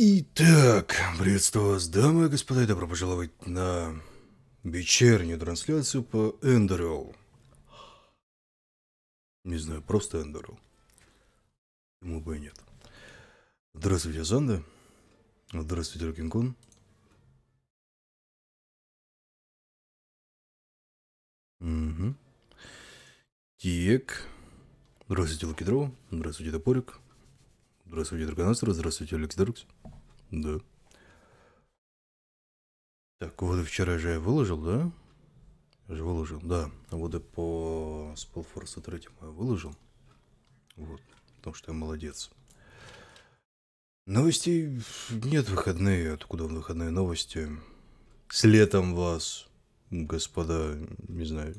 Итак, приветствую вас, дамы и господа, и добро пожаловать на вечернюю трансляцию по Эндерл. Не знаю, просто Эндерл. Почему бы и нет. Здравствуйте, Занда. Здравствуйте, Рокинкун. Угу. Так. Здравствуйте, Лукидроу. Здравствуйте, Топорик. Здравствуйте, Драгонастер. Здравствуйте, Алекс Даркс. Да. Так, вот вчера же я выложил, да? Я же выложил, да. Вот по Spellforce 3 я выложил. Вот. Потому что я молодец. Новостей нет выходные. Откуда выходные новости? С летом вас, господа, не знаю.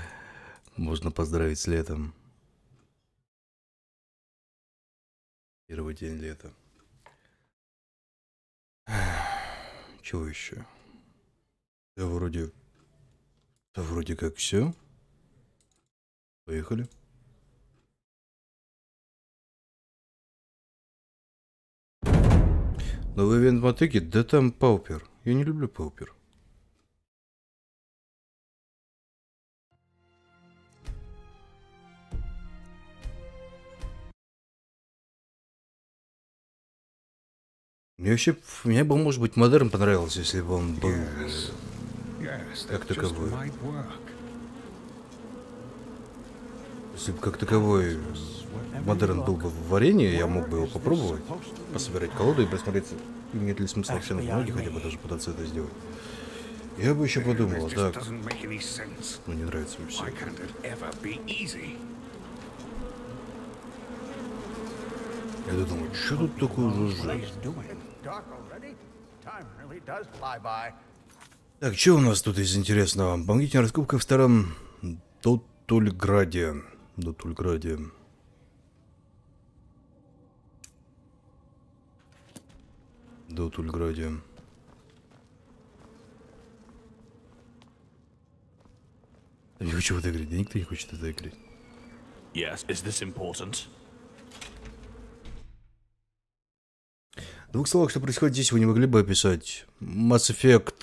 Можно поздравить с летом. Первый день лета. Чего еще? Да вроде... Да вроде как все. Поехали. Новый ивент Мотеки? Да там Паупер. Я не люблю Паупер. Мне вообще, мне бы, может быть, модерн понравился, если бы он был yes. Yes, как таковой. Если бы как таковой модерн был бы в варенье, я мог бы его попробовать, пособирать колоду и посмотреть, нет ли смысла вообще на бумаге хотя бы даже пытаться это сделать. Я бы еще подумал, так, ну не нравится мне все. Я думаю, что тут такое жужжит? Так, что у нас тут из интересного? Помогите раскопка в старом Дотульграде. Дотульграде. Дотульграде. Я не хочу в это играть. Да никто не хочет это играть. Yes, is this important? В двух словах, что происходит здесь, вы не могли бы описать? Mass Effect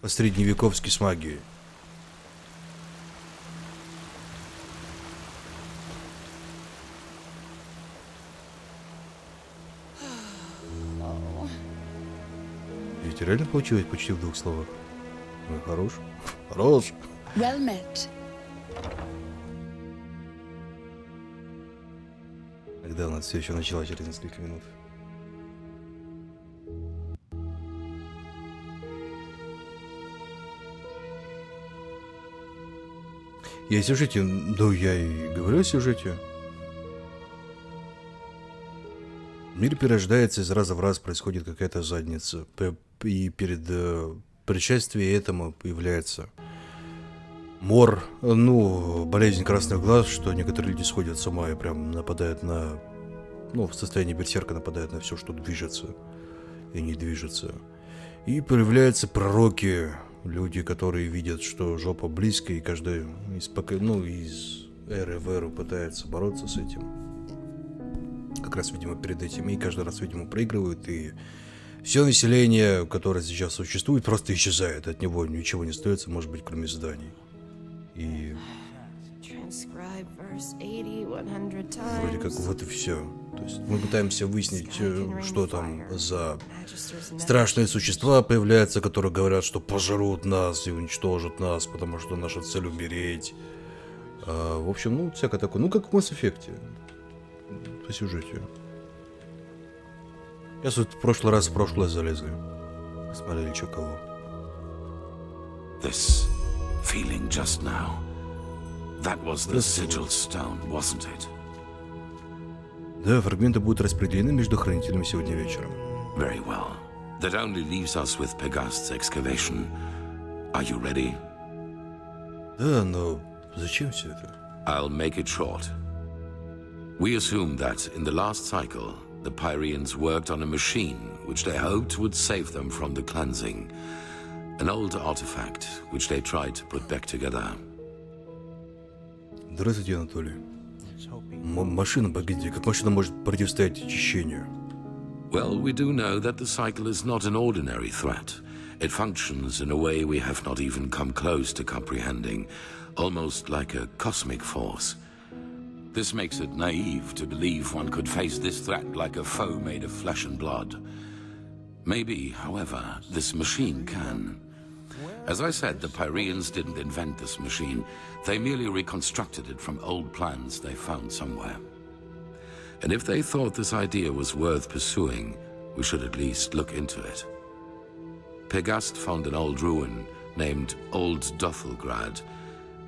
по-средневековски с магией. Ведь реально получилось почти в двух словах. Ну, хорош. Хорош. Well met. Когда у нас все еще началось через несколько минут. Я о сюжете, да я и говорю о сюжете. Мир перерождается, из раза в раз происходит какая-то задница. И перед э, причастием этому появляется мор, ну, болезнь красных глаз, что некоторые люди сходят с ума и прям нападают на... Ну, в состоянии берсерка нападают на все, что движется и не движется. И появляются пророки, люди, которые видят, что жопа близко, и каждый из, ну, из эры в эру пытается бороться с этим. Как раз, видимо, перед этим, и каждый раз, видимо, проигрывают, и все население, которое сейчас существует, просто исчезает. От него ничего не остается, может быть, кроме зданий. И Вроде как вот и все. То есть мы пытаемся выяснить, э, что там за страшные существа появляются, которые говорят, что пожрут нас и уничтожат нас, потому что наша цель умереть. А, в общем, ну, всякое такое. Ну, как в Mass Effect. По сюжете. Сейчас вот в прошлый раз в прошлое залезли. Посмотрели, что кого. This feeling just now. That was the sigil stone, wasn't it? Да, фрагменты будут распределены между хранителями сегодня вечером. Very well. That only leaves us with Pegast's excavation. Are you ready? Да, но зачем все это? I'll make it short. We assume that in the last cycle, the Pyrians worked on a machine which they hoped would save them from the cleansing. An old artifact which they tried to put back together. Здравствуйте, Анатолий. М машина, погодите, как машина может противостоять очищению? Well, we do know that the cycle is not an ordinary threat. It functions in a way we have not even come close to comprehending, almost like a cosmic force. This makes it naive to believe one could face this threat like a foe made of flesh and blood. Maybe, however, this machine can. As I said, the Pyreans didn't invent this machine. They merely reconstructed it from old plans they found somewhere. And if they thought this idea was worth pursuing, we should at least look into it. Pegast found an old ruin named Old Dothelgrad,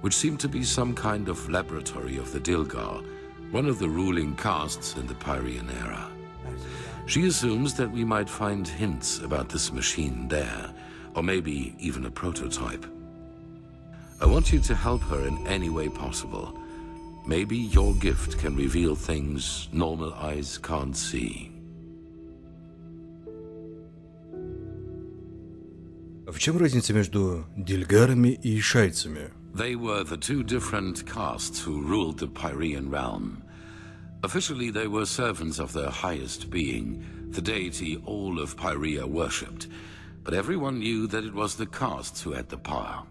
which seemed to be some kind of laboratory of the Dilgar, one of the ruling castes in the Pyrean era. She assumes that we might find hints about this machine there, or maybe even a prototype. I want you to help her in any way possible. Maybe your gift can reveal things normal eyes can't see. В чем разница между дельгарами и шайцами? They were the two different castes who ruled the Pyrean realm. Officially, they were servants of their highest being, the deity all of Pyrea worshipped, but everyone knew that it was the castes who had the power.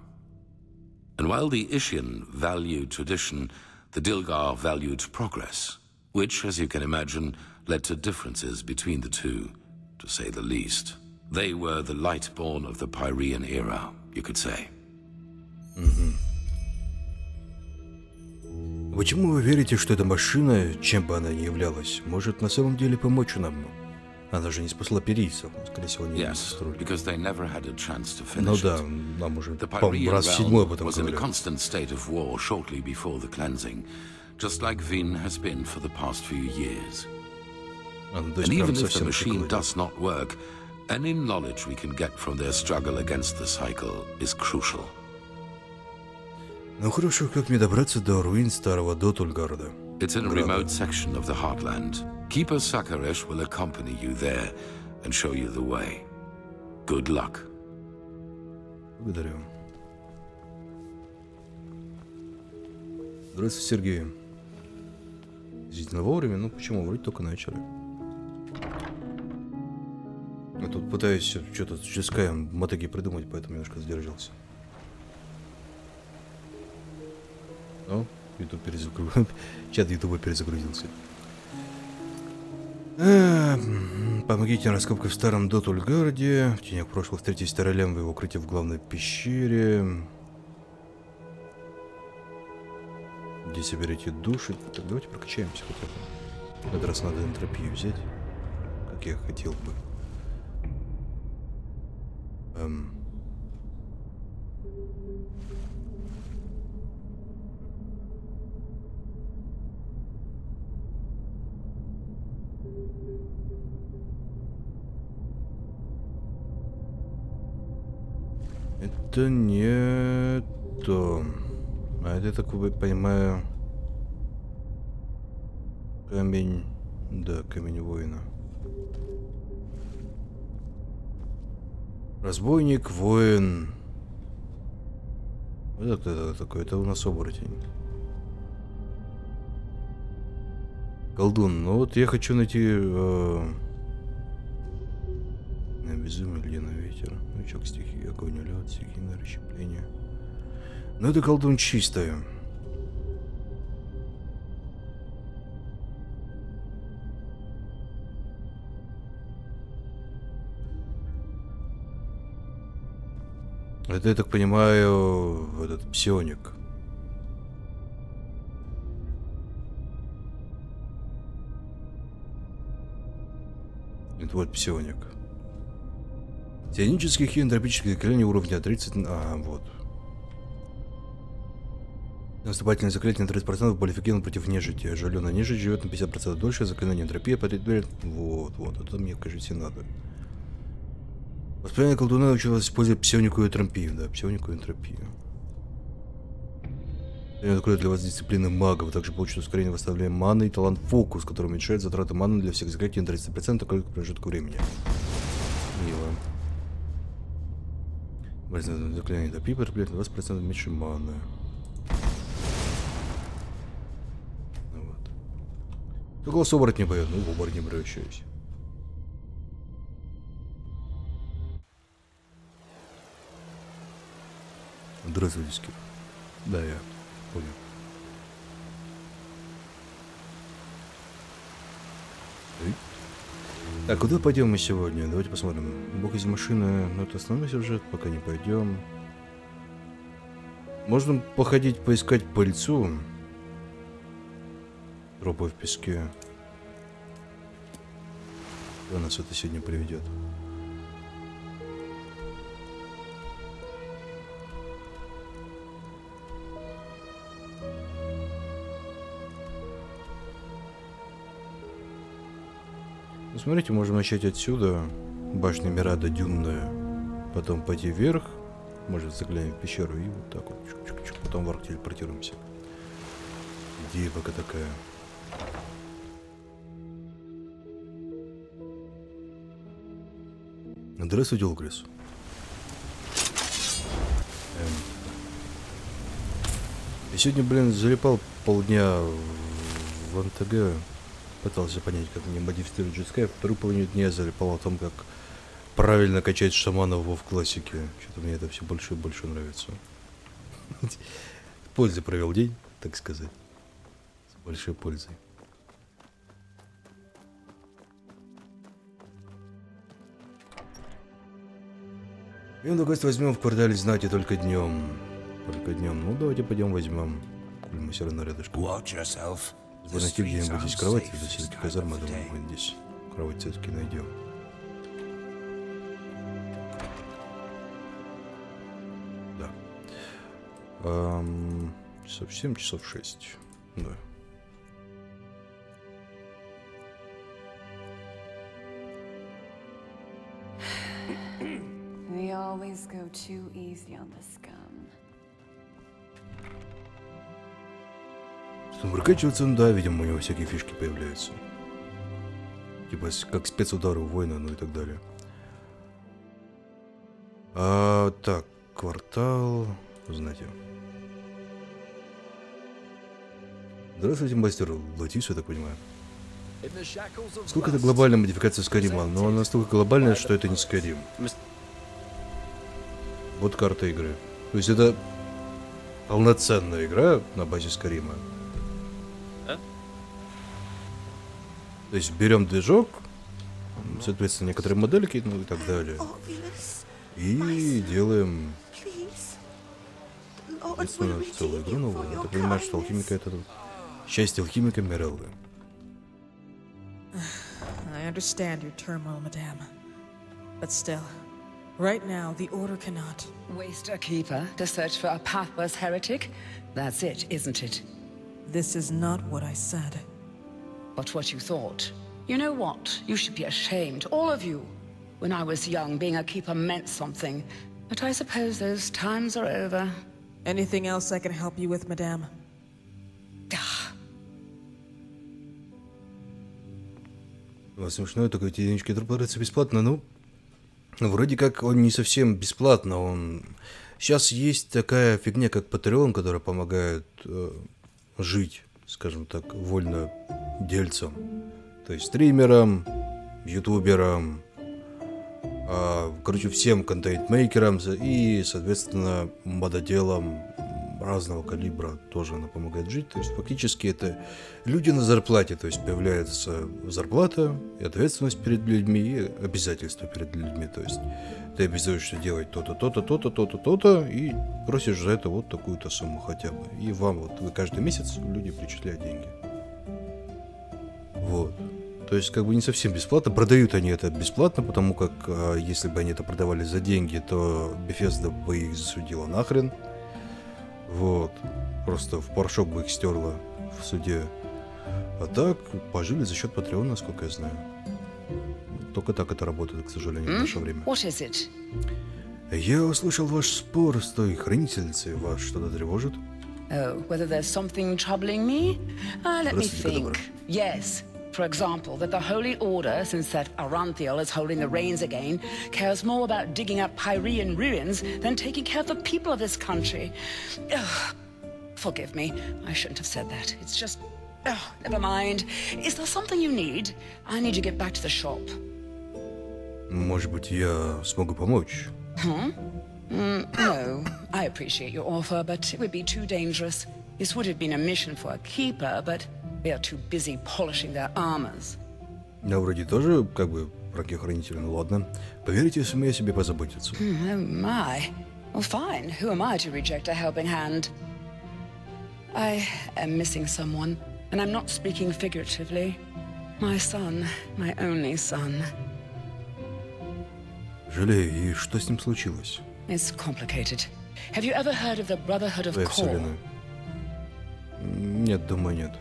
And while the Ishian valued tradition, the Dilgar valued progress, which, as you can imagine, led to differences between the two, to say the least. They were the light-born of the Pyrean era, you could say. Почему вы верите, что эта машина, чем бы она ни являлась, может на самом деле помочь нам? Она же не спасла перийцев, скорее всего, не Yes, строили. because they never had a chance to Ну да, нам уже, по-моему, раз седьмой об этом was in a говорили. constant state of war shortly before the cleansing, just like Vin has been for the past few years. А, ну, And прям even if the machine does not work, any knowledge we can get from their struggle against the cycle is crucial. Ну хорошо, как мне добраться до руин старого Дотульгарда? It's in a remote section of the heartland. Keeper Sakaresh will accompany you there and show you the way. Good luck. Благодарю. Здравствуйте, Сергей. Действительно вовремя? Ну почему? Вроде только начали. Я тут пытаюсь что-то с Джескаем в мотыге придумать, поэтому немножко задержался. Ну, YouTube перезагрузился. Чат Ютуба перезагрузился. А, м, Помогите на раскопках в старом Дотульгарде. В тенях прошлого встретитесь с Тарелем в его укрытии в главной пещере. Где соберете души. Так, давайте прокачаемся хотя бы. В этот раз надо энтропию взять. Как я хотел бы. Эм. Это не то. А это, так понимаю, камень... Да, камень воина. Разбойник, воин. Вот это, это такое, это у нас оборотень. Колдун, ну вот я хочу найти... э, на безумие, льна ветер, новичок стихии, огонь, лед, стихийное расщепление. Ну это колдун чистая. Это, я так понимаю, этот псионик. Это вот псионик. Тианических и энтропических заклинаний уровня 30... А, вот. Наступательное заклятие на 30% более эффективно против нежити. Оживленная нежить живет на 50% дольше, заклинание энтропия подойдет... Вот, вот, это мне, кажется, надо. Воспоминание колдуна научилось использовать псионику энтропию. Да, псионику энтропию. Это откроет для вас дисциплины мага. Вы также получите ускорение восстановления маны и талант фокус, который уменьшает затраты маны для всех заклятий на 30% только промежутку времени. Мило. Возьмем заклинания до пипер, блядь, на 20% меньше маны. Ну вот. Только с оборотнем поет, ну в оборотне превращаюсь. Дрозвельский. Да, я понял. Эй? Так, куда пойдем мы сегодня? Давайте посмотрим. Бог из машины, ну это основной сюжет, пока не пойдем. Можно походить, поискать пыльцу. Тропы в песке. Куда нас это сегодня приведет? Смотрите, можем начать отсюда. Башня Мирада дюнная. Потом пойти вверх. Может, заглянем в пещеру и вот так вот. Чук-чук-чук. Потом в арк телепортируемся. Идея пока такая. Здравствуйте, Олгрис. Эм. Я сегодня, блин, залипал полдня в МТГ. Пытался понять, как мне модифицировать джетскай. Вторую половину дня залипал о том, как правильно качать шаманов в классике. Что-то мне это все больше и больше нравится. Пользы провел день, так сказать. С большой пользой. Минуту гость возьмем в квартале знати только днем. Только днем. Ну, давайте пойдем возьмем. Коль мы все равно рядышком. Watch yourself. Если найти где-нибудь здесь кровать, или все-таки казарма, думаю, мы здесь кровать все-таки найдем. Да. Ам, часов 7, часов 6. Да. We always go too easy on the scum. Что выкачиваться, ну да, видимо, у него всякие фишки появляются. Типа как спецудары у воина, ну и так далее. А, так, квартал, знаете. Здравствуйте, мастер Латис, я так понимаю. Сколько это глобальная модификация Скарима? Но она настолько глобальная, что это не Скарим. Вот карта игры. То есть это полноценная игра на базе Скарима. То есть берем движок, соответственно, некоторые модельки, ну и так далее. И делаем, соответственно, целую игру новую. Ты понимаешь, что алхимика это тут счастье алхимика Миреллы. I understand your turmoil, madame. But still, right now, the Order cannot. Waste a keeper to search for a pathless heretic? That's it, isn't it? This is not what I said. But what you thought. You know what? You should be ashamed, all of you. When I was young, being a keeper meant something. But I suppose those times are over. Anything else I can help you with, madame? Ну, смешно, такой эти единички продаются бесплатно, ну, вроде как он не совсем бесплатно, он... Сейчас есть такая фигня, как Patreon, которая помогает э, жить, скажем так, вольно дельцам. То есть стримерам, ютуберам, а, короче, всем контент-мейкерам и, соответственно, мододелам разного калибра тоже она помогает жить. То есть фактически это люди на зарплате, то есть появляется зарплата и ответственность перед людьми и обязательства перед людьми. То есть ты обязуешься делать то-то, то-то, то-то, то-то, то-то и просишь за это вот такую-то сумму хотя бы. И вам вот вы каждый месяц люди причисляют деньги. Вот. То есть, как бы не совсем бесплатно. Продают они это бесплатно, потому как а, если бы они это продавали за деньги, то Bethesda бы их засудила нахрен. Вот. Просто в порошок бы их стерла в суде. А так, пожили за счет Патреона, насколько я знаю. Только так это работает, к сожалению, в наше время. Я услышал ваш спор с той хранительницей. Вас что-то тревожит? Oh, whether there's something troubling me? Uh, let me think. Yes. For example, that the Holy Order, since that Aranthiel is holding the reins again, cares more about digging up Pyrean ruins than taking care of the people of this country. Ugh. Forgive me, I shouldn't have said that. It's just. Oh, never mind. Is there something you need? I need to get back to the shop. Может быть, я смогу помочь? No, I appreciate your offer, but it would be too dangerous. This would have been a mission for a keeper, but they are too busy polishing their armors. Я вроде тоже, как бы, враги-хранители, ну ладно. Поверите, сумею себе позаботиться. Oh my. Well, fine. Who am I to reject a helping hand? I am missing someone, and I'm not speaking figuratively. My son, my only son. Жалею, и что с ним случилось? It's complicated. Have you ever heard of the Brotherhood of вселенная. Нет, думаю, нет.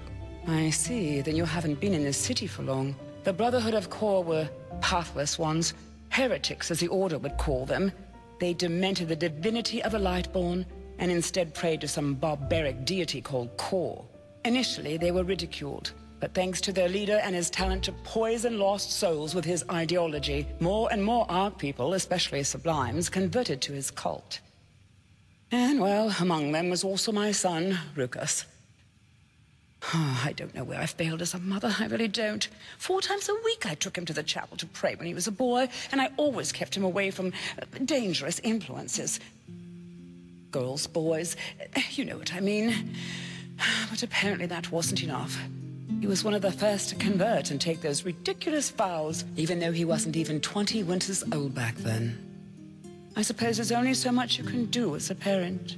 I see. Then you haven't been in this city for long. The Brotherhood of Kor were pathless ones, heretics, as the Order would call them. They demented the divinity of the Lightborn and instead prayed to some barbaric deity called Kor. Initially, they were ridiculed, but thanks to their leader and his talent to poison lost souls with his ideology, more and more Ark people, especially Sublimes, converted to his cult. And, well, among them was also my son, Rukas. Oh, I don't know where I failed as a mother. I really don't. Four times a week I took him to the chapel to pray when he was a boy, and I always kept him away from uh, dangerous influences. Girls, boys, you know what I mean. But apparently that wasn't enough. He was one of the first to convert and take those ridiculous vows, even though he wasn't even 20 winters old back then. I suppose there's only so much you can do as a parent.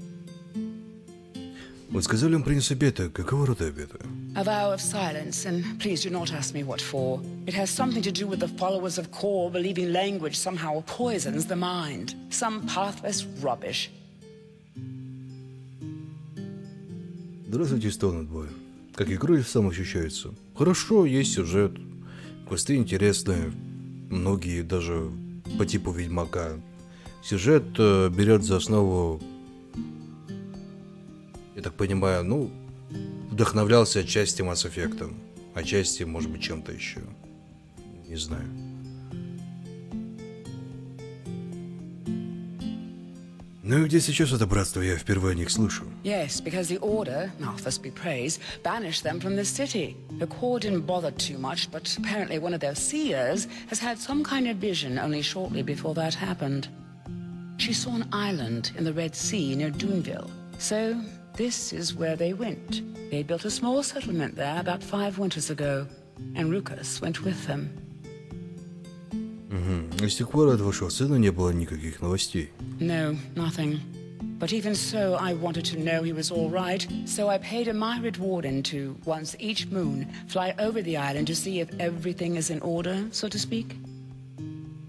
Вот сказали им принес обета. Какого рода обета? A vow of silence, and please do not ask me what for. It has something to do with the followers of Kor believing language somehow poisons the mind. Some pathless rubbish. Здравствуйте, Стоун двое. Как игры сам ощущается. Хорошо, есть сюжет. Квесты интересные. Многие даже по типу Ведьмака. Сюжет э, берет за основу, я так понимаю, ну, вдохновлялся отчасти Mass Effect, отчасти, может быть, чем-то еще. Не знаю. Ну и где сейчас это братство? Я впервые о них слышу. Yes, because the Order, Malthus be praised, banished them from the city. The Kor didn't bother too much, but apparently one of their seers has had some kind of vision only shortly before that happened. She saw an island in the Red Sea near Doonville. So, this is where they went. They built a small settlement there about five winters ago, and Rukas went with them. И с тех пор от вашего сына не было никаких новостей. No, nothing. But even so, I wanted to know he was all right, so I paid a myriad warden to, once each moon, fly over the island to see if everything is in order, so to speak.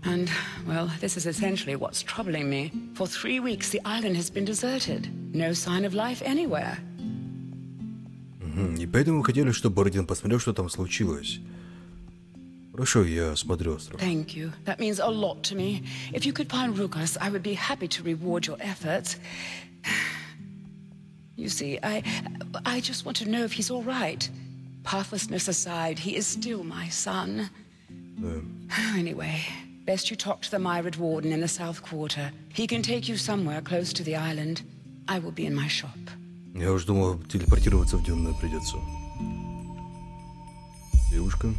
And, well, this is essentially what's troubling me. For three weeks, the island has been deserted. No sign of life anywhere. Мгм, И поэтому вы хотели, чтобы Бородин посмотрел, что там случилось. Хорошо, я смотрю остров. Thank you. That means a lot to me. If you could find Rukas, I would be happy to reward your efforts. You see, I I just want to know if he's all right. Pathlessness aside, he is still my son. Anyway, best you talk to the Myrid Warden in the South Quarter. He can take you somewhere close to the island. I will be in my shop. Я уж думал, телепортироваться в Дюнную придется. Девушка.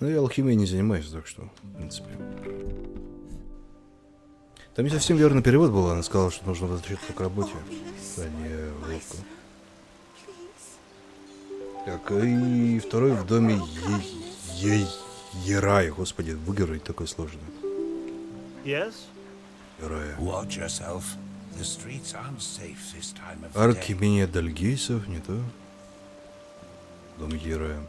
Ну, я алхимией не занимаюсь, так что, в принципе. Там не совсем верный перевод был, она сказала, что нужно возвращаться к работе, а не в лодку. Так, и второй в доме е... е... Ерай, господи, выговорить такое сложно. Yes? Ерая. Watch yourself. The streets aren't safe this time of day. Аркимения Дальгейсов, не то? Дом Ерая.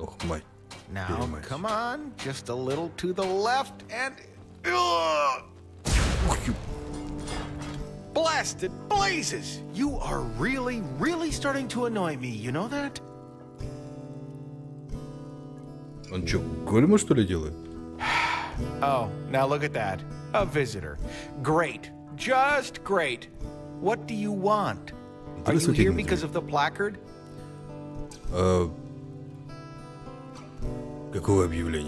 Ох, мать. Now, Перемать. come on, just a little to the left and. Ugh! Blasted blazes! You are really, really starting to annoy me, you know that? Он что, голема что ли делает? Oh, now look at that. A visitor. Great. Just great. What do you want? Are you Здравствуйте, here Дмитрий. because of the placard? А, Какое объявление?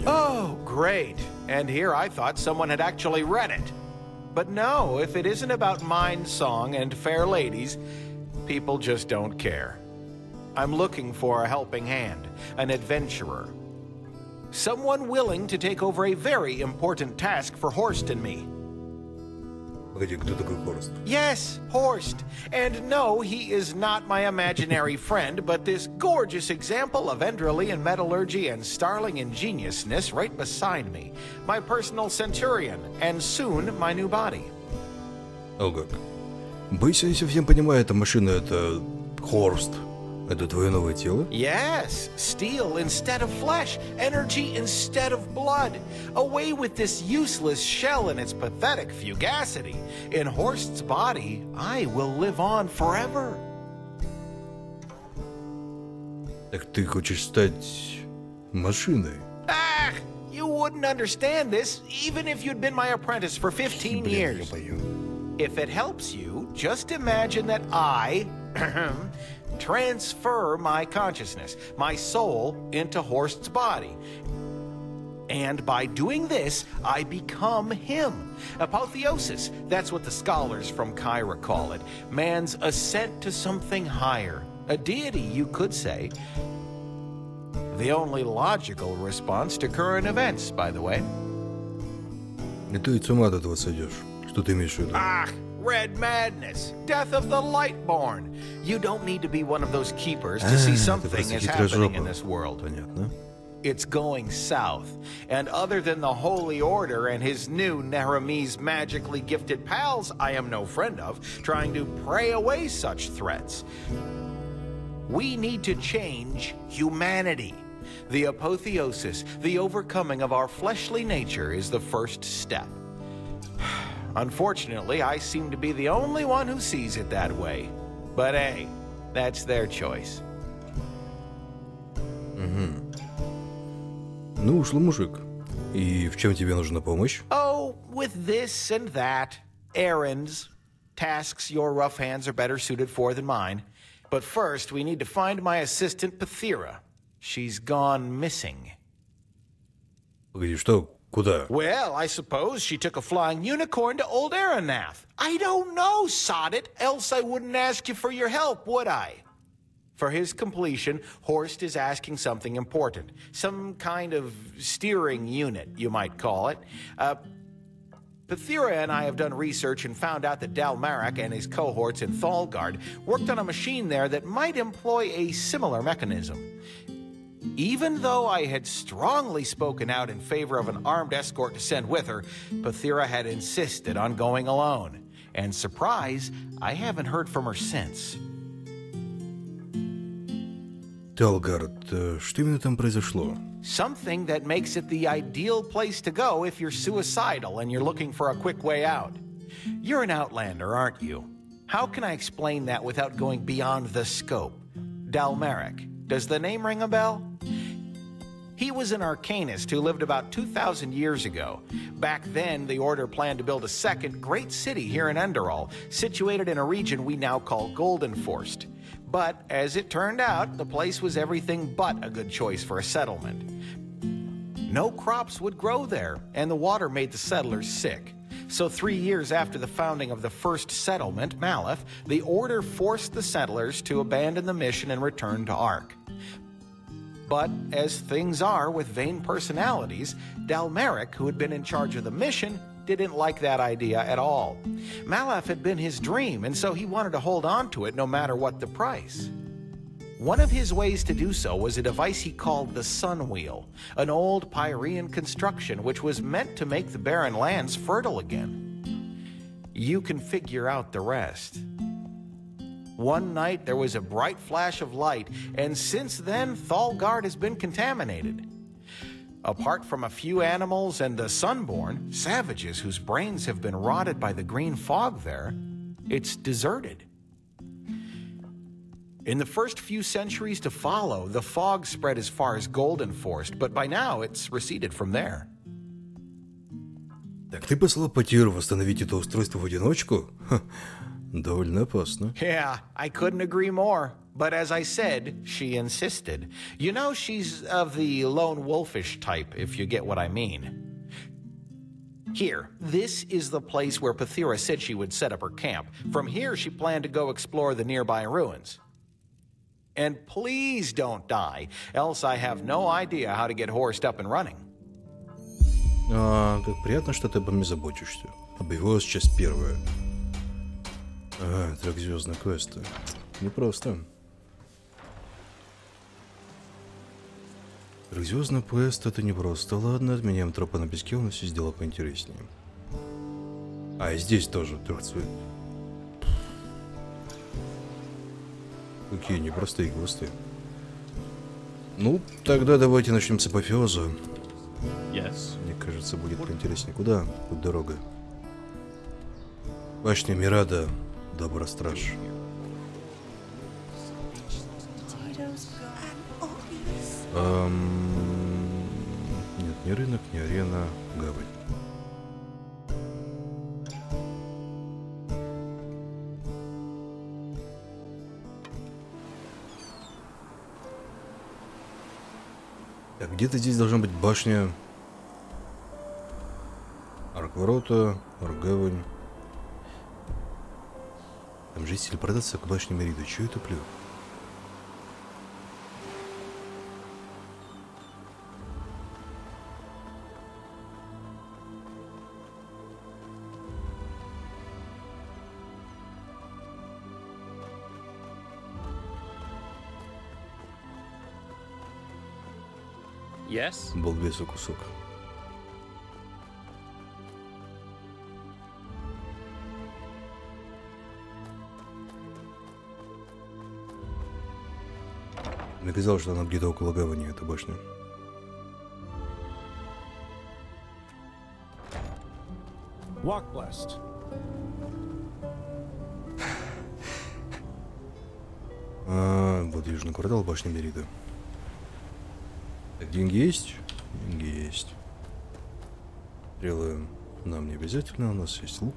Oh, great. And here I thought someone had actually read it. But no, if it isn't about mine song and fair ladies, people just don't care. I'm looking for a helping hand, an adventurer. Someone willing to take over a very important task for Horst and me. Погоди, кто такой Хорст? Yes, Horst. And no, he is not my imaginary friend, but this gorgeous example of Endralian metallurgy and starling ingeniousness right beside me. My personal centurion, and soon my new body. О как. Боюсь, я не совсем понимаю, эта машина это Хорст. Это твое новое тело? Yes, steel instead of flesh, energy instead of blood. Away with this useless shell and its pathetic fugacity. In Horst's body, I will live on forever. Так ты хочешь стать машиной? Ah, you wouldn't understand this even if you'd been my apprentice for 15 Блин, years. ё-моё. If it helps you, just imagine that I transfer my consciousness, my soul, into Horst's body. And by doing this, I become him. Apotheosis, that's what the scholars from Cairo call it. Man's ascent to something higher. A deity, you could say. The only logical response to current events, by the way. И ты с ума от этого сойдешь. Что ты имеешь в виду? Ah, red madness, death of the lightborn. You don't need to be one of those keepers to А, see ты something просто is happening хитрожопа. in this world. Понятно. It's going south. And other than the Holy Order and his new Nehemiah's magically gifted pals, I am no friend of, trying to pray away such threats. We need to change humanity. The apotheosis, the overcoming of our fleshly nature, is the first step. Unfortunately, I seem to be the only one who sees it that way. But hey, that's their choice. Ну, ушло мужик. И в чем тебе нужна помощь? Oh, with this and that, errands, tasks your rough hands are better suited for than mine. But first, we need to find my assistant, Pathira. She's gone missing. Погоди, что? Куда? Well, I suppose she took a flying unicorn to old Aeronath. I don't know, sod it, else I wouldn't ask you for your help, would I? For his completion, Horst is asking something important. Some kind of steering unit, you might call it. Uh, Pathira and I have done research and found out that Dalmarak and his cohorts in Thalgard worked on a machine there that might employ a similar mechanism. Even though I had strongly spoken out in favor of an armed escort to send with her, Pathira had insisted on going alone. And surprise, I haven't heard from her since. Талгард, э, что именно там произошло? Something that makes it the ideal place to go if you're suicidal and you're looking for a quick way out. You're an outlander, aren't you? How can I explain that without going beyond the scope? Dalmeric. Does the name ring a bell? He was an arcanist who lived about 2,000 years ago. Back then, the Order planned to build a second great city here in Enderal, situated in a region we now call Goldenforst. But as it turned out, the place was everything but a good choice for a settlement. No crops would grow there, and the water made the settlers sick. So, three years after the founding of the first settlement, Maleth, the Order forced the settlers to abandon the mission and return to Ark. But as things are with vain personalities, Dalmeric, who had been in charge of the mission, didn't like that idea at all. Malaf had been his dream, and so he wanted to hold on to it no matter what the price. One of his ways to do so was a device he called the Sun Wheel, an old Pyrean construction which was meant to make the barren lands fertile again. You can figure out the rest. One night there was a bright flash of light, and since then, Thalgard has been contaminated. Apart from a few animals and the Sunborn, savages whose brains have been rotted by the green fog there, it's deserted. In the first few centuries to follow, the fog spread as far as Golden Forest, but by now it's receded from there. Так ты послал Патеру восстановить это устройство в одиночку? Ха, довольно опасно. Yeah, I couldn't agree more. But as I said, she insisted. You know, she's of the lone wolfish type, if you get what I mean. Here, this is the place where Pathira said she would set up her camp. From here, she planned to go explore the nearby ruins. And please don't die, else I have no idea how to get Horst up and running. А, как приятно, что ты обо мне заботишься. Объявилась часть первая. Ага, трехзвездные квесты. Непросто. Трехзвездный квест это непросто. Ладно, отменяем тропы на песке, у нас есть дела поинтереснее. А, и здесь тоже трехцвет. Какие непростые квесты. Ну, тогда давайте начнем с апофеоза. Yes. Мне кажется, будет поинтереснее. Куда? Путь дорога. Башня Мирада, Добростраж. Эм, Нет, не рынок, не арена, гавань. Так, где-то здесь должна быть башня Аркворота, Аргавань. Там же есть телепортация к башне Мерида. Чего это плю? Yes? Балбесу кусок. Мне казалось, что она где-то около гавани, эта башня. Walk blessed. А, вот южный квартал, башня Мерида. Так, деньги есть? Деньги есть. Стрелы нам не обязательно, у нас есть лук.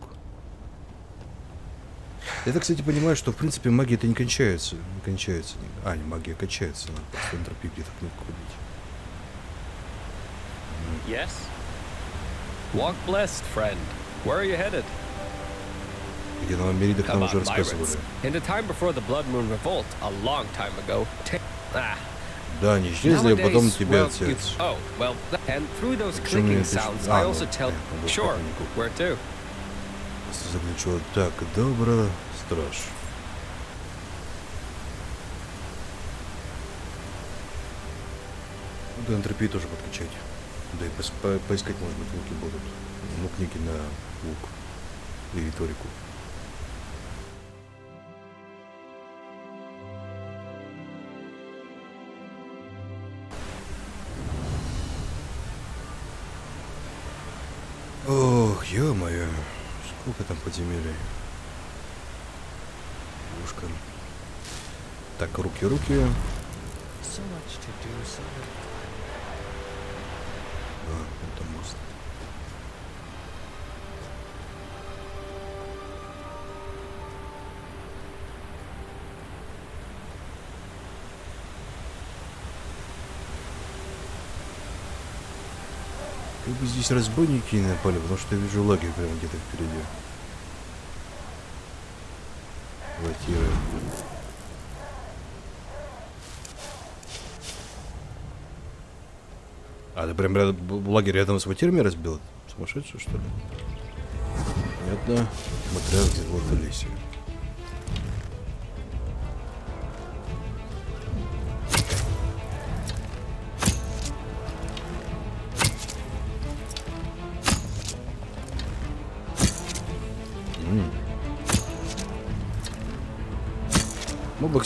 Я, кстати, понимаю, что, в принципе, магия это не кончается. Не кончается. не- А, не, магия качается. Надо просто энтропию где-то кнопку убить. Yes? Walk blessed, friend. Where are you headed? Где на Меридах нам уже рассказывали. In the time before the Blood Moon Revolt, a long time ago. ah. Да, они исчезли, а потом тебя you- Oh, Почему мне это- А, ну, понятно, так, добро, страж. Надо энтропию тоже подкачать. Да и по- поискать, может быть, луки будут. Ну, книги на лук и риторику. Ё-моё, сколько там подземелий. Ушка. Так, руки-руки. А, это мост. Бы здесь разбойники напали, потому что я вижу лагерь прямо где-то впереди. Латиры. А, ты прям рядом, лагерь рядом с ватирами разбил? Сумасшедший, что ли? Понятно. Материал где вот в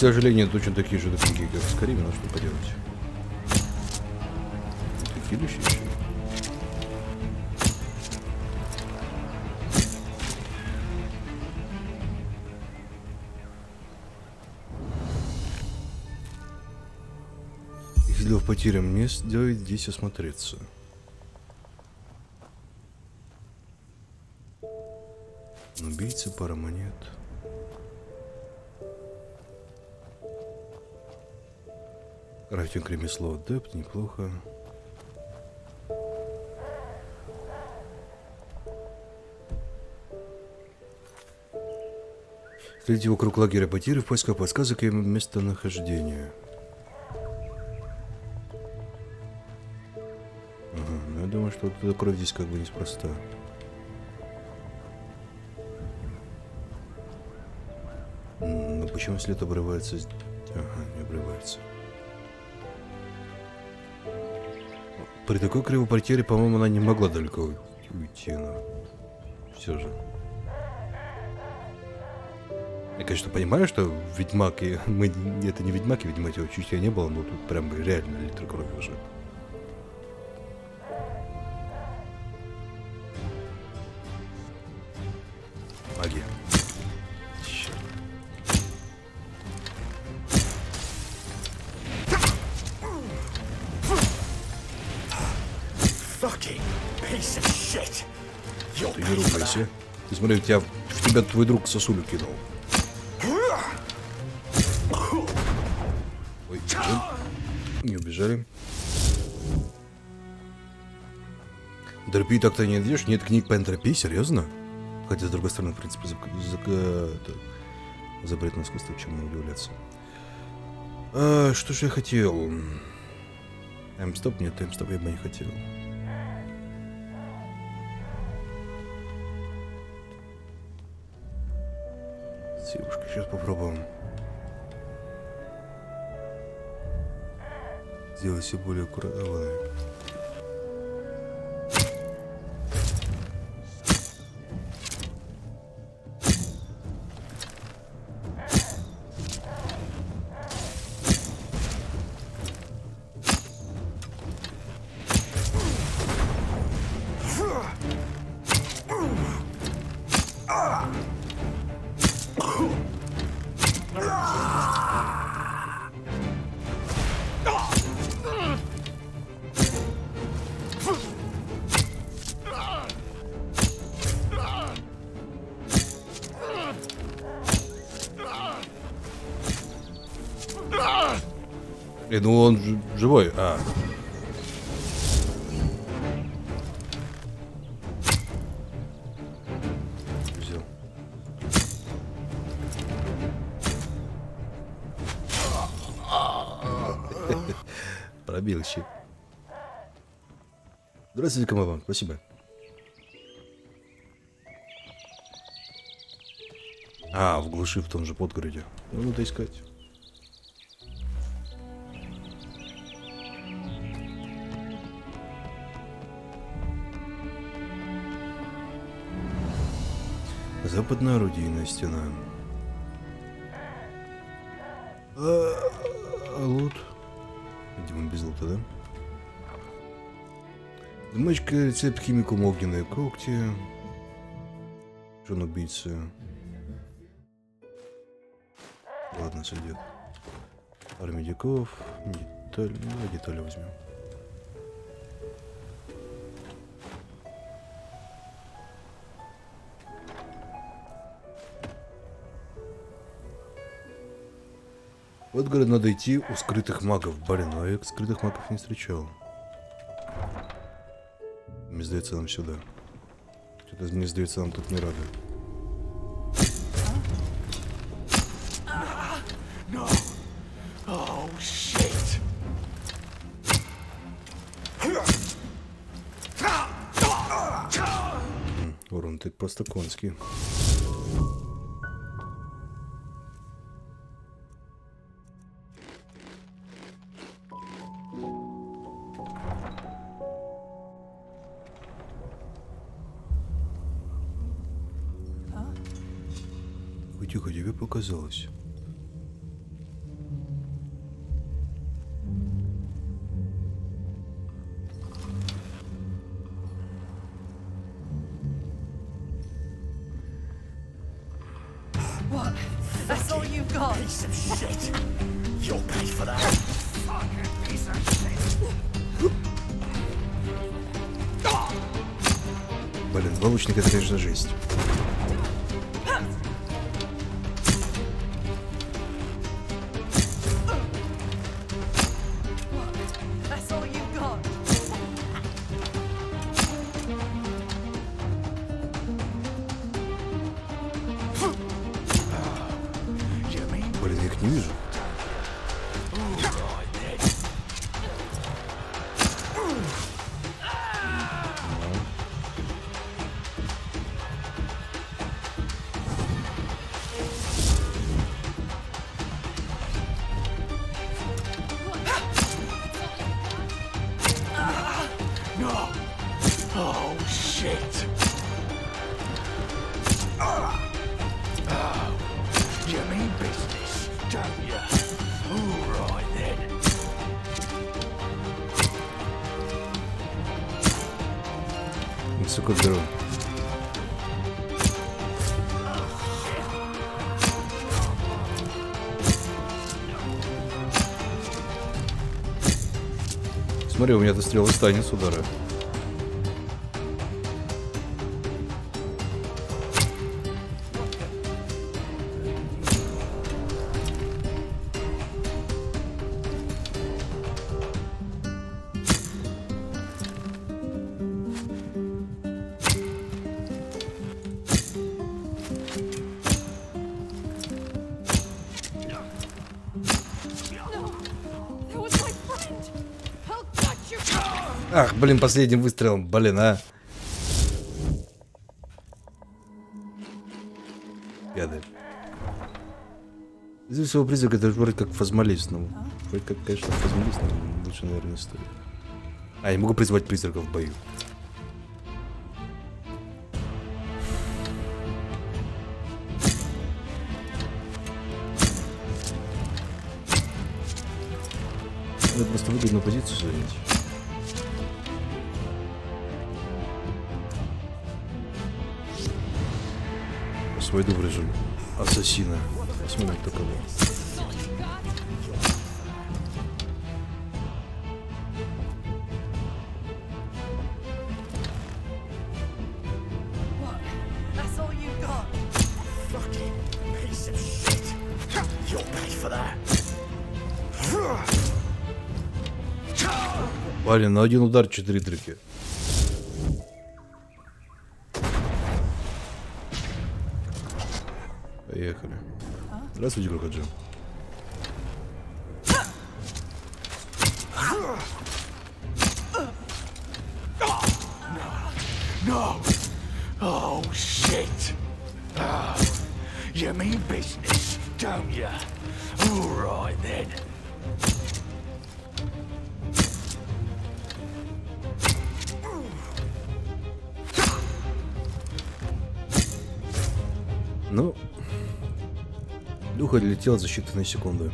сожалению, точно такие же такие, как в Скариме, но что поделать. Хилище еще. Если в потерям мне стоит здесь осмотреться. Убийца, пара монет. Рафтинг ремесло адепт, неплохо. Следите вокруг лагеря потерь в поисках подсказок и местонахождения. Ага, ну я думаю, что эта кровь здесь как бы неспроста. М, Ну почему след обрывается? Ага, не обрывается. При такой кривопотере, по-моему, она не могла далеко уй- уйти, но все же. Я, конечно, понимаю, что Ведьмак и... Мы... Это не Ведьмак и Ведьмак, его чуть не было, но тут прям реально литр крови уже. Тебя твой друг сосулю кинул. Ой, бежим. Не убежали. Энтропии так-то не найдешь? Нет книг по энтропии? Серьезно? Хотя, с другой стороны, в принципе, зак- зак- э, это, запретное искусство, чему удивляться. А, что же я хотел? Таймстоп? Нет, таймстоп я бы не хотел. Сейчас попробуем. Сделать все более аккуратно. Ладно. Э, ну он живой. А. Взял. Пробил щит. Здравствуйте, Камаван. Спасибо. А, в глуши в том же подгороде. Ну, надо искать. Западная орудийная стена. А, а лут? Видимо, без лута, да? Дымочка, рецепт химикум огненные когти. Жен убийцы. Ладно, сойдет. Пара медиков. Деталь. Ну, детали возьмем. Вот, говорят, надо идти у скрытых магов. Блин, ну я скрытых магов не встречал. Мне сдается нам сюда. Что-то мне сдается нам тут не рады. Урон ты просто конский. hoje. Смотри, у меня эта стрела станет удара. Блин, последним выстрелом, блин, а. Пятый. Здесь всего призрак, это вроде как фазмалист, ну, вроде как, конечно, фазмалист, но лучше, наверное, стоит. А, я могу призвать призраков в бою. Надо просто выгодную позицию занять. Сейчас войду в режим ассасина. Посмотрим, кто кого. Блин, на один удар четыре дрыки. That.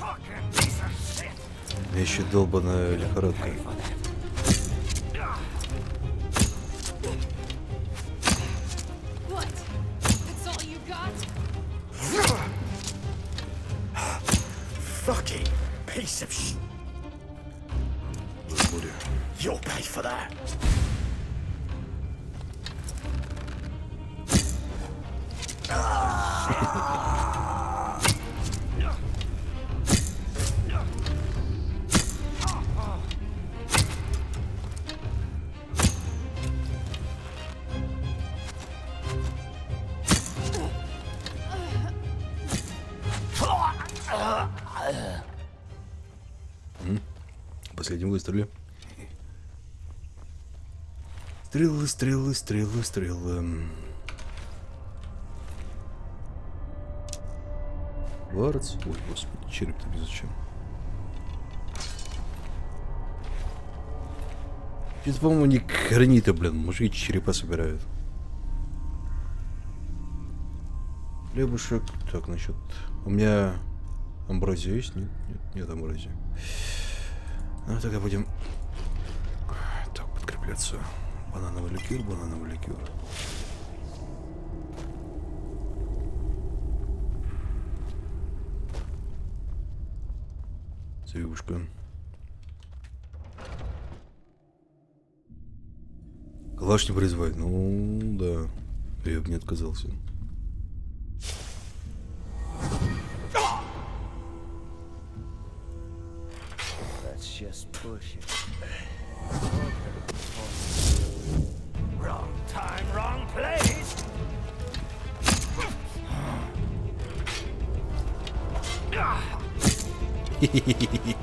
Fucking piece of shit! Еще долбаная лихорадка. Стрелы, стрелы. Варц. Ой, господи, череп-то мне зачем? Это, по-моему, не граниты, блин. Мужики черепа собирают. Хлебушек. Так, насчет... У меня амброзия есть? Нет, нет, нет амброзии. Ну, тогда будем... Так, подкрепляться. Банановый ликер, банановый ликер. Цвюшка. Калаш не призывать. Ну, да. Я бы не отказался. That's just bullshit. place.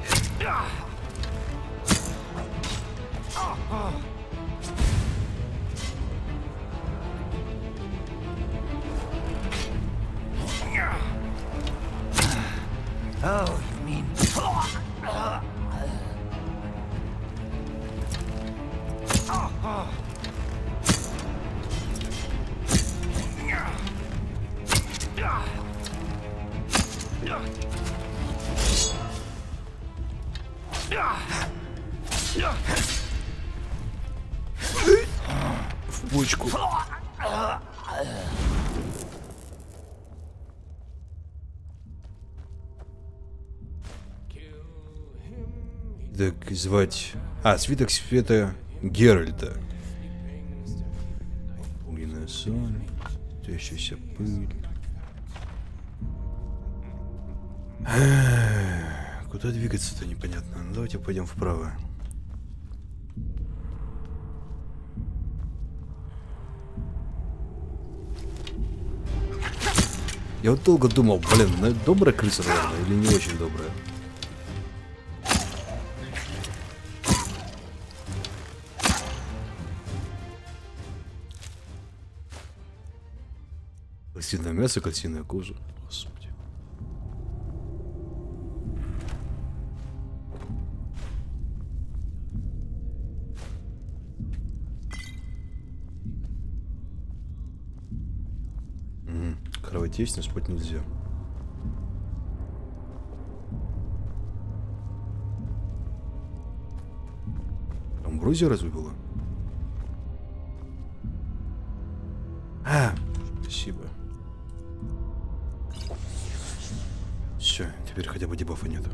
oh. Звать... А, свиток света Геральта. Огненная соль, трясущаяся пыль. Куда двигаться-то непонятно. Ну, давайте пойдем вправо. Я вот долго думал, блин, ну, добрая крыса, наверное, или не очень добрая. Крысиное мясо, крысиная кожа. Господи. Мгм. Кровать есть, но спать нельзя. Амброзия разве была? Теперь хотя бы дебафа нету.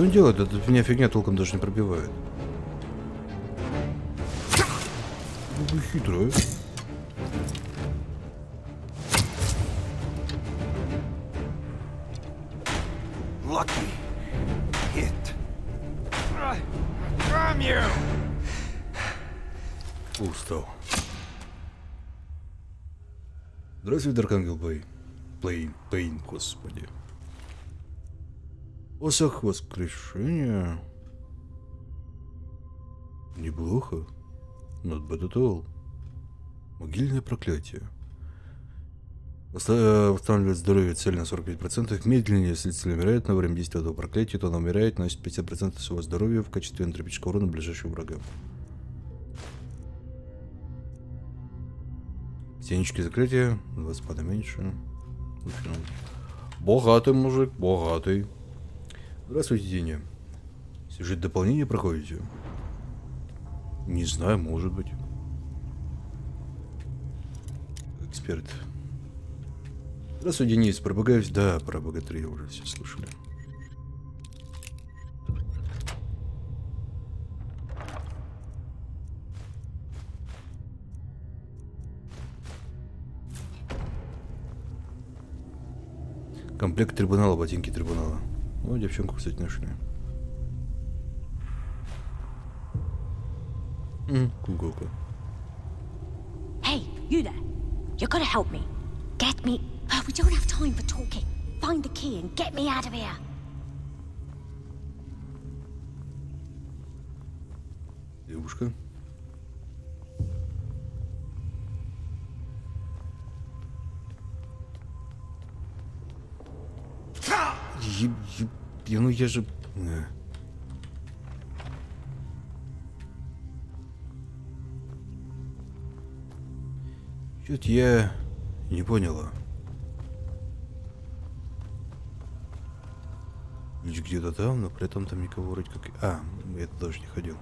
Что он делает? Это меня фигня толком даже не пробивает. Ну хитрая. Устал. Здравствуй, Даркангел Бэй. Плейн, Пейн, господи. Посох воскрешения. Неплохо. Not bad at all. Могильное проклятие. Э, Восстанавливает здоровье цели на 45%. Медленнее, если цель умирает на время действия этого проклятия, то она умирает, носит 50% своего здоровья в качестве энтропического урона ближайшего врага. Стенечки закрытия, 2 спада меньше. Богатый мужик, богатый. Здравствуйте, Деня. Сюжет дополнения проходите? Не знаю, может быть. Эксперт. Здравствуй, Денис. Про бога... Да, про богатыря уже все слушали. Комплект трибунала, ботинки трибунала. Ну, девчонку, кстати, нашли. Куколка. Hey, you there. You gotta help me. Get me... Oh, we don't have time for talking. Find the key and get me out of here. Девушка. Еб- еб- ну я же... э. Чё-то я не поняла. Где-то там, но при этом там никого вроде как... А, я туда даже не ходил.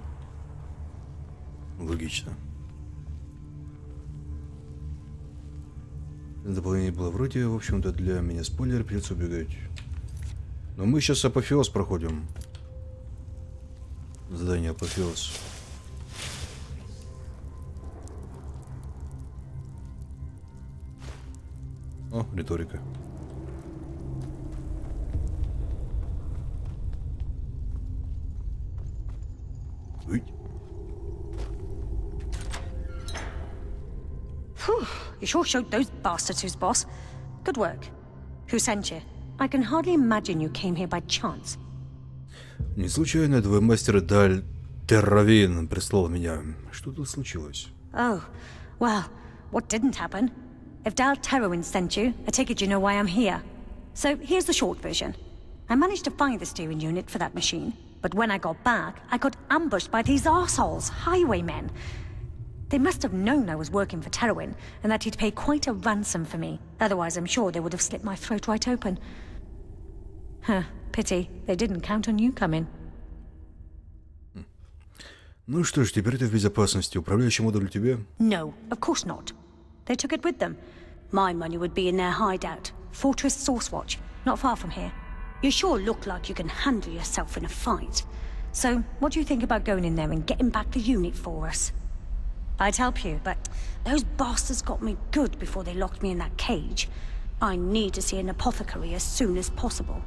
Логично. Дополнение было вроде, в общем-то, для меня спойлер, придется убегать. Но мы сейчас апофеоз проходим. Задание апофеоз. О, риторика. Ой. Phew, you sure showed those bastards who's boss. Good work. Who sent you? I can hardly imagine you came here by chance. Не случайно двое мастера Даль Терравин прислал меня. Что тут случилось? Oh, well, what didn't happen? If Dal Terrowin sent you, I take it you know why I'm here. So here's the short version. I managed to find the steering unit for that machine, but when I got back, I got ambushed by these arseholes, highwaymen. They must have known I was working for Terrowin, and that he'd pay quite a ransom for me. Otherwise, I'm sure they would have slit my throat right open. Huh, pity. They didn't count on you coming. Ну что ж, теперь ты в безопасности. Управляющий модуль тебе? No, of course not. They took it with them. My money would be in their hideout, Fortress Sourcewatch, not far from here. You sure look like you can handle yourself in a fight. So, what do you think about going in there and getting back the unit for us? I'd help you, but those bastards got me good before they locked me in that cage. I need to see an apothecary as soon as possible.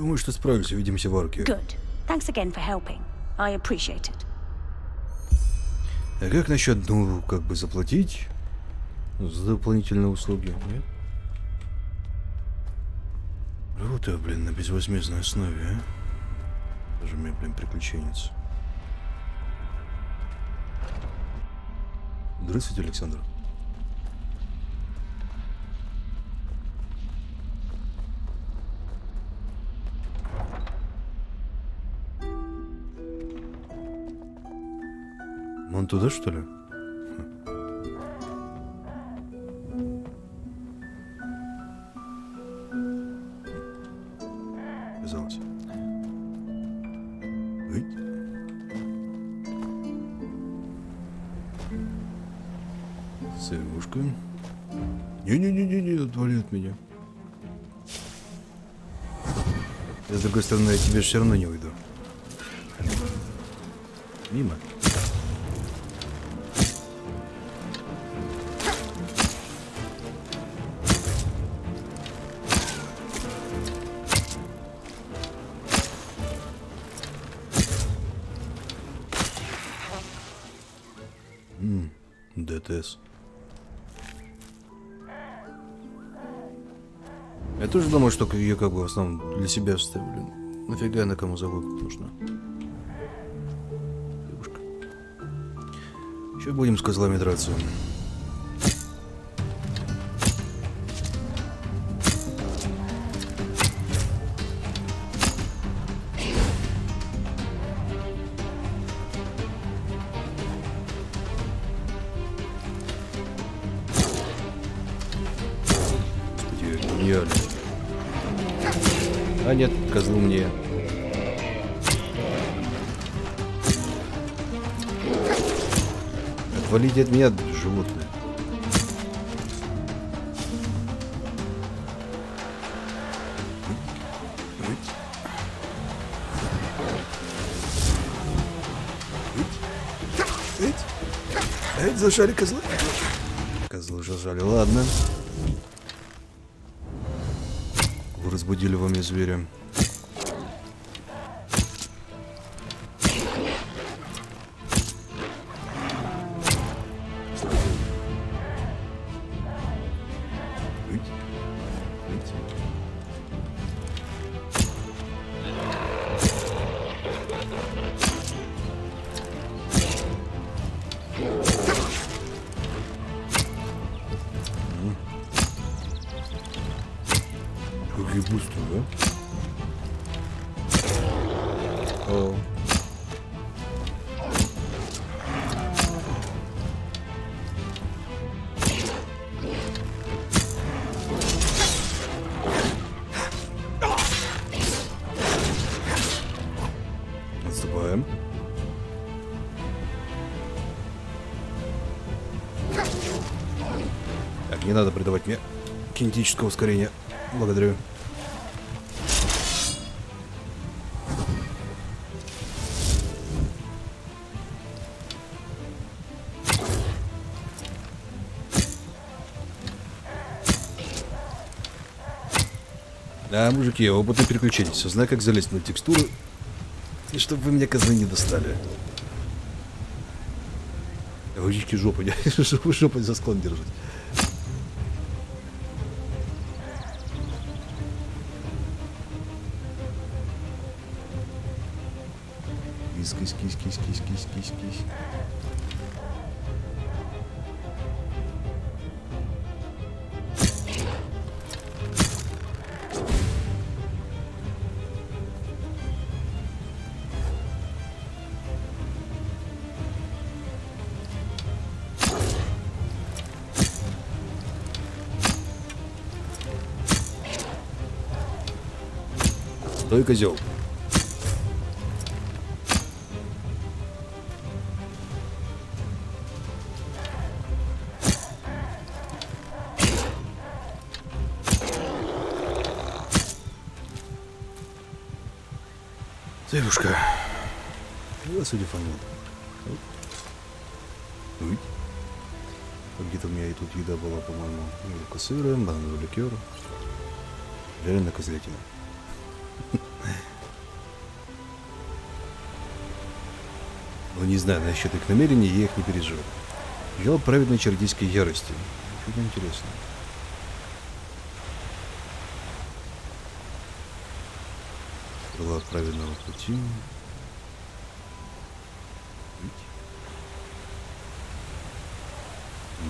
Думаю, что справишься. Увидимся в арке. Good. Thanks again for helping. I appreciate it. А как насчет, ну, как бы заплатить за дополнительные услуги? Нет? Работаю, блин, на безвозмездной основе, а? Даже мне, блин, приключенец. Здравствуйте, Александр. Он туда, что ли? Казалось. Ой. Севушка. Не-не-не-не, отвали от меня. Я, с другой стороны, я тебе все равно не уйду. Мимо. Тоже думаю, что ее как бы в основном для себя вставили. Нафига она кому за выкуп нужна? Девушка. Еще будем с козлами драться. Меня, животное. Эть, зажали козлы. Козлы зажали, ладно. Вы разбудили во мне зверя. Надо придавать мне кинетического ускорения. Благодарю. Да, мужики, опытно переключитесь. Узнай, как залезть на текстуру. И чтобы вы мне козы не достали. Водички жопу, не- жопу, жопу за склон держать. Стой, козел. Девушка. Я судя. Ой. Где-то у меня и тут еда была, по-моему. Вилка сыра, банановый ликер. Жареная козлятина. Не знаю насчет их намерений, я их не переживу. Взял праведной чардийской ярости. Что-то интересное. Была праведного пути.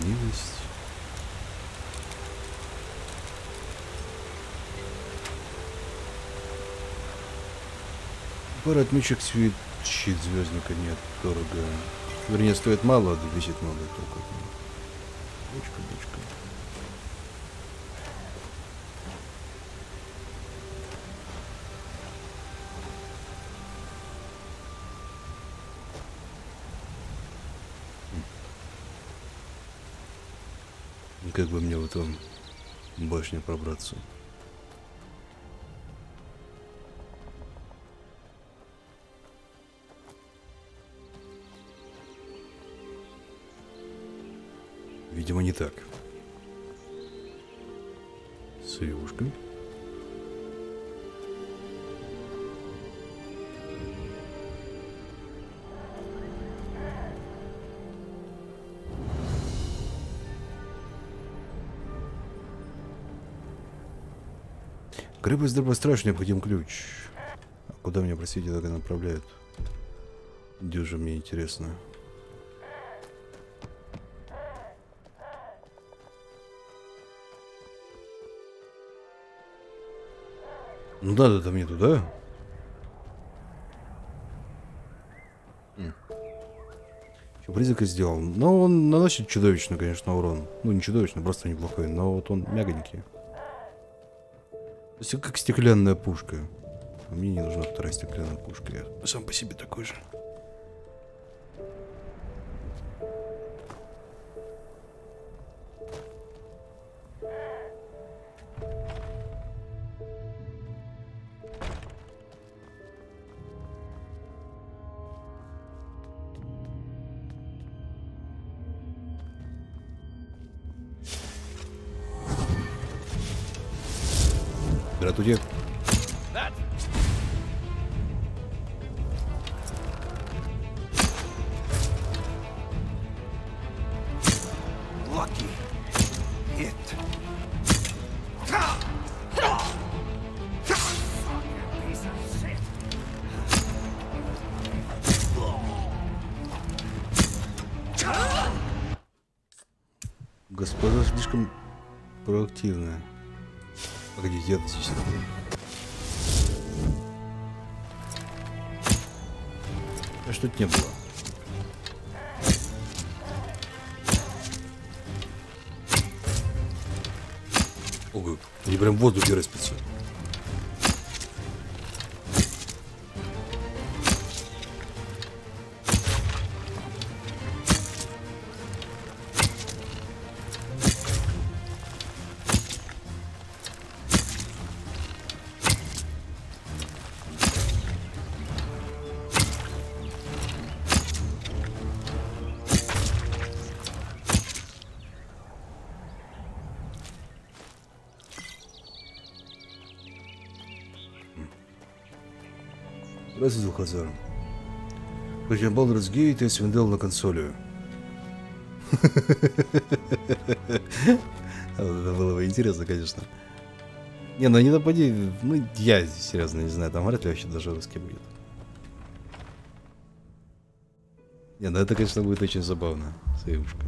Милость. Пара отмычек свет щит звездника нет, дорого. Вернее, стоит мало, а весит много только. Бочка, бочка. Как бы мне в этом башне пробраться? Видимо, не так. С Ивушкой. Грибы с дробостраш необходим ключ. А куда меня, простите, так и направляют? Дюжа мне интересно. Ну да, мне туда. Что, призрак сделал. Но он наносит чудовищно, конечно, урон. Ну, не чудовищно, просто неплохой. Но вот он мягонький. То есть как стеклянная пушка. А мне не нужна вторая стеклянная пушка. Я сам по себе такой же. Здравствуйте, Хазар. Хотя Baldur's Gate и Свиндел на консоли. Было бы интересно, конечно. Не, ну не напади, ну я серьезно не знаю, там вряд ли вообще даже русский будет. Не, ну это, конечно, будет очень забавно, Саюшка.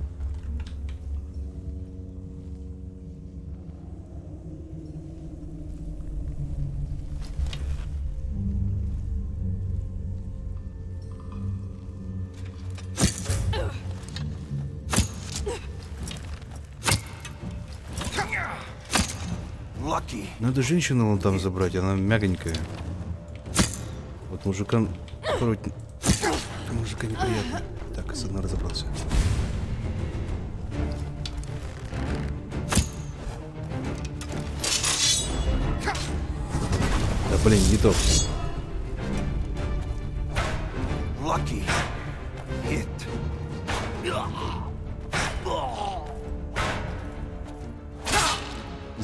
Надо женщину вон там забрать, она мягонькая. Вот мужикам порой... Мужика неприятно. Так, с одной разобрался. Да блин, не то. Lucky.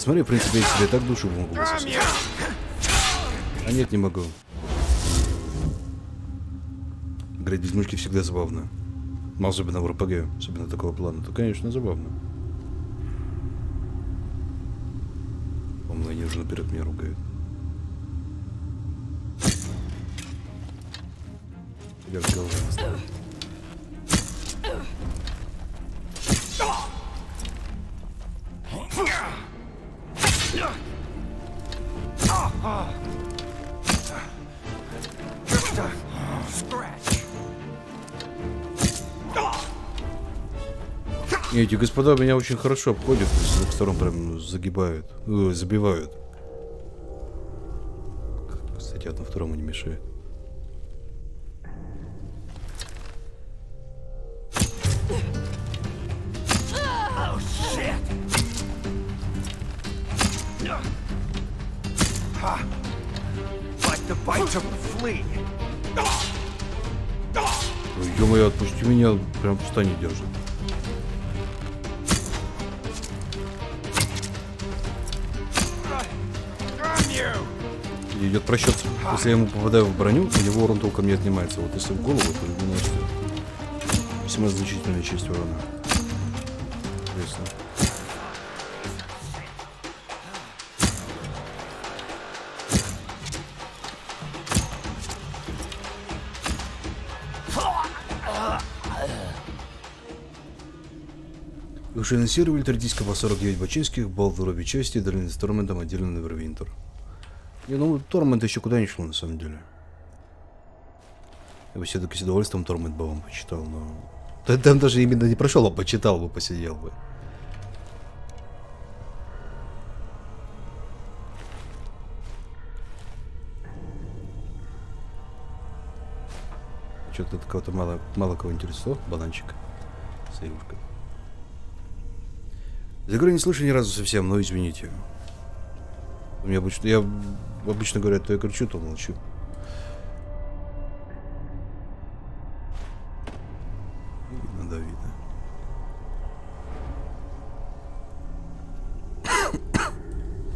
Смотри, в принципе, я себе так душу могу высосать. А нет, не могу. Играть без мышки всегда забавно. Особенно в РПГ, особенно такого плана, то, конечно, забавно. По-моему, они уже наперед меня ругают. Эти господа меня очень хорошо обходят, с двух сторон прям загибают, э, забивают. Кстати, одно второму не мешает. Ё-моё, отпусти меня, прям в стане держит. Просчет. Если я ему попадаю в броню, у него урон толком не отнимается. Вот если в голову, то ему наносит весьма значительная часть урона. Интересно. Уже анонсировали три диска по 49 бачинских, Балдурове части, Долины с Торментом, отдельно Невервинтер. Не, ну Тормент еще куда не шло, на самом деле. Я бы все-таки с удовольствием Тормент бы вам почитал, но... Там даже именно не прошел, а почитал бы, посидел бы. Что-то кого-то мало, мало кого интересовало. Бананчик. Саюшка. За игру не слышу ни разу совсем, но извините. У меня обычно, я обычно говорят, то я кричу, то молчу. Видно, да, видно.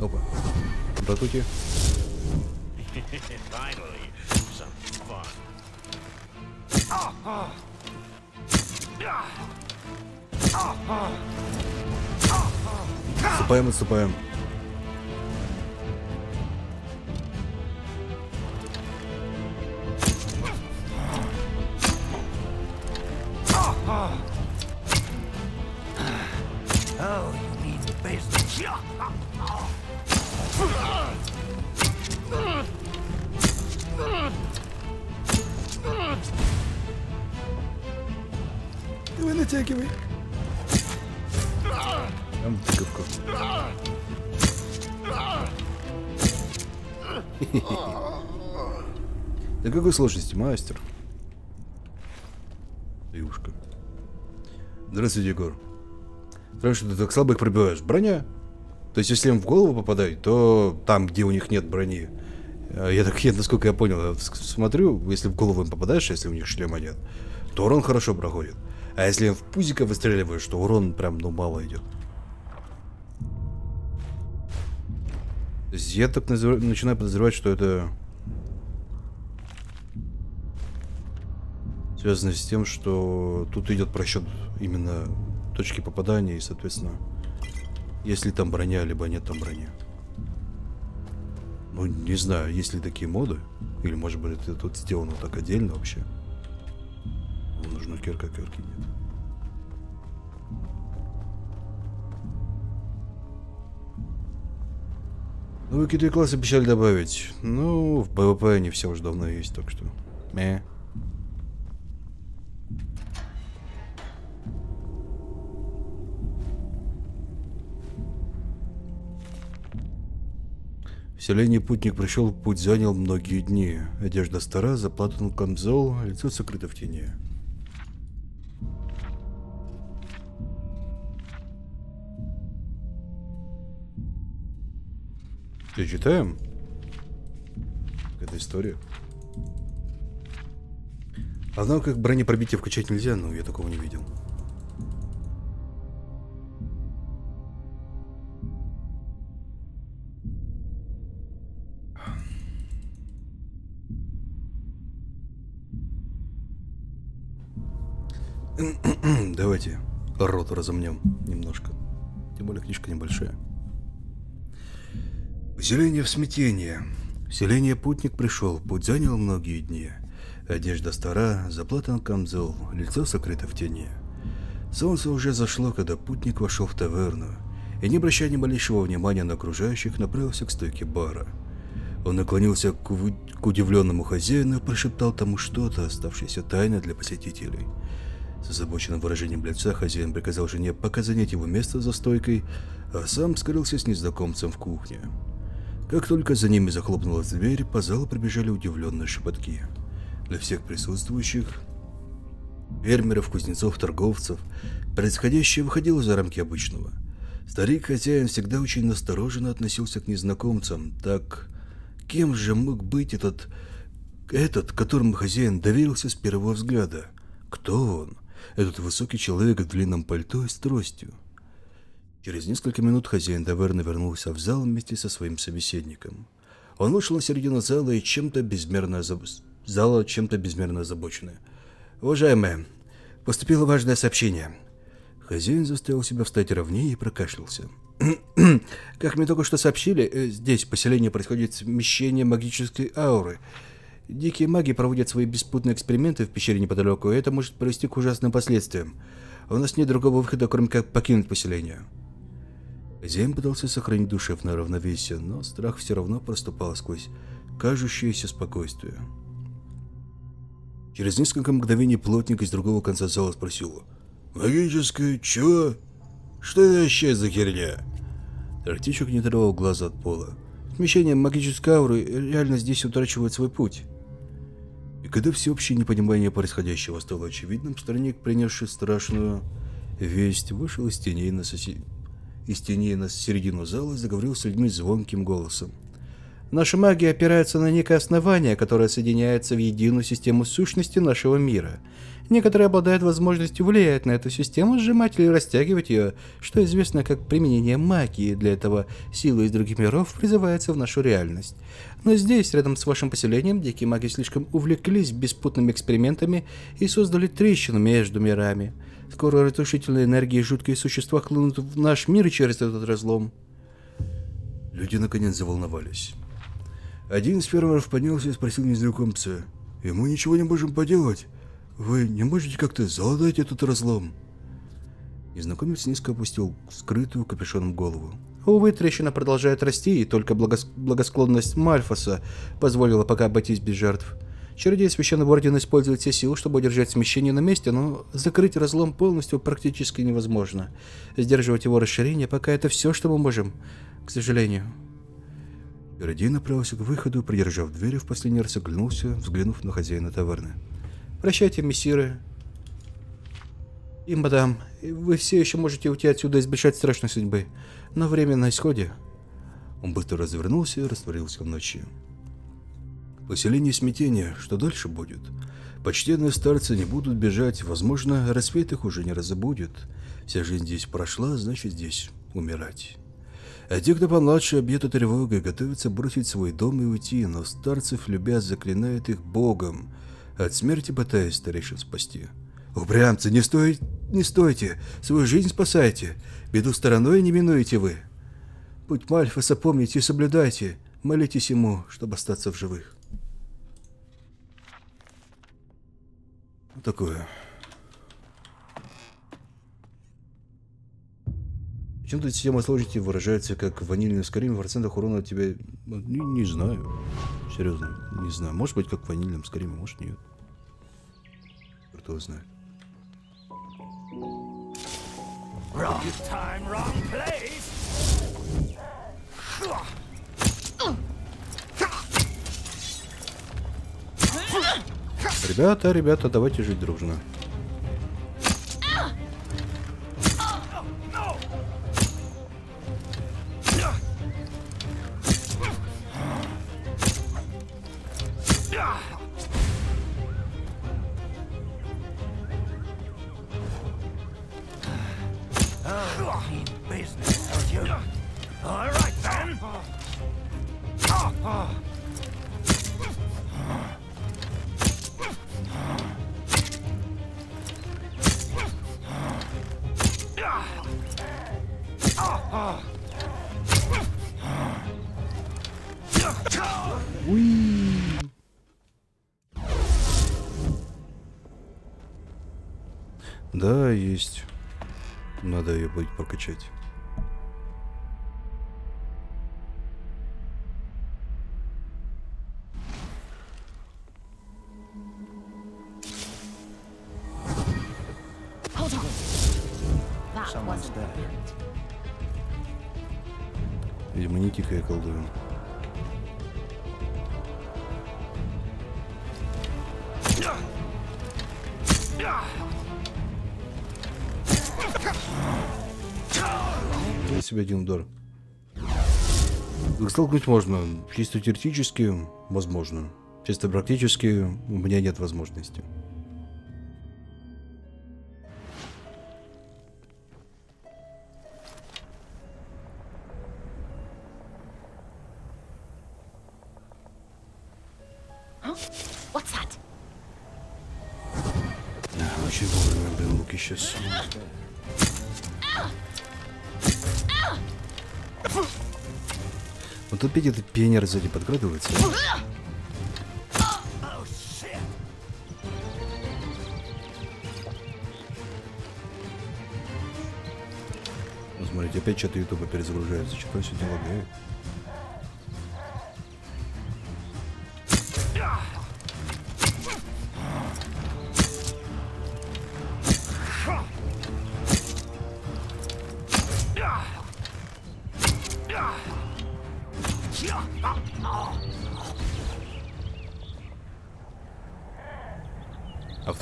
Опа. Братуки. Some Давай натягивай. Там тыковку. Да какой сложности, мастер? Юшка. Здравствуйте, Егор. Что ты так слабо их пробиваешь. Броня. То есть, если им в голову попадают, то там, где у них нет брони. а Я так, я, насколько я понял, я смотрю, если в голову им попадаешь, если у них шлема нет, то урон хорошо проходит. А если им в пузико выстреливаешь, то урон прям, ну, мало идет. Я так назыв- начинаю подозревать, что это связано с тем, что тут идет просчет именно точки попадания и, соответственно, есть ли там броня, либо нет там брони. Ну, не знаю, есть ли такие моды, или, может быть, это тут сделано так отдельно вообще. Ну, нужна кирка, кирки нет. Ну, вы какие-то классы обещали добавить. Ну, в ПВП они все уже давно есть, так что... Meh. В селение путник пришел, путь занял многие дни. Одежда стара, заплатан камзол, лицо сокрыто в тени. Ты читаем? Это история. Однако как бронепробитие вкачать нельзя, но я такого не видел. Давайте рот разомнем немножко. Тем более книжка небольшая. Поселение в смятении. В селение путник пришел, путь занял многие дни. Одежда стара, заплатан камзол, лицо сокрыто в тени. Солнце уже зашло, когда путник вошел в таверну, и, не обращая ни малейшего внимания на окружающих, направился к стойке бара. Он наклонился к, к удивленному хозяину и прошептал тому что-то, оставшееся тайной для посетителей. С озабоченным выражением лица хозяин приказал жене пока занять его место за стойкой, а сам скрылся с незнакомцем в кухне. Как только за ними захлопнулась дверь, по залу прибежали удивленные шепотки. Для всех присутствующих, фермеров, кузнецов, торговцев, происходящее выходило за рамки обычного. Старик-хозяин всегда очень настороженно относился к незнакомцам, так кем же мог быть этот... этот, которому хозяин доверился с первого взгляда? Кто он? Этот высокий человек в длинном пальто и с тростью. Через несколько минут хозяин таверны вернулся в зал вместе со своим собеседником. Он вышел на середину зала и чем-то безмерно озаб... зала чем-то безмерно озабоченный. «Уважаемые, поступило важное сообщение». Хозяин заставил себя встать ровнее и прокашлялся. Как мне только что сообщили, э, здесь, в поселении, происходит смещение магической ауры. Дикие маги проводят свои беспутные эксперименты в пещере неподалеку, и это может привести к ужасным последствиям. У нас нет другого выхода, кроме как покинуть поселение. Хозяин пытался сохранить душевное равновесие, но страх все равно проступал сквозь кажущееся спокойствие. Через несколько мгновений плотник из другого конца зала спросил. «Магическое чего? Что это вообще за херня?» Тартичек не отрывал глаза от пола. Смещение магической ауры реально здесь утрачивает свой путь. Когда всеобщее непонимание происходящего стало очевидным, странник, принесший страшную весть, вышел из теней на соси... из теней на середину зала и заговорил с людьми звонким голосом. Наша магия опирается на некое основание, которое соединяется в единую систему сущности нашего мира. Некоторые обладают возможностью влиять на эту систему, сжимать или растягивать ее, что известно как применение магии. Для этого силы из других миров призываются в нашу реальность. Но здесь, рядом с вашим поселением, дикие маги слишком увлеклись беспутными экспериментами и создали трещину между мирами. Скоро разрушительные энергии и жуткие существа хлынут в наш мир через этот разлом. Люди наконец заволновались. Один из фермеров поднялся и спросил незнакомца. «И мы ничего не можем поделать. Вы не можете как-то залатать этот разлом?» Незнакомец низко опустил скрытую капюшоном голову. Увы, трещина продолжает расти, и только благос- благосклонность Мальфоса позволила пока обойтись без жертв. Чародей Священного Ордена использует все силы, чтобы удержать смещение на месте, но закрыть разлом полностью практически невозможно. Сдерживать его расширение пока это все, что мы можем, к сожалению. Чародей направился к выходу, придержав дверь и в последний раз оглянулся, взглянув на хозяина таверны. «Прощайте, мессиры. И, мадам, вы все еще можете уйти отсюда и избежать страшной судьбы, но время на исходе». Он быстро развернулся и растворился в ночи. Поселение смятения, что дальше будет? Почтенные старцы не будут бежать, возможно, рассвет их уже не разобудет. Вся жизнь здесь прошла, значит здесь умирать. А те, кто помладше, объеты тревогой, готовятся бросить свой дом и уйти, но старцев, любя, заклинают их Богом, от смерти пытаясь старейшин спасти. Упрямцы, не стойте, не стойте, свою жизнь спасайте, беду стороной не минуете вы. Путь Мальфа запомните и соблюдайте, молитесь ему, чтобы остаться в живых. Такое. Почему-то система сложности выражается как ванильный скорее в процентах урона от тебя... ну, Не, не знаю. Серьезно, не знаю. Может быть, как в ванильном скорее, может нет. Кто знает. Wrong time, wrong place. Ребята, ребята, давайте жить дружно. Oh, mean business, you? All right then. Да, Надо ее будет прокачать. Себе один удар. Столкнуть можно. Чисто теоретически возможно. Чисто практически у меня нет возможности. Да, очень вовремя, блин, луки сейчас. Вот опять этот пионер сзади подкрадывается. Ну, смотрите, опять что-то ютуба перезагружается. Что-то сегодня лагает.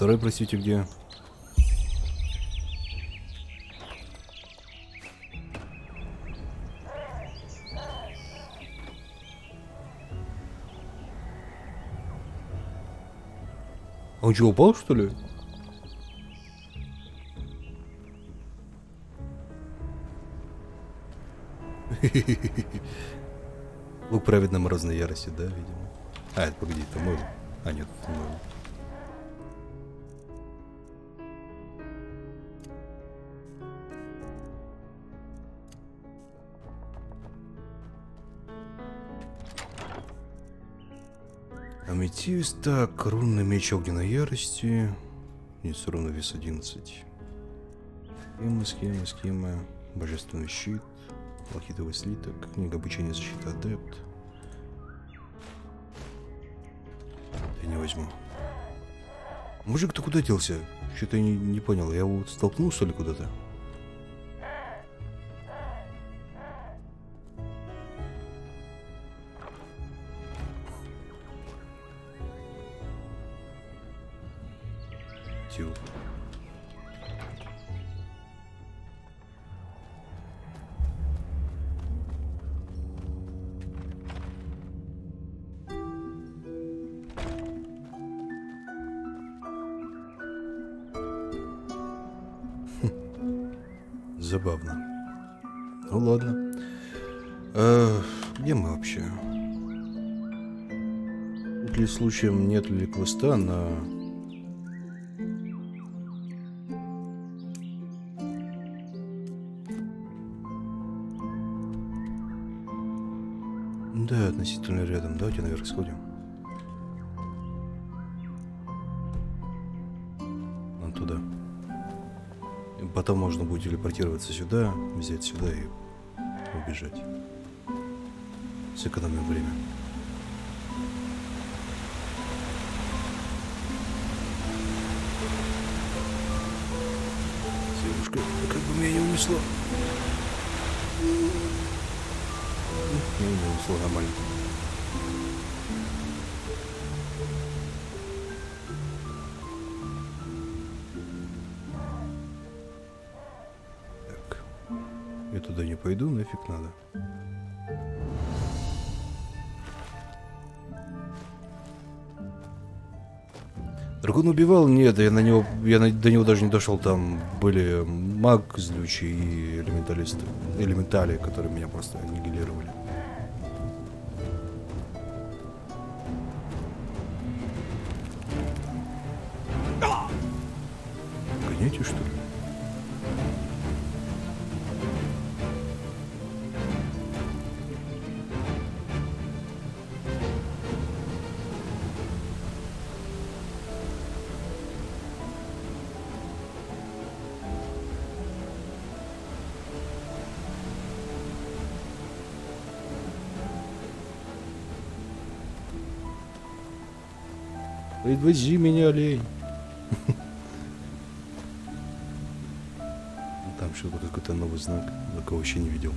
Второй, простите, где? А он что, упал, что ли? Лук праведно морозной ярости, да, видимо? А, это погоди, это мой. А, нет, это мой. Аметист, так, рунный меч огненной ярости. Нес ровно вес 11. Схема, схема, схема. Божественный щит. Лохитовый слиток. Книга обучения защиты адепт. Я не возьму. Мужик-то куда делся? Что-то я не, не понял. Я его столкнул, что ли, куда-то? Случаем нет ли квеста на... Да, относительно рядом. Давайте наверх сходим. Вон туда. И Потом можно будет телепортироваться сюда, взять сюда и убежать. Сэкономим время. Унесло. Не унесло нормально. Так. Я туда не пойду, нафиг надо. Дракон убивал? Нет, я на него, я на- до него даже не дошел. Там были маг злючий и элементалисты, элементали, которые меня просто аннигилировали. Предвози меня, олень. Там что-то какой-то новый знак, такого вообще не видел.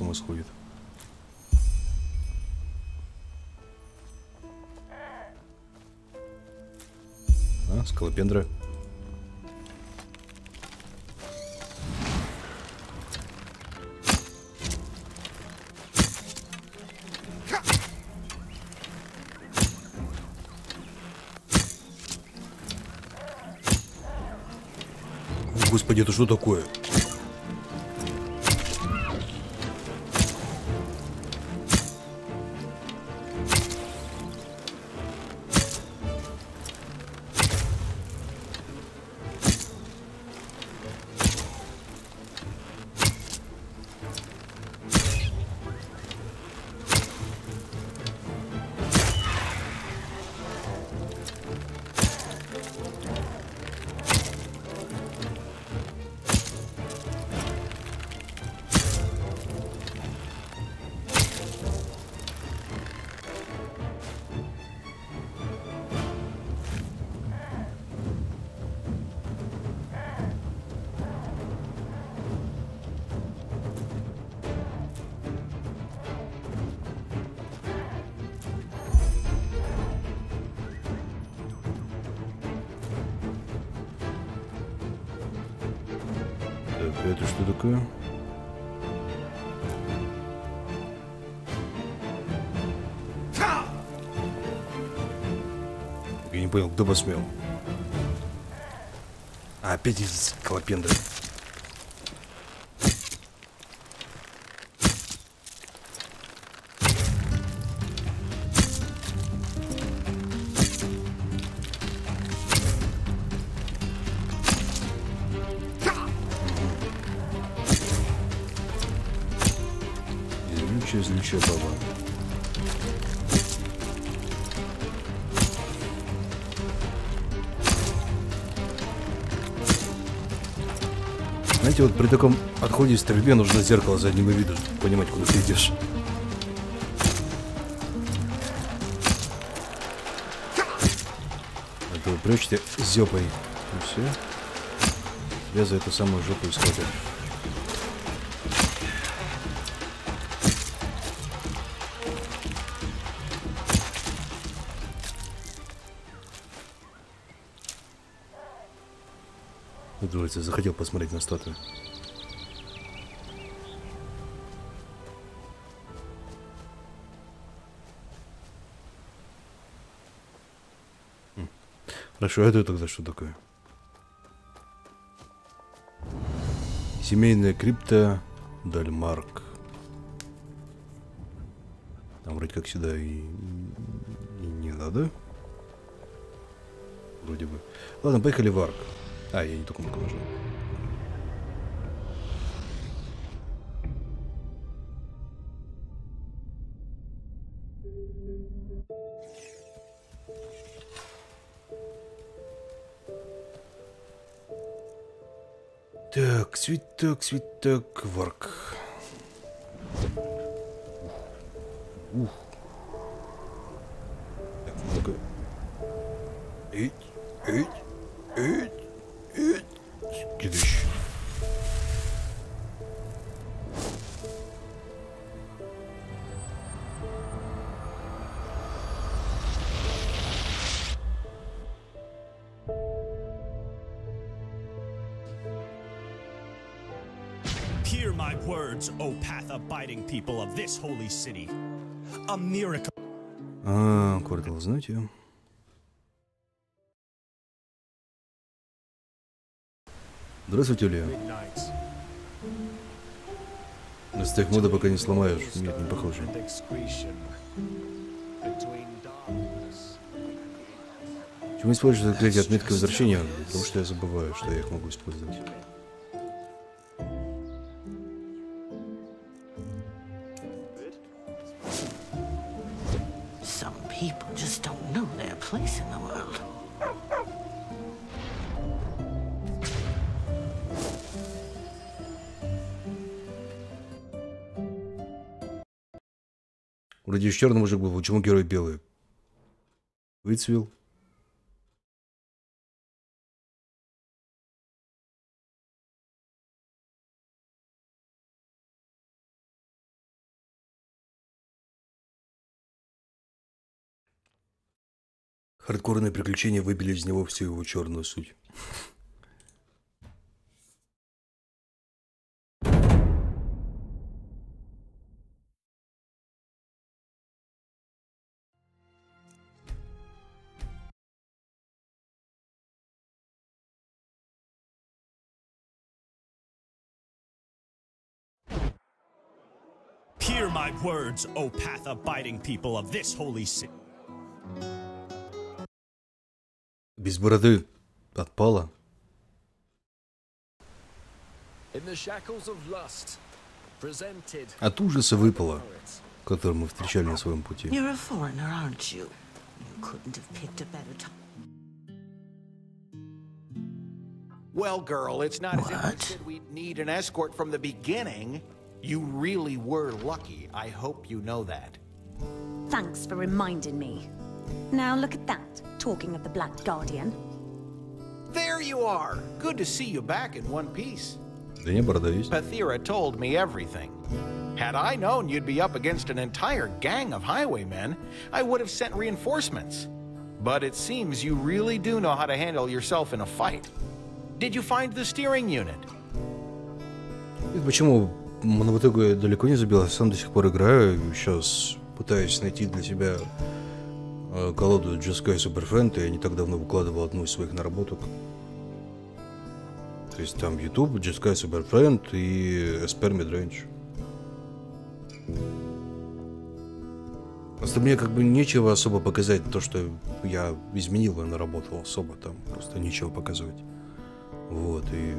Само сходит. А, скалопендра. Господи, это что такое? Кто посмел? А, опять эти скалопендры. При таком отходе в стрельбе нужно зеркало заднего вида, чтобы понимать, куда ты идешь. Это вы прячете зёпой. И все. Я за эту самую жопу и схватил. Говорится, захотел посмотреть на статую. Хорошо, а это тогда что такое? Семейная крипта Дальмарк. Там вроде как сюда и, и не надо. Вроде бы. Ладно, поехали в Арк. А, я не только нажал. suite, work. Abiding people of this holy city. A miracle. А, квартал знати. Здравствуйте, Илья. Midnight. На стех мода пока не сломаешь. Нет, не похоже. Почему используешь заклятие отметки возвращения? Потому что я забываю, что я их могу использовать. People just don't know their place in the world. Вроде черный мужик был, почему герой белый? Выцвел. Хардкорные приключения выбили из него всю его черную суть. Hear my words, O path abiding people of this holy city. Без бороды отпала. От ужаса выпала, который мы встречали на своем пути. Well, girl, it's not as if we said we'd need an escort from the beginning. You really were lucky. I hope you know that. Thanks for reminding me. Now look at that, talking of the Black Guardian. There you are. Good to see you back in one piece. Да не, борода есть. Pathira told me everything. Had I known you'd be up against an entire gang of highwaymen, I would have sent reinforcements. But it seems you really do know how to handle yourself in a fight. Did you find the steering unit? И почему на в итоге далеко не забил, я сам до сих пор играю, сейчас пытаюсь найти для себя э, колоду Jeskai Superfriend, я не так давно выкладывал одну из своих наработок. То есть там YouTube, Jeskai Superfriend и Esper Midrange. Просто мне как бы нечего особо показать, то, что я изменил и наработал особо, там просто нечего показывать. Вот, и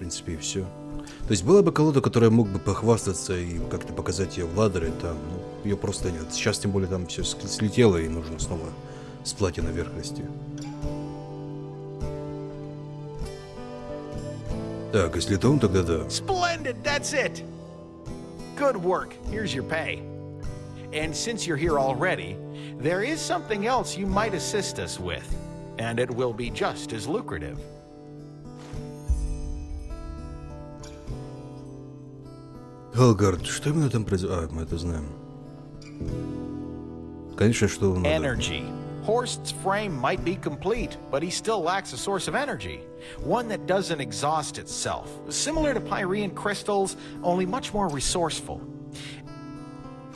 принципе, и все. То есть была бы колода, которая мог бы похвастаться и как-то показать ее в ладере, там, ну, ее просто нет. Сейчас, тем более, там все слетело, и нужно снова с платья наверх расти. Так, если это он, тогда да. Splendid, that's it. Good work. Here's your pay. And since you're here already, there is something else you might assist us with, and it will be just as lucrative. Хелгард, что именно там произошло? А, мы это знаем. Конечно, что надо. Energy. Horst's frame might be complete, but he still lacks a source of energy. One that doesn't exhaust itself. Similar to Pyrean crystals, only much more resourceful.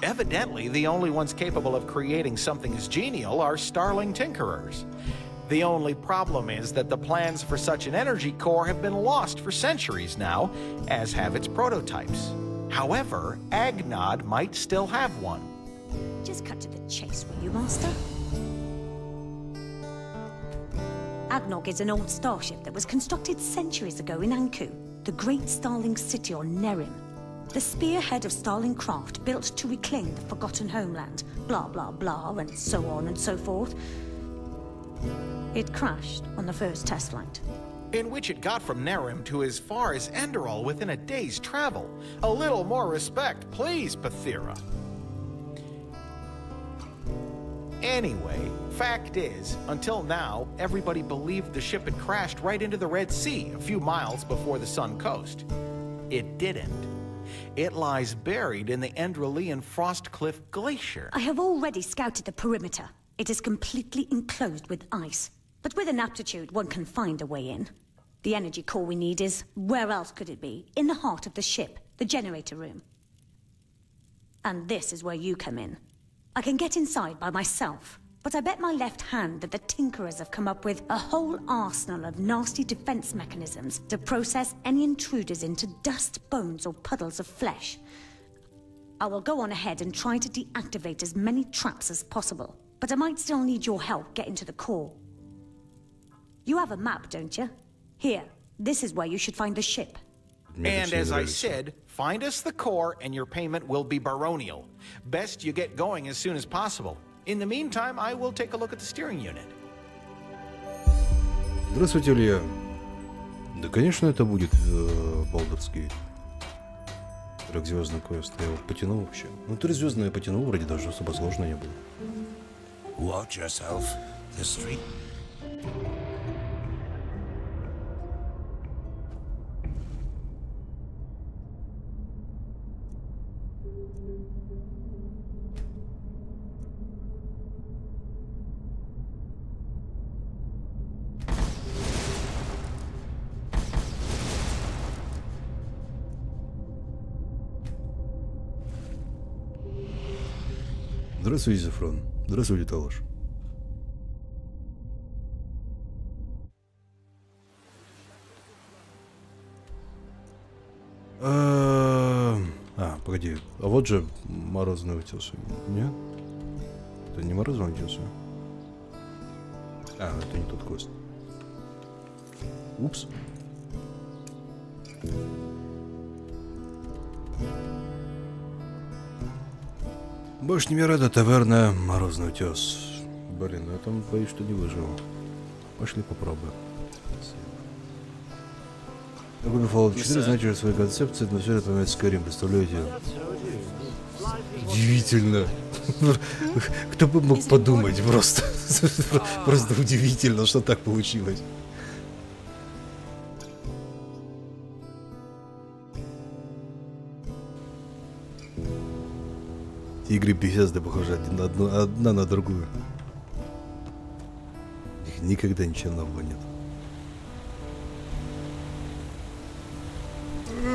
Evidently, the only ones capable of creating something as genial are Starling Tinkerers. The only problem is that the plans for such an energy core have been lost for centuries now, as have its prototypes. However, Agnod might still have one. Just cut to the chase, will you, Master? Agnog is an old starship that was constructed centuries ago in Anku, the great Starling city on Nerim. The spearhead of Starling craft built to reclaim the forgotten homeland, blah blah blah, and so on and so forth. It crashed on the first test flight. In which it got from Nerim to as far as Enderall within a day's travel. A little more respect, please, Pathira. Anyway, fact is, until now, everybody believed the ship had crashed right into the Red Sea a few miles before the Sun coast. It didn't. It lies buried in the Endralean Frostcliff Glacier. I have already scouted the perimeter. It is completely enclosed with ice. But with an aptitude, one can find a way in. The energy core we need is, where else could it be? In the heart of the ship, the generator room. And this is where you come in. I can get inside by myself, but I bet my left hand that the Tinkerers have come up with a whole arsenal of nasty defense mechanisms to process any intruders into dust, bones, or puddles of flesh. I will go on ahead and try to deactivate as many traps as possible, but I might still need your help getting to the core. You have a map, don't you? Here, this is where you should find the ship. And as I said, find us the core and your payment will be baronial. Best you get going as soon as possible. In the meantime, I will take a look at the steering unit. Здравствуйте, Илья. Да, конечно, это будет э, Baldur's Gate. Трехзвездный квест. Я его потянул вообще. Ну, три звездные я потянул, вроде даже особо сложно не было. Watch yourself. The street. Здравствуйте, Зефрон. Здравствуйте, Талаш. А, а, погоди. А вот же морозный утес. Нет? Это не морозный утес. А, это не тот кост. Упс. Башня Мирада, таверна, Морозный утес. Блин, ну я там боюсь, что не выживу. Пошли попробуем. Я купил Fallout 4, знаете же свои концепции, но все это напоминает Skyrim, представляете? Удивительно. Кто бы мог подумать, просто. Просто удивительно, что так получилось. Игры Bethesda похожи один на одну, одна на другую. У них никогда ничего нового нет.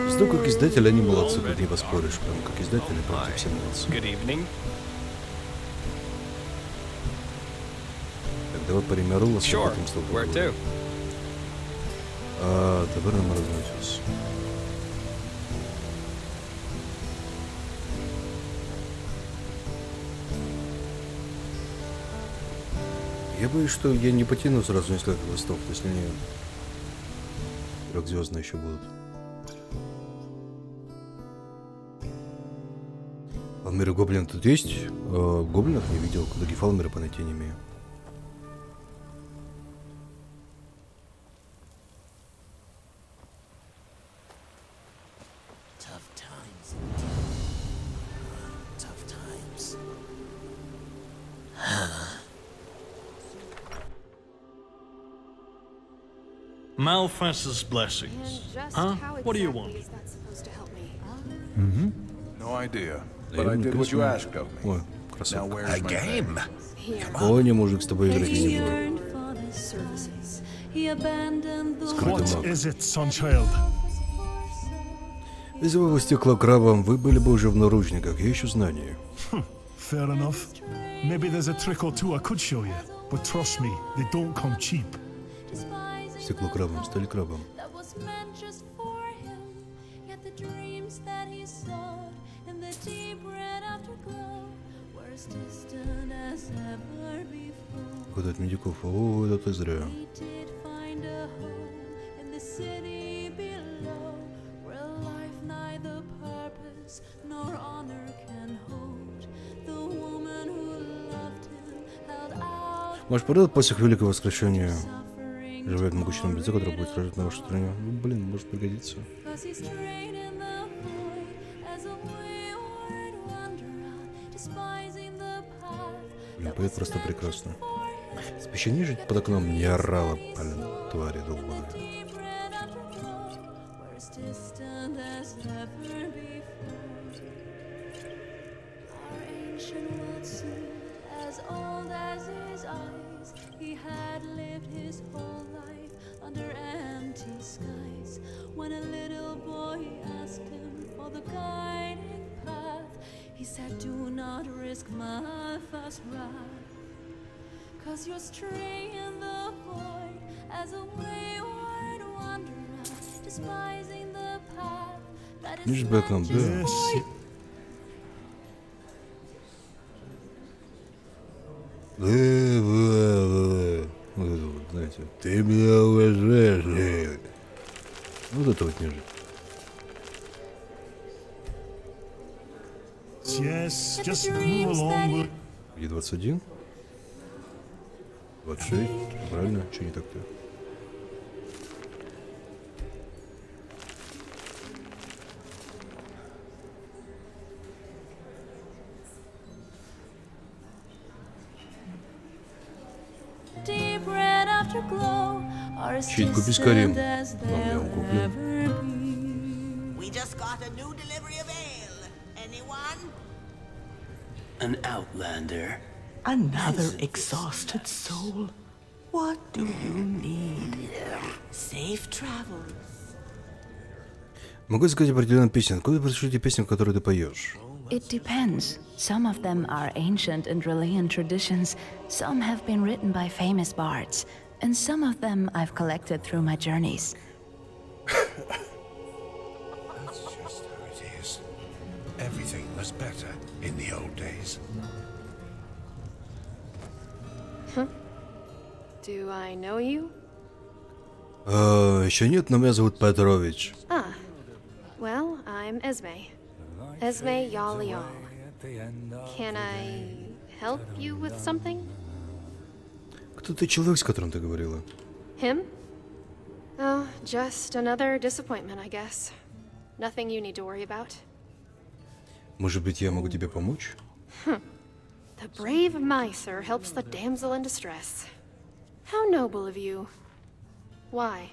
Зато как издатель они молодцы, тут не поспоришь. Прям как издатели, правда, все молодцы. Так, давай примеру вас, Sure. потом с тобой? А, таверна морозный Я боюсь, что я не потяну сразу несколько листов, если они трехзвездные еще будут. Фалмеры гоблин тут есть? Э, гоблинов не видел, куда гифалмеры по найти не имею. Malphas's blessings. Huh? What do you want? Mm-hmm. No idea. But I did what you asked of me. Ой, Now красотка. where's my game? О, не, мужик, с тобой играть не буду. What Скрытый маг. is it, sonchild? Если бы вы стекла крабом, вы были бы уже в наручниках. Я ищу знания. Fair enough. Maybe there's a trick or two I could show you. But trust me, they don't come cheap. Стекло крабом, стали крабом. that was meant just for him. Yet the dreams that he sought in the deep red afterglow were as distant as ever before. Куда от медиков? О, это ты зря. Может, пора посох Великого Воскрешения живет в могучем лице, который будет сражать на вашей стороне. Ну, блин, может пригодиться. Блин, поет просто прекрасно. Спещи жить под окном не орала, блин, твари seemed as old as his eyes. He had lived his whole life under empty skies when a little boy asked him for the guiding path. He said, Do not risk my first breath, cause you're straying in the void as a wayward wanderer, despising the path that is. Вот это вот, знаете. Ты меня уважаешь. э. Вот это вот нежить. Yes, just move along. We'll... Где 21? 26. Правильно? Че не так-то? just got a new delivery of ale. Anyone? An outlander. Another exhausted soul. What do you need? Safe travels. Могу сказать определенную песню. Откуда пришли эти песни, которые ты поешь? It depends. Some of them are ancient Andrelian traditions, some have been written by famous bards, and some of them I've collected through my journeys. That's just how it is. Everything was better in the old days. Do I know you? А, еще нет, но меня зовут Петрович. Ah. Well, I'm Esme. Esme Yalial. Can I help you with something? Ты человек, с которым ты говорила? Him? Oh, just another disappointment, I guess. Nothing you need to worry about. Может быть, я могу тебе помочь? Hm. The brave miser helps the damsel in distress. How noble of you. Why?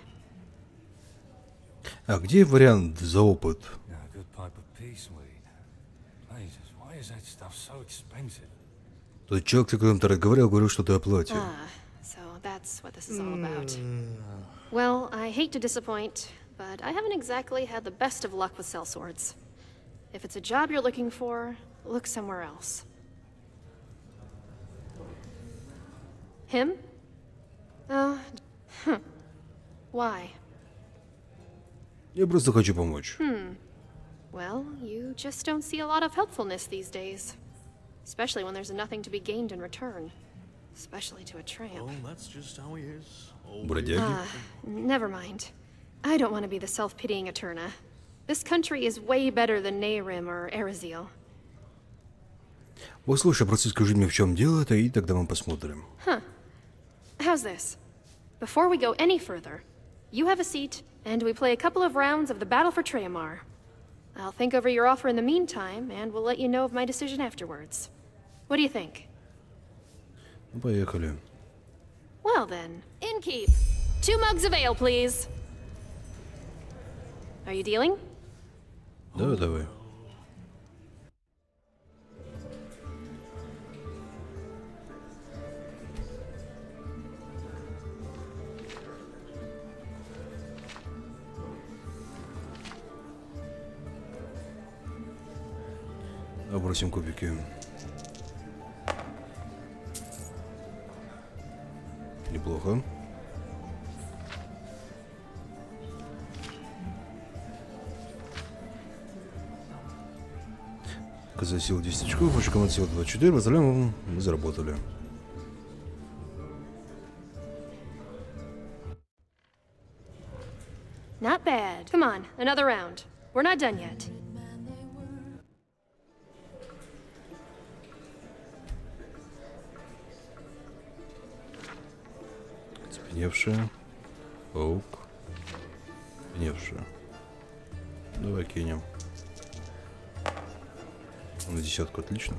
А где вариант за опыт? Тот человек, с которым ты разговаривал, говорил что-то о плате. Ah, that's what this is all about. Well, I hate to disappoint, but I haven't exactly had the best of luck with sellswords. If it's a job you're looking for, look somewhere else. Him? Oh, hm. Why? Я просто хочу помочь. Hmm. Well, you just don't see a lot of helpfulness these days. Especially when there's nothing to be gained in return. Especially to a tramp. that's just how he is. Бродяги? Ah, never mind. I don't want to be the self-pitying Eterna. This country is way better than Nehrim or Erizil. Послушай, просто скажи мне, в чем дело-то, и тогда мы посмотрим. Huh. How's this? Before we go any further, you have a seat, and we play a couple of rounds of the Battle for Treyamar. I'll think over your offer in the meantime, and we'll let you know of my decision afterwards. What do you think? Ну, поехали. Well then, innkeep. Two mugs of ale, please. Are you dealing? Да, давай. Бросим кубики. Неплохо. Показать силу 10 очков, ваша команда сила 24, поздравляем, мы заработали. Not bad. Come on, another round. We're not done yet. Спиневшая. Паук. Спиневшая. Давай кинем. На десятку отлично.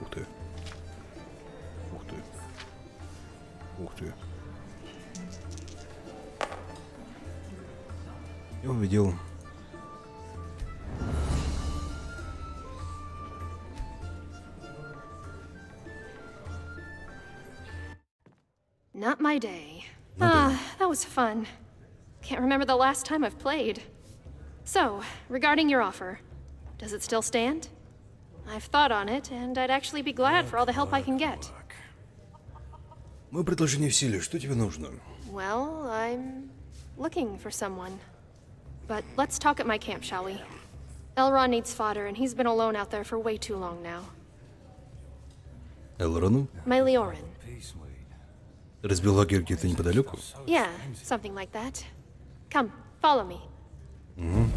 Ух ты. Ух ты. Ух ты. Я увидел. Not my day. Ah, that was fun. Can't remember the last time I've played. So, regarding your offer, does it still stand? I've thought on it, and I'd actually be glad for all the help I can get. Мое предложение в силе. Что тебе нужно? Well, I'm looking for someone. But let's talk at my camp, shall we? Elron needs fodder, and he's been alone out there for way too long now. Элрону? My Leorin. Разбил лагерь где-то неподалеку? Yeah, something like that. Come, follow me. Угу.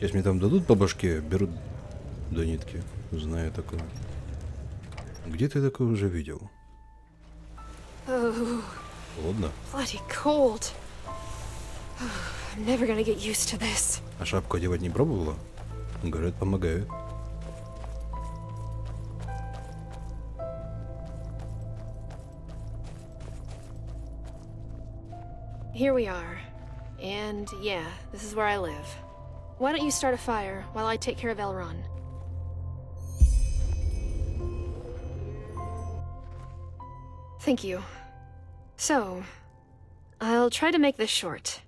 Если мне там дадут по башке, берут до нитки. Знаю такое. Где ты такое уже видел? Oh, Холодно. bloody cold. I'm never gonna get used to this. А шапку одевать не пробовала? Говорят, помогает. Here we are. And yeah, this is where I live. Why don't you start a fire while I take care of Elron? Thank you. So, I'll try to make this short.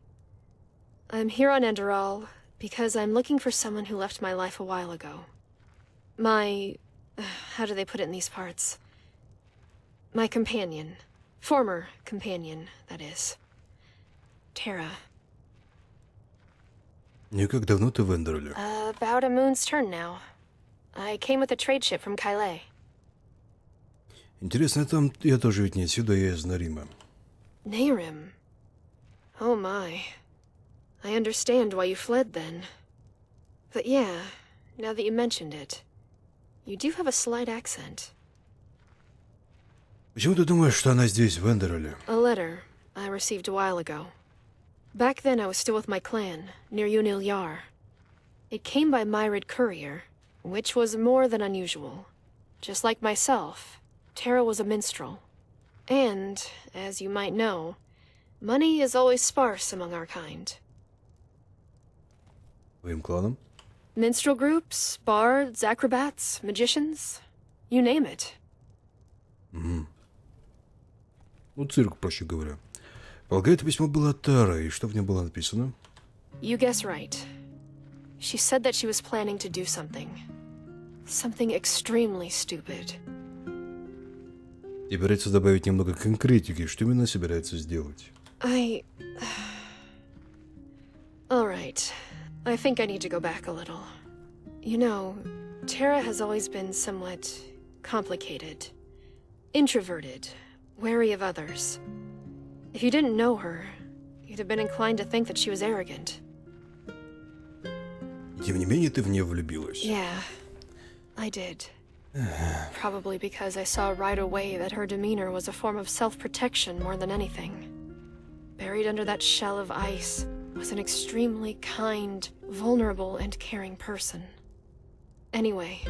I'm here on Enderal because I'm looking for someone who left my life a while ago. My. How do they put it in these parts? My companion. Former companion, that is. Tara. И как давно ты в Эндерле? About a moon's turn now. I came with a trade ship from Kylay. Интересно, там я тоже ведь не отсюда, я из Нарима. Nehrim. Oh my. I understand why you fled then. But yeah, now that you mentioned it, you do have a slight accent. Почему ты думаешь, что она здесь, в Эндерле? A letter I received a while ago. Back then I was still with my clan, near Unil Yar. It came by Myrid Courier, which was more than unusual. Just like myself, Tara was a minstrel. And, as you might know, money is always sparse among our kind. Твоим кланом? Minstrel groups, bards, acrobats, magicians, you name it. Угу. Ну, цирк, проще говоря. Полагаю, это письмо было от Тары, и что в нем было написано? You guess right. She said that she was planning to do something. Something extremely stupid. Тебе придется добавить немного конкретики, что именно собирается сделать. I. Alright. I think I need to go back a little. You know, Tara has always been somewhat complicated, introverted, wary of others. If you didn't know her, you'd have been inclined to think that she was arrogant. Тем не менее, ты в нее влюбилась. Yeah, I did. Probably because I saw right away that her demeanor was a form of self protection more than anything. Buried under that shell of ice was an extremely kind, vulnerable, and caring person. Anyway,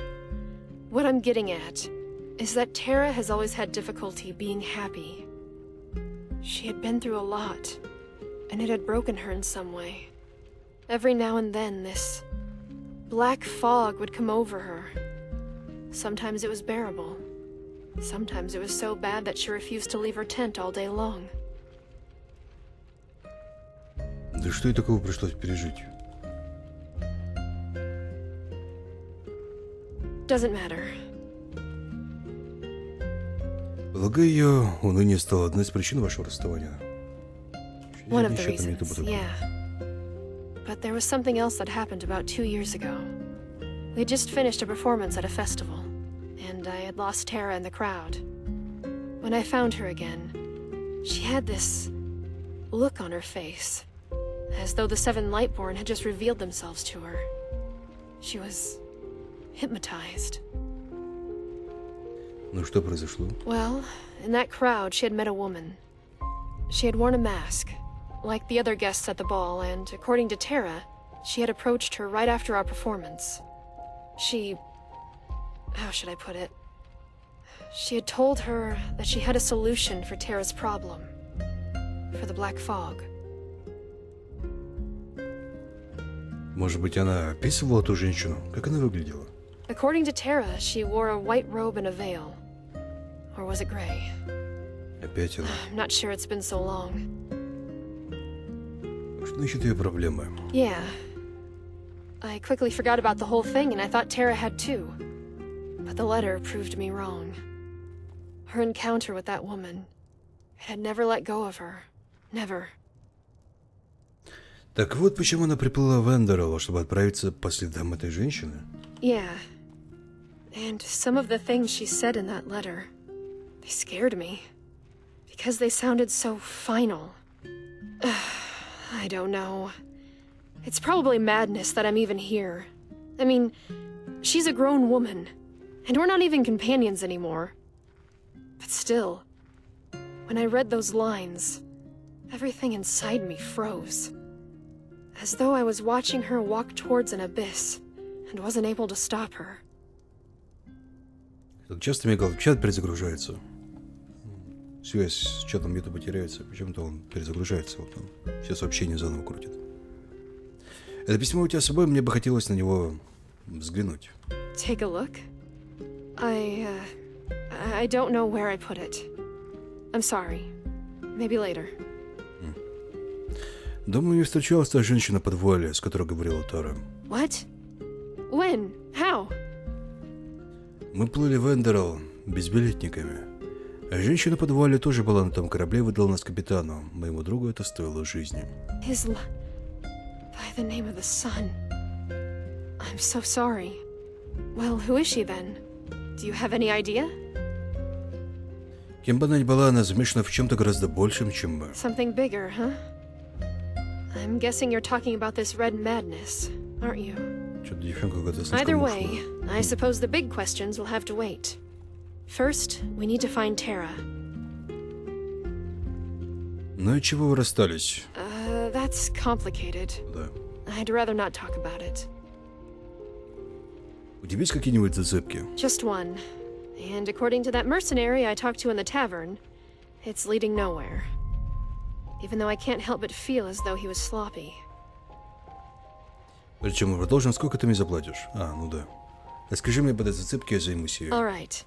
what I'm getting at is that Tara has always had difficulty being happy. She had been through a lot, and it had broken her in some way. Every now and then, this black fog would come over her. Sometimes it was bearable. Sometimes it was so bad that she refused to leave her tent all day long. Да что ей такого пришлось пережить? Doesn't matter. Полагаю, ее уныние стало одной из причин вашего расставания. One of the Еще там не reasons, было. yeah. But there was something else that happened about two years ago. We had just finished a performance at a festival, and I had lost Tara in the crowd. When I found her again, she had this look on her face, as though the Seven Lightborn had just revealed themselves to her. She was hypnotized. Ну что произошло? Well, in that crowd, she had met a woman. She had worn a mask, like the other guests at the ball, and according to Tara, she had approached her right after our performance. She. How should I put it? She had told her that she had a solution for Tara's problem. For the Black Fog. Может быть, она описывала ту женщину? Как она выглядела? According to Tara, she wore a white robe and a veil. Or was it gray? Опять она. I'm not sure it's been so long. Что значит ее проблемы? Yeah. I quickly forgot about the whole thing, and I thought Tara had too. But the letter proved me wrong. Her encounter with that woman it had never let go of her. Never. Так вот, почему она приплыла в Эндерелл, чтобы отправиться по следам этой женщины? Yeah. And some of the things she said in that letter, they scared me. Because they sounded so final. I don't know. It's probably madness that I'm even here. I mean, she's a grown woman, and we're not even companions anymore. But still, when I read those lines, everything inside me froze. As though I was watching her walk towards an abyss and wasn't able to stop her. Тут часто мигал, чат перезагружается. Связь с чатом Ютуба теряется. Почему-то он перезагружается. Вот он все сообщения заново крутит. Это письмо у тебя с собой, мне бы хотелось на него взглянуть. Take a look? I, uh, I don't know where I put it. I'm sorry. Maybe later. Думаю, не встречалась та женщина под вуале, с которой говорила Тара. What? When? How? Мы плыли в Эндерл безбилетниками. А женщина под вуале тоже была на том корабле и выдала нас капитану. Моему другу это стоило жизни. His l- By the name of the sun. I'm so sorry. Well, who is she then? Do you have any idea? Кем бы она ни была, она замешана в чем-то гораздо большем, чем мы. Something bigger, huh? I'm guessing you're talking about this red madness, aren't you? Either way. I suppose the big questions will have to wait. First, we need to find Tara. Ну и чего вы расстались? Uh, that's complicated. Да. I'd rather not talk about it. У тебя есть какие-нибудь зацепки? Just one. And according to that mercenary I talked to in the tavern, it's leading nowhere. Even though I can't help but feel as though he was sloppy. Причем мы продолжим, сколько ты мне заплатишь? А, ну да. Расскажи мне об этой зацепке, я займусь ею. All right.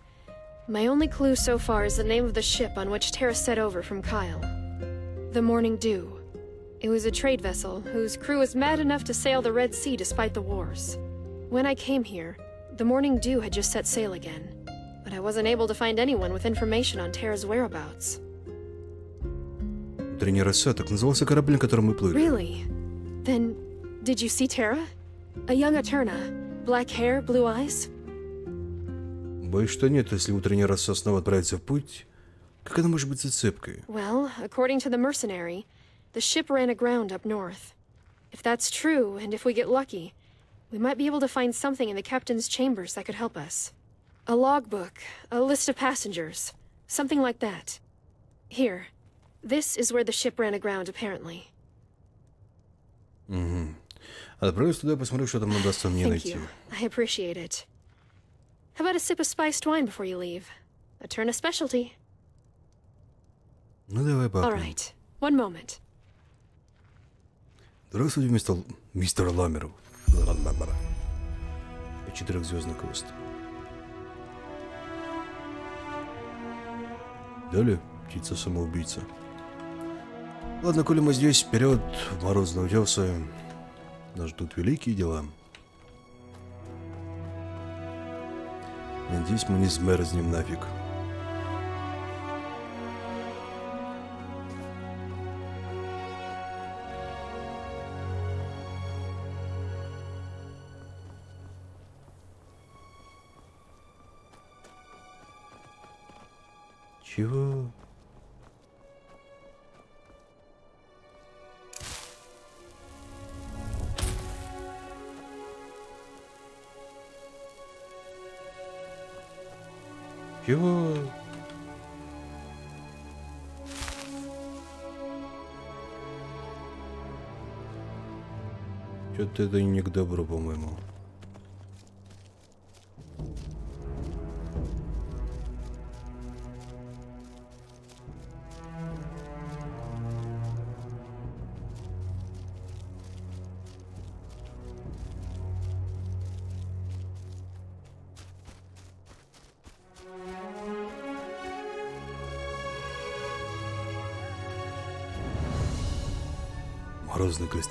My only clue so far is the name of the ship on which Tara set over from Kyle. The Morning Dew. It was a trade vessel whose crew was mad enough to sail the Red Sea despite the wars. When I came here, the Morning Dew had just set sail again, but I wasn't able to find anyone with information on Tara's whereabouts. Утренняя роса, так назывался корабль, на котором мы плыли. Really? Then, did you see Tara? A young Eterna. Black hair, blue eyes? Боюсь, что нет, если утренняя роса снова отправится в путь. Как она может быть зацепкой? Well, according to the mercenary, the ship ran aground up north. If that's true, and if we get lucky, We might be able to find something in the captain's chambers that could help us. A logbook, a list of passengers, something like that. Here. This is where the ship ran aground, apparently. Угу. Отправлюсь туда и посмотрю, что там удастся мне Thank найти. you. I appreciate it. How about a sip of spiced wine before you leave? A turn of specialty. Ну давай All попробуем. right. One moment. Здравствуйте, мистер, мистер Ламеров. Четырехзвездный квест. Далее, птица-самоубийца. Ладно, коли мы здесь, вперед, в морозные утесы. Нас ждут великие дела. Надеюсь, мы не змерзнем нафиг. Чего? Чего? Что-то это не к добру, по-моему.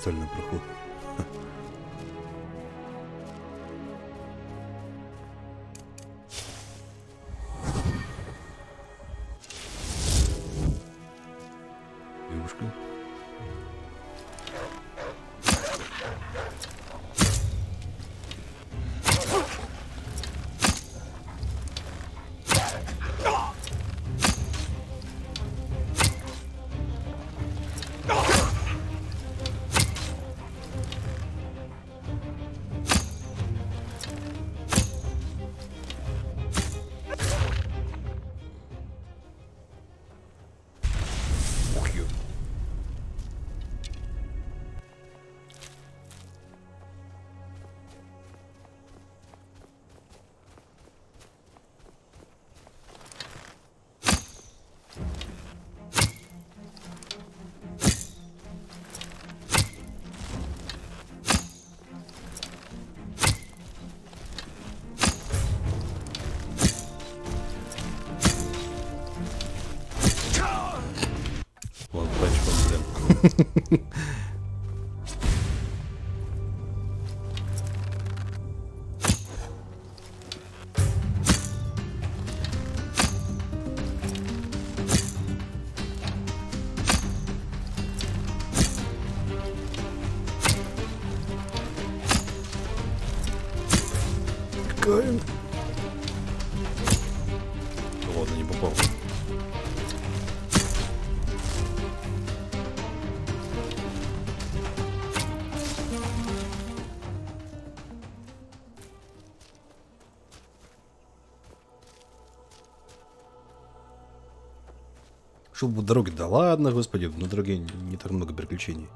Кристальный проход. Шел бы дороги. Да ладно, господи, на дороге не так много приключений.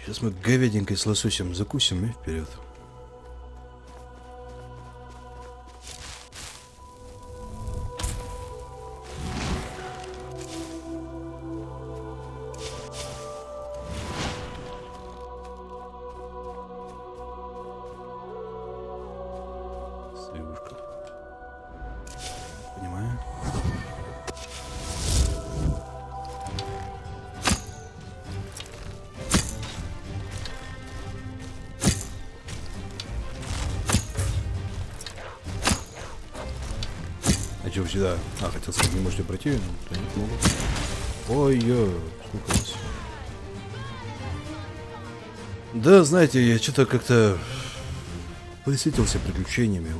Сейчас мы говядинкой с лососем закусим и вперед. А, хотел сказать, не можете пройти? Ну, то не могу. Ой-ё, сколько вас. Да, знаете, я что-то как-то присытился приключениями.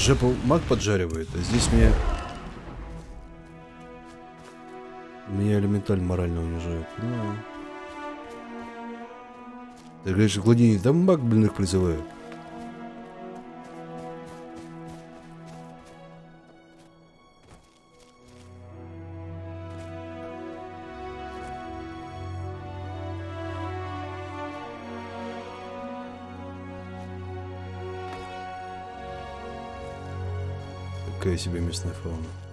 Жепу маг поджаривает, а здесь мне... Меня элементаль морально унижает. Понимаю. Ты говоришь, Владимир, там маг, блин, их призывает. Себе местная фауна.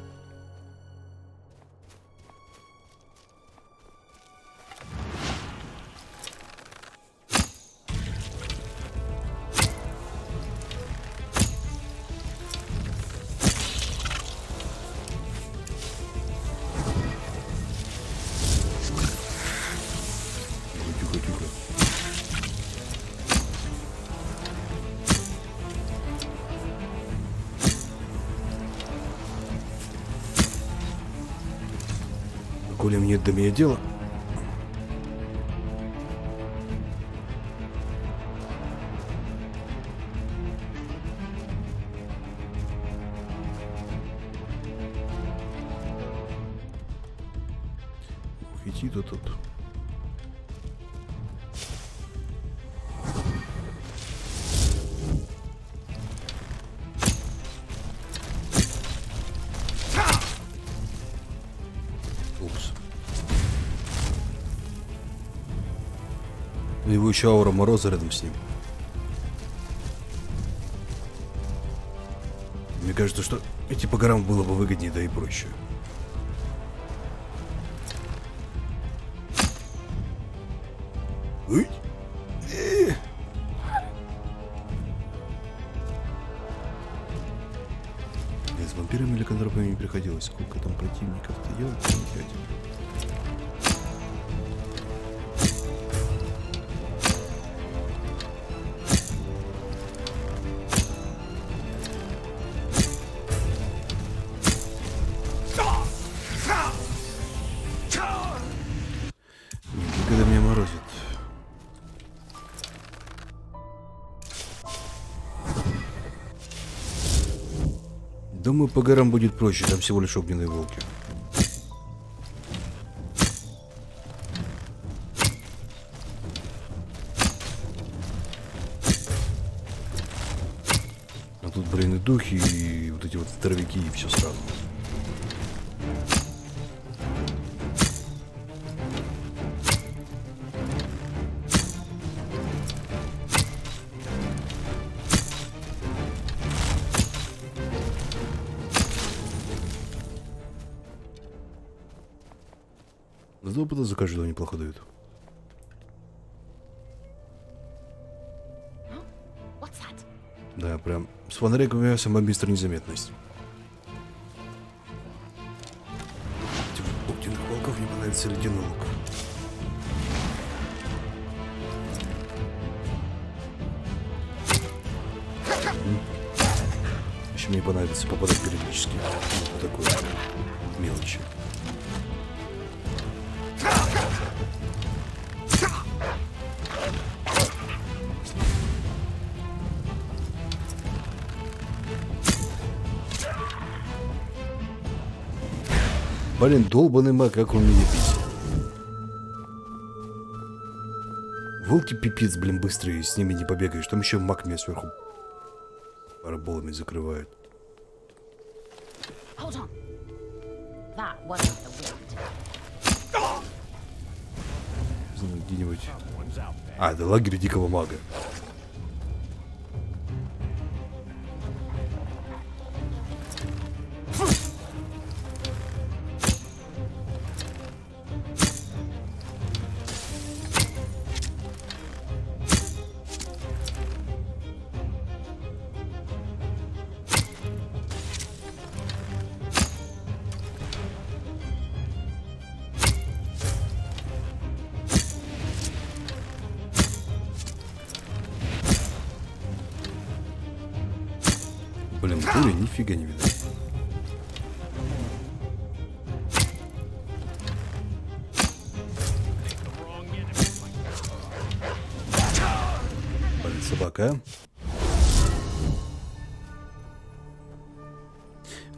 Мне до меня дело. Еще аура мороза рядом с ним. Мне кажется, что идти по горам было бы выгоднее, да и проще. Ой. Э. Вампирами или контрабами не приходилось. Сколько там противников-то? Я Думаю, по горам будет проще, там всего лишь огненные волки. А тут, блин, и духи, и вот эти вот здоровяки, и все сразу. Неплохо дают. Да, прям с фонариками самая быстрая незаметность. Блин, долбаный маг, как он меня бесит. Волки пипец, блин, быстрые, с ними не побегаешь. Там еще маг меня сверху параболами закрывает. Где-нибудь. А, это лагерь дикого мага.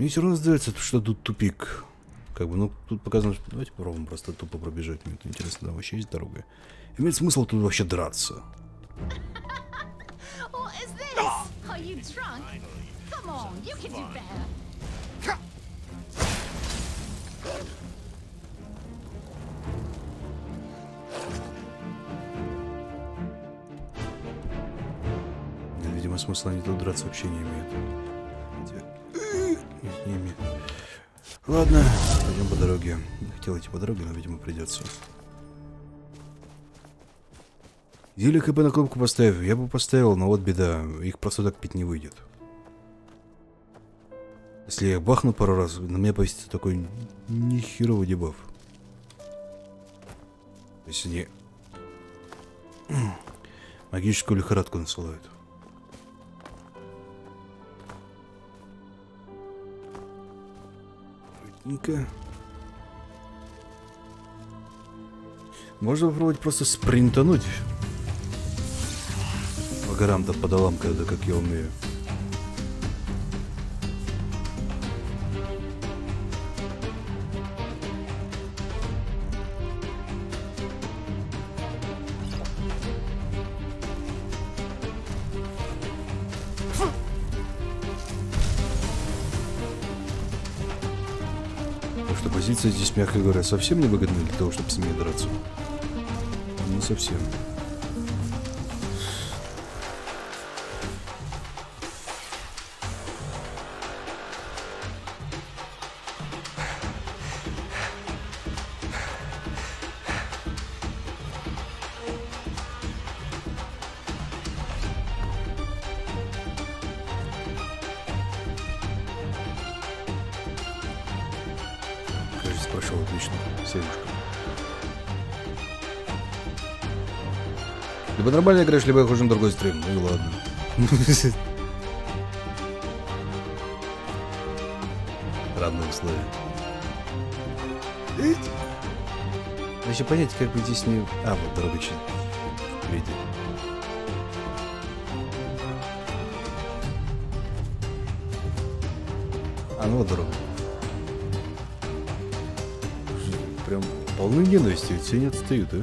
Мне все равно сдается, что тут тупик. Как бы, ну, тут показано, что... Давайте попробуем просто тупо пробежать. Мне интересно, там вообще есть дорога. Имеет смысл тут вообще драться. Видимо, смысла они тут драться вообще не имеют. Нет, не имеют. Ладно, пойдем по дороге. Хотел идти по дороге, но, видимо, придется. Зелье КП на кнопку поставь. Я бы поставил, но вот беда. Их просто так пить не выйдет. Если я их бахну пару раз, на меня повесится такой нехеровый дебаф. То есть они магическую лихорадку насылают. Аккуратненько. Можно попробовать просто спринтануть. По горам-то по долам, когда как я умею. Позиция здесь, мягко говоря, совсем невыгодна для того, чтобы с ними драться. Не совсем. Либо нормально играешь, либо я хожу на другой стрим. Ну и ладно. Равные условия. Значит, понять, как бы здесь не... А, вот дорога чуть впереди. А, ну вот дорога. Прям полны ненависти, все не отстают, а?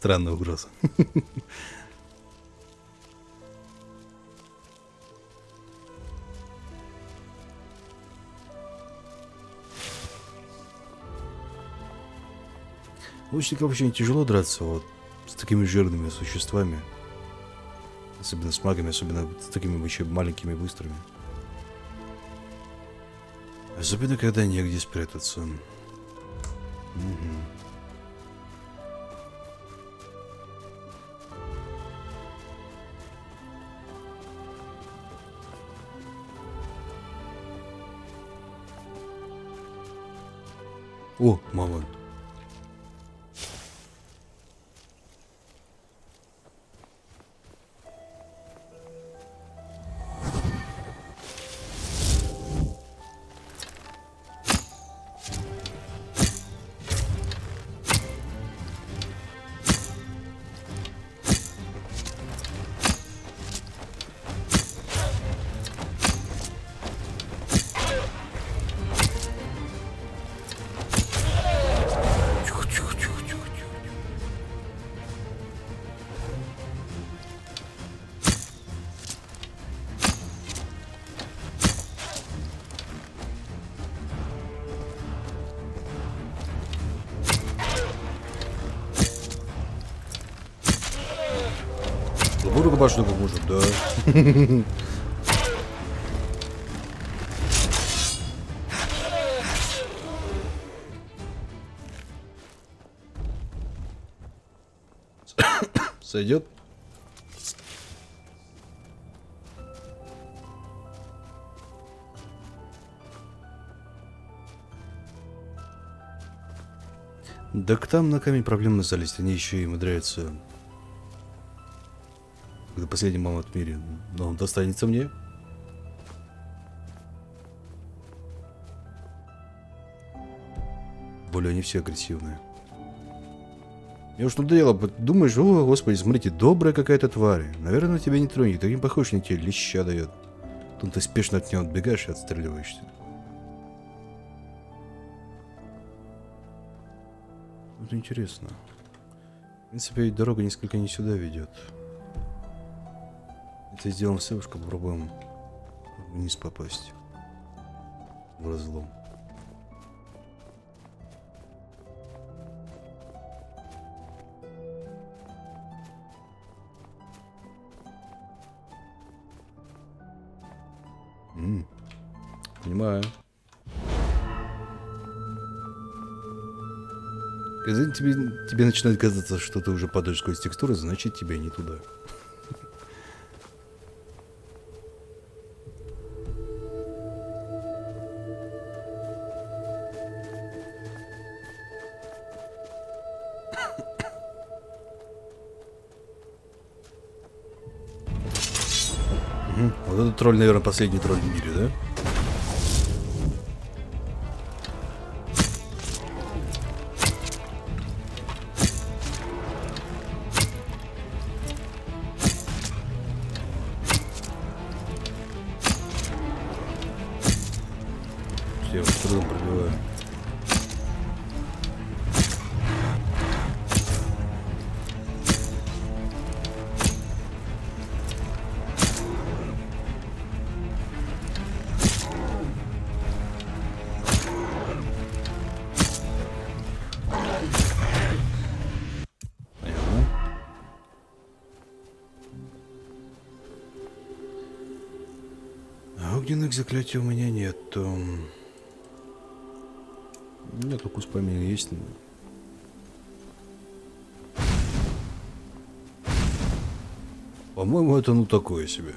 Странная угроза. Лучникам вообще тяжело драться вот с такими жирными существами. Особенно с магами, особенно с такими вообще маленькими быстрыми. Особенно, когда негде спрятаться. Мгм. О, мама. Так там на камень проблемно залезть, они еще и умудряются когда последний момент в мире. Но он достанется мне. Более они все агрессивные. Мне уж надоело, думаешь, о, господи, смотрите, добрая какая-то тварь. Наверное, тебя не тронет, таким похож на тебя леща дает. Тут ты спешно от него отбегаешь и отстреливаешься. Это интересно. В принципе, дорога несколько не сюда ведет. Это сделаем все, чтобы попробуем вниз попасть. В разлом. Понимаю. Когда тебе, тебе начинает казаться, что ты уже падаешь сквозь текстуры, значит тебе не туда. Вот этот тролль, наверное, последний тролль в мире, да? Заклятий у меня нет. У меня только пламени есть. По-моему, это ну такое себе.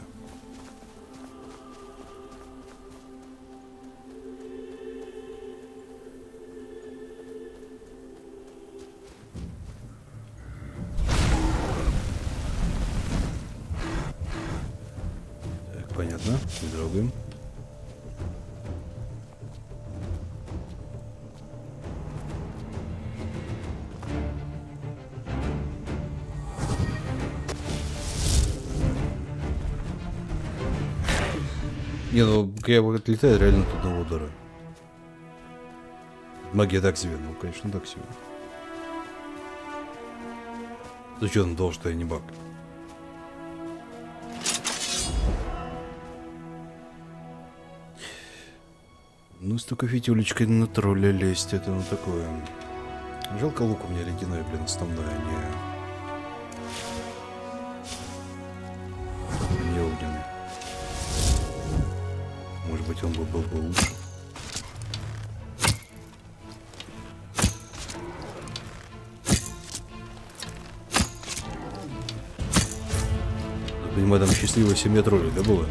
Я отлетаю реально от одного удара. Магия так себе, ну конечно так себе. С учетом того, что я не баг. Ну, с такой фитюлечкой на тролля лезть, это ну такое. Жалко лук у меня ледяной, блин, основная, не... Не 7 метров, да было?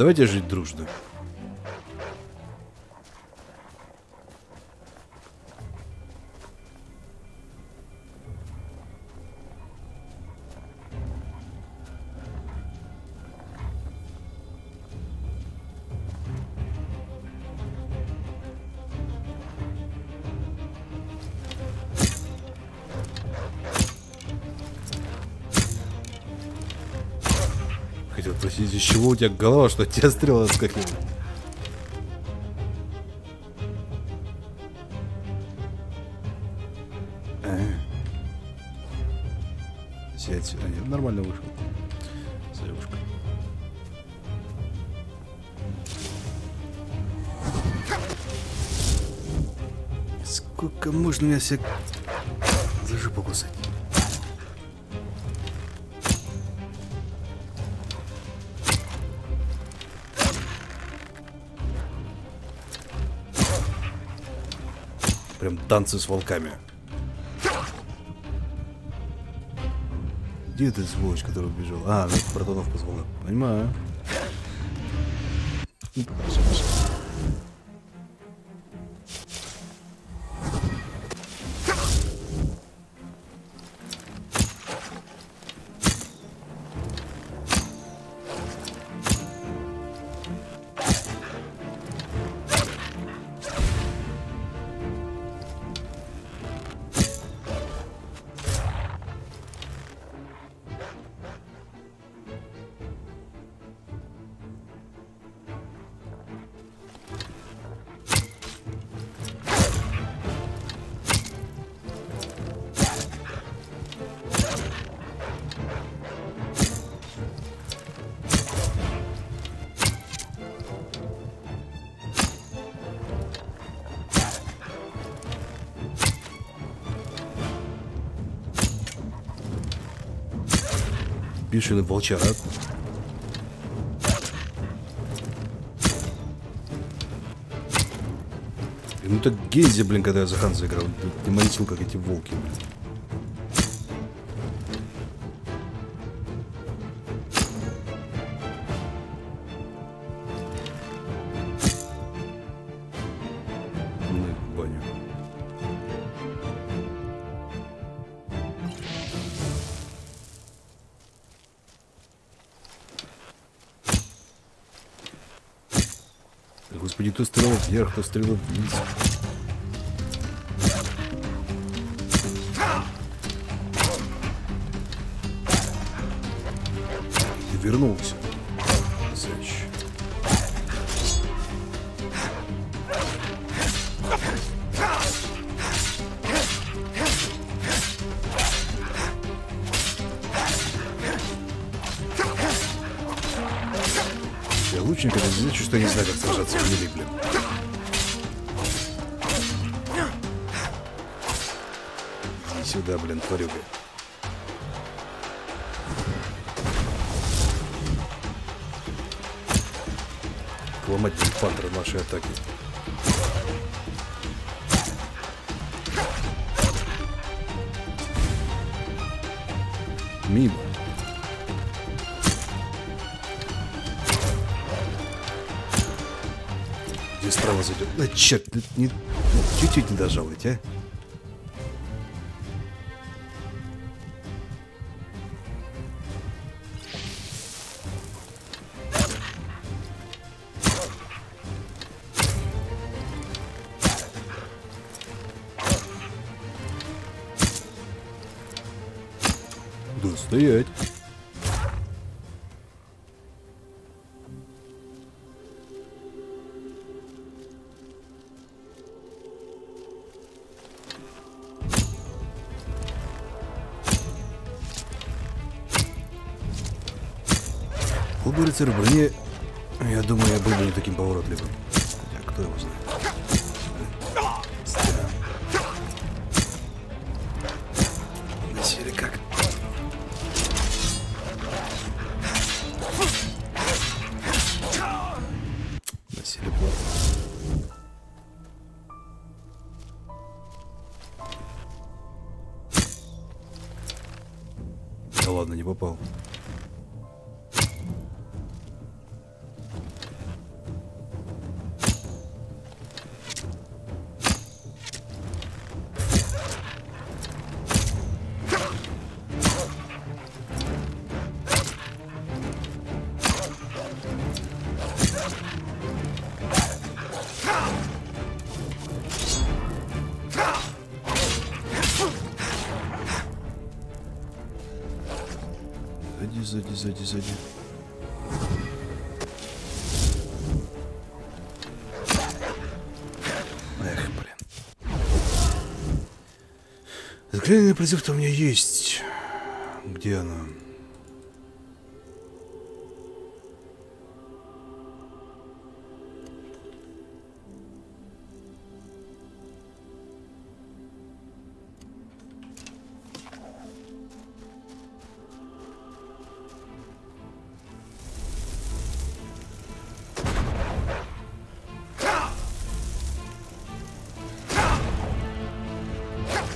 Давайте жить дружно. Из чего у тебя голова, что тебя стрела отскакивает? А. Сядь. Нет, нормально вышел. Девушкой. Сколько можно меня всех танцы с волками. Где ты сволочь, который убежал? А, братанов позвала. Понимаю. Бешеный волчара. Ну так Гейзи, блин, когда я за Ханза играл, не монтил, как эти волки, блин. Стрела вверх, то стрела вниз. Черт, чуть-чуть не дожал ведь, а? Cerverinha Клейный призыв-то у меня есть. Где она?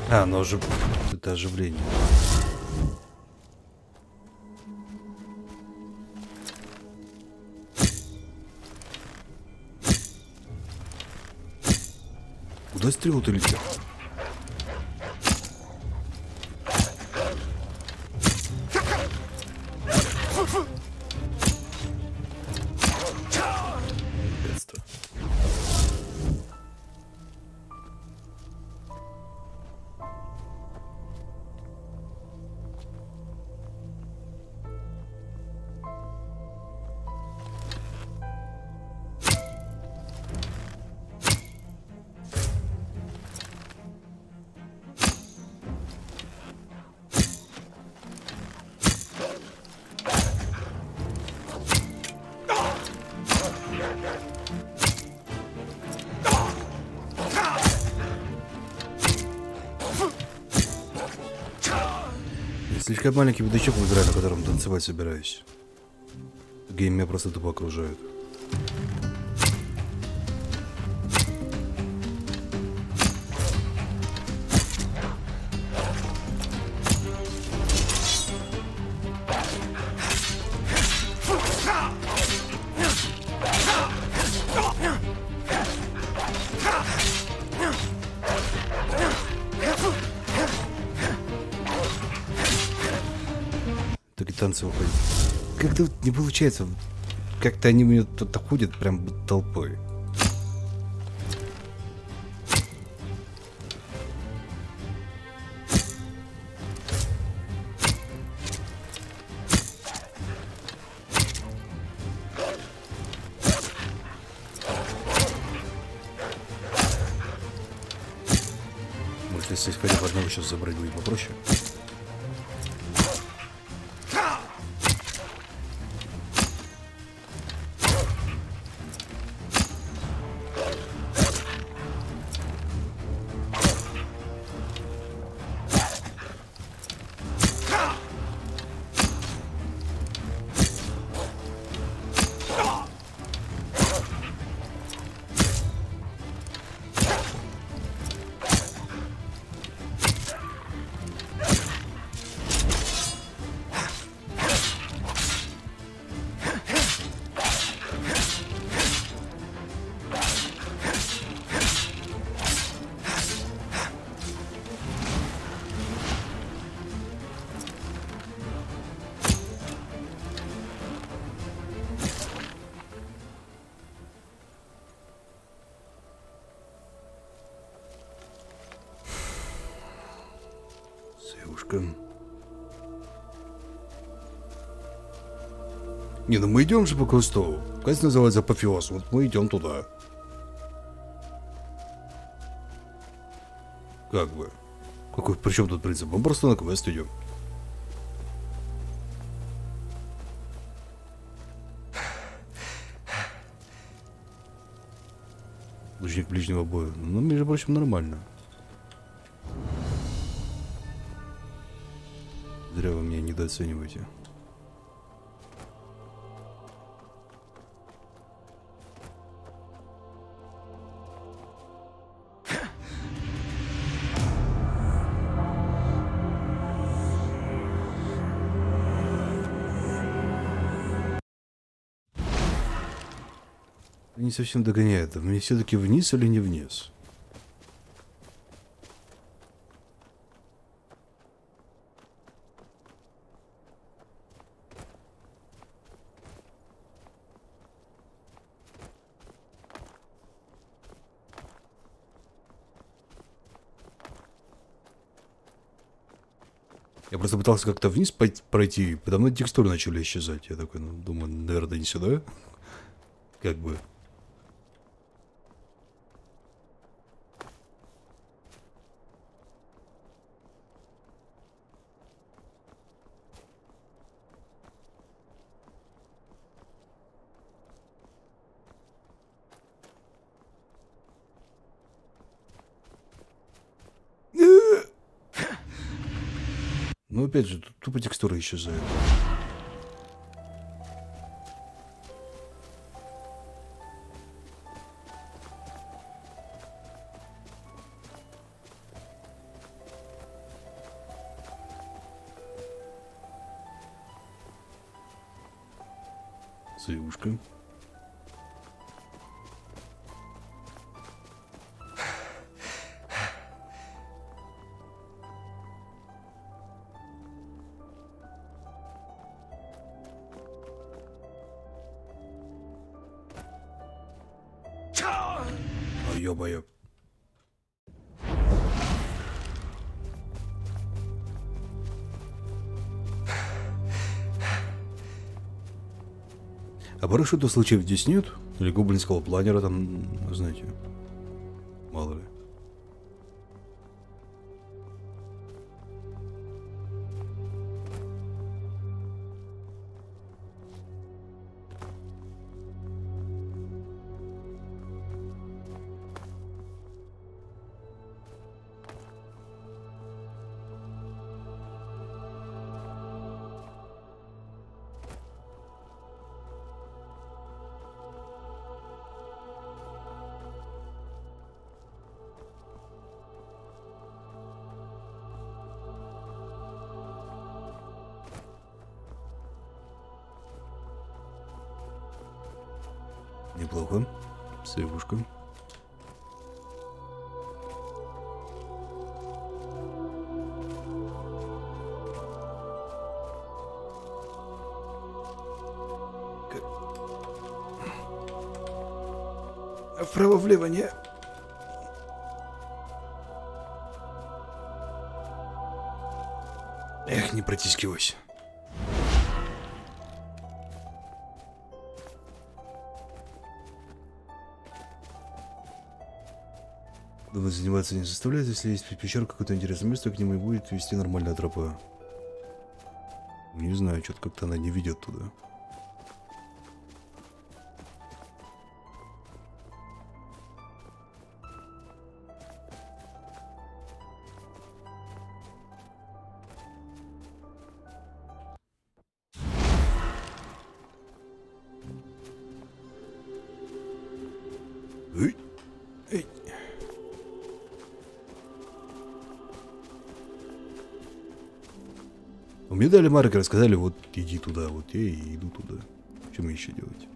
А, оно уже... Это оживление. Куда стрелы-то летят? Слишком маленький пятачок в игре, на котором танцевать собираюсь. Гейм меня просто тупо окружает. Получается. Как-то они мне тут ходят прям толпой. Не, ну мы идем же по кусту. Квест называется Апофеоз. Вот мы идем туда. Как бы. Какой, при чем тут принцип? Мы просто на квест идем. Лучник ближнего боя. Ну, между прочим, нормально. Зря вы меня недооцениваете. Совсем догоняет. Мне все-таки вниз или не вниз? Я просто пытался как-то вниз пройти, подо мной текстуры начали исчезать. Я такой, ну, думаю, наверное, не сюда. Как бы. Ну, опять же, тут тупо текстура исчезает. Случаев здесь нет? Или гоблинского планера там, знаете, Заниматься не заставляет, если есть пещера какое-то интересное место, к нему и будет вести нормальная тропа. Не знаю, что-то как-то она не ведет туда. Мне дали маркер, сказали, вот иди туда, вот я и иду туда. Что мне еще делать?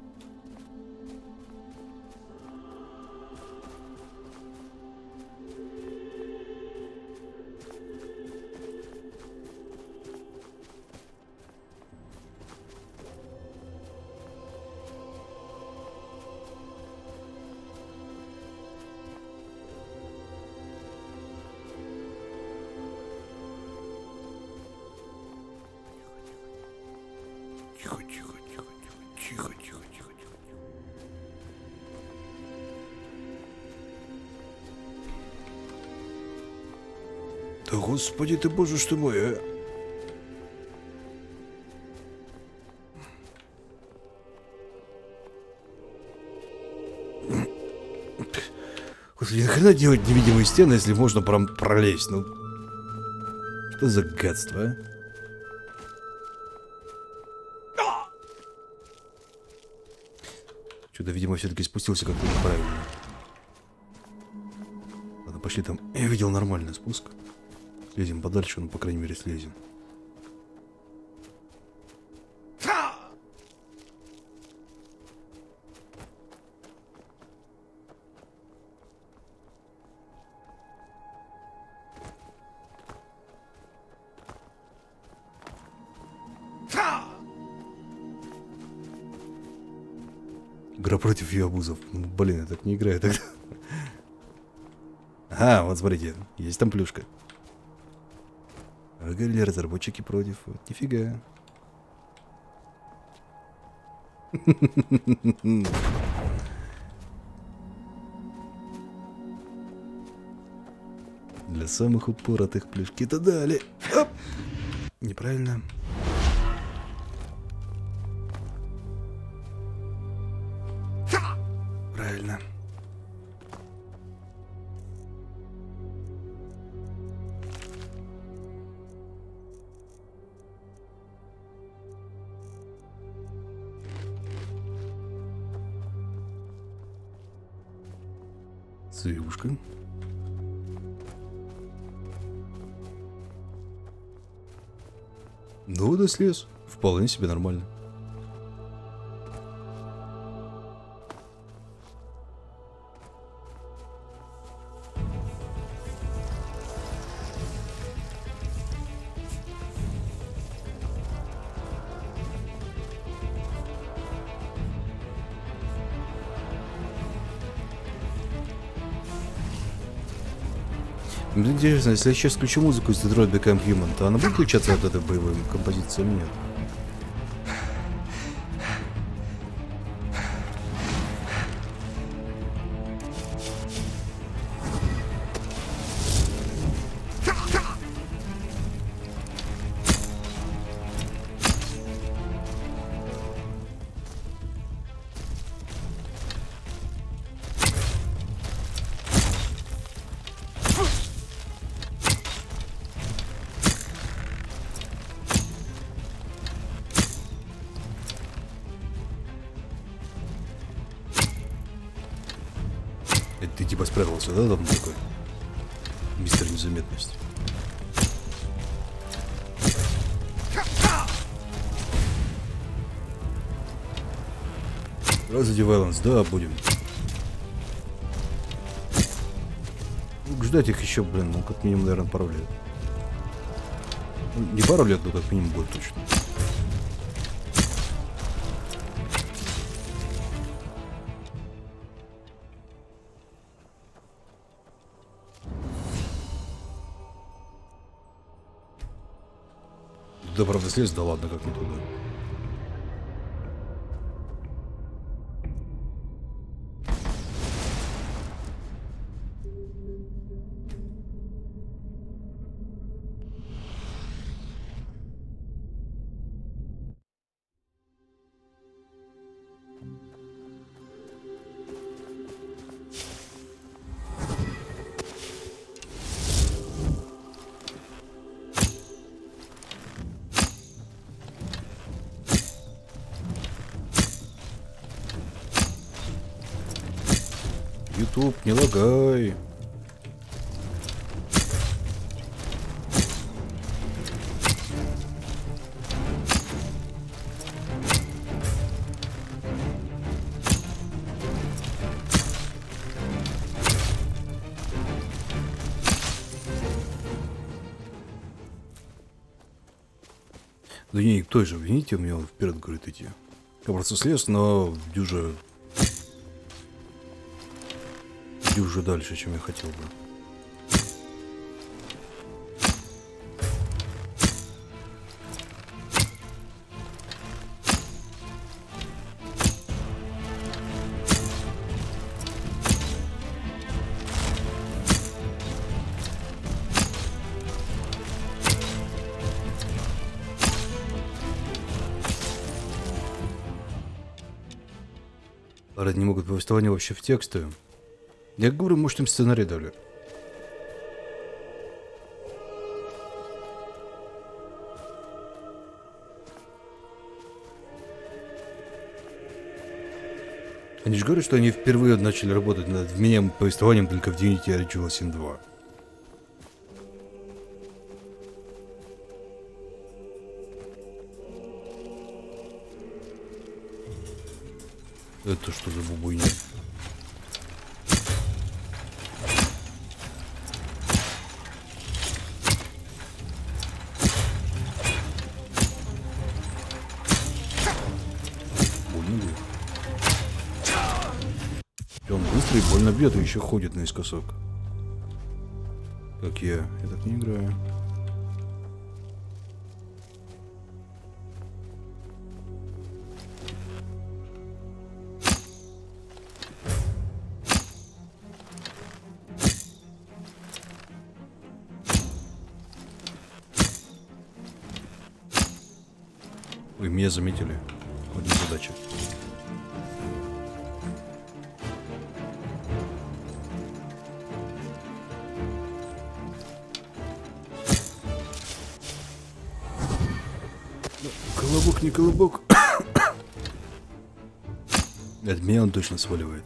Ты, боже что мой, а? Господи, нахрена делать невидимые стены, если можно прям пролезть? Ну, что за гадство, а? Что-то, видимо, все-таки спустился как-то неправильно. Ладно, пошли там. Я видел нормальный спуск. Слезем подальше, ну, по крайней мере, слезем. Игра против юабузов. Ну, блин, я так не играю тогда. А, вот смотрите, есть там плюшка. Вы говорили, разработчики против. Вот, нифига. Для самых упоротых плюшки-то дали. Оп! Неправильно. Слез. Вполне себе нормально. Интересно, если я сейчас включу музыку из Detroit Become Human, то она будет включаться от этой боевой композиции или нет? Да, будем. Ну, Ждать их еще, блин, ну как минимум, наверное, пару лет. Ну, не пару лет, но как минимум будет точно. Да, правда, слез, да ладно, как не туда. Видите, у меня вперед говорит идти. Я просто слез, но дюже... Дюже дальше, чем я хотел бы. Повествование вообще в тексты. Я говорю, может им сценарий дали. Они же говорят, что они впервые начали работать над вменяемым повествованием только в Divinity Original Sin 2. Это что за бубуйня? И еще ходит наискосок. Как я. Я так не играю. Ой, меня заметили. Один задача. Колобок. От меня он точно сваливает.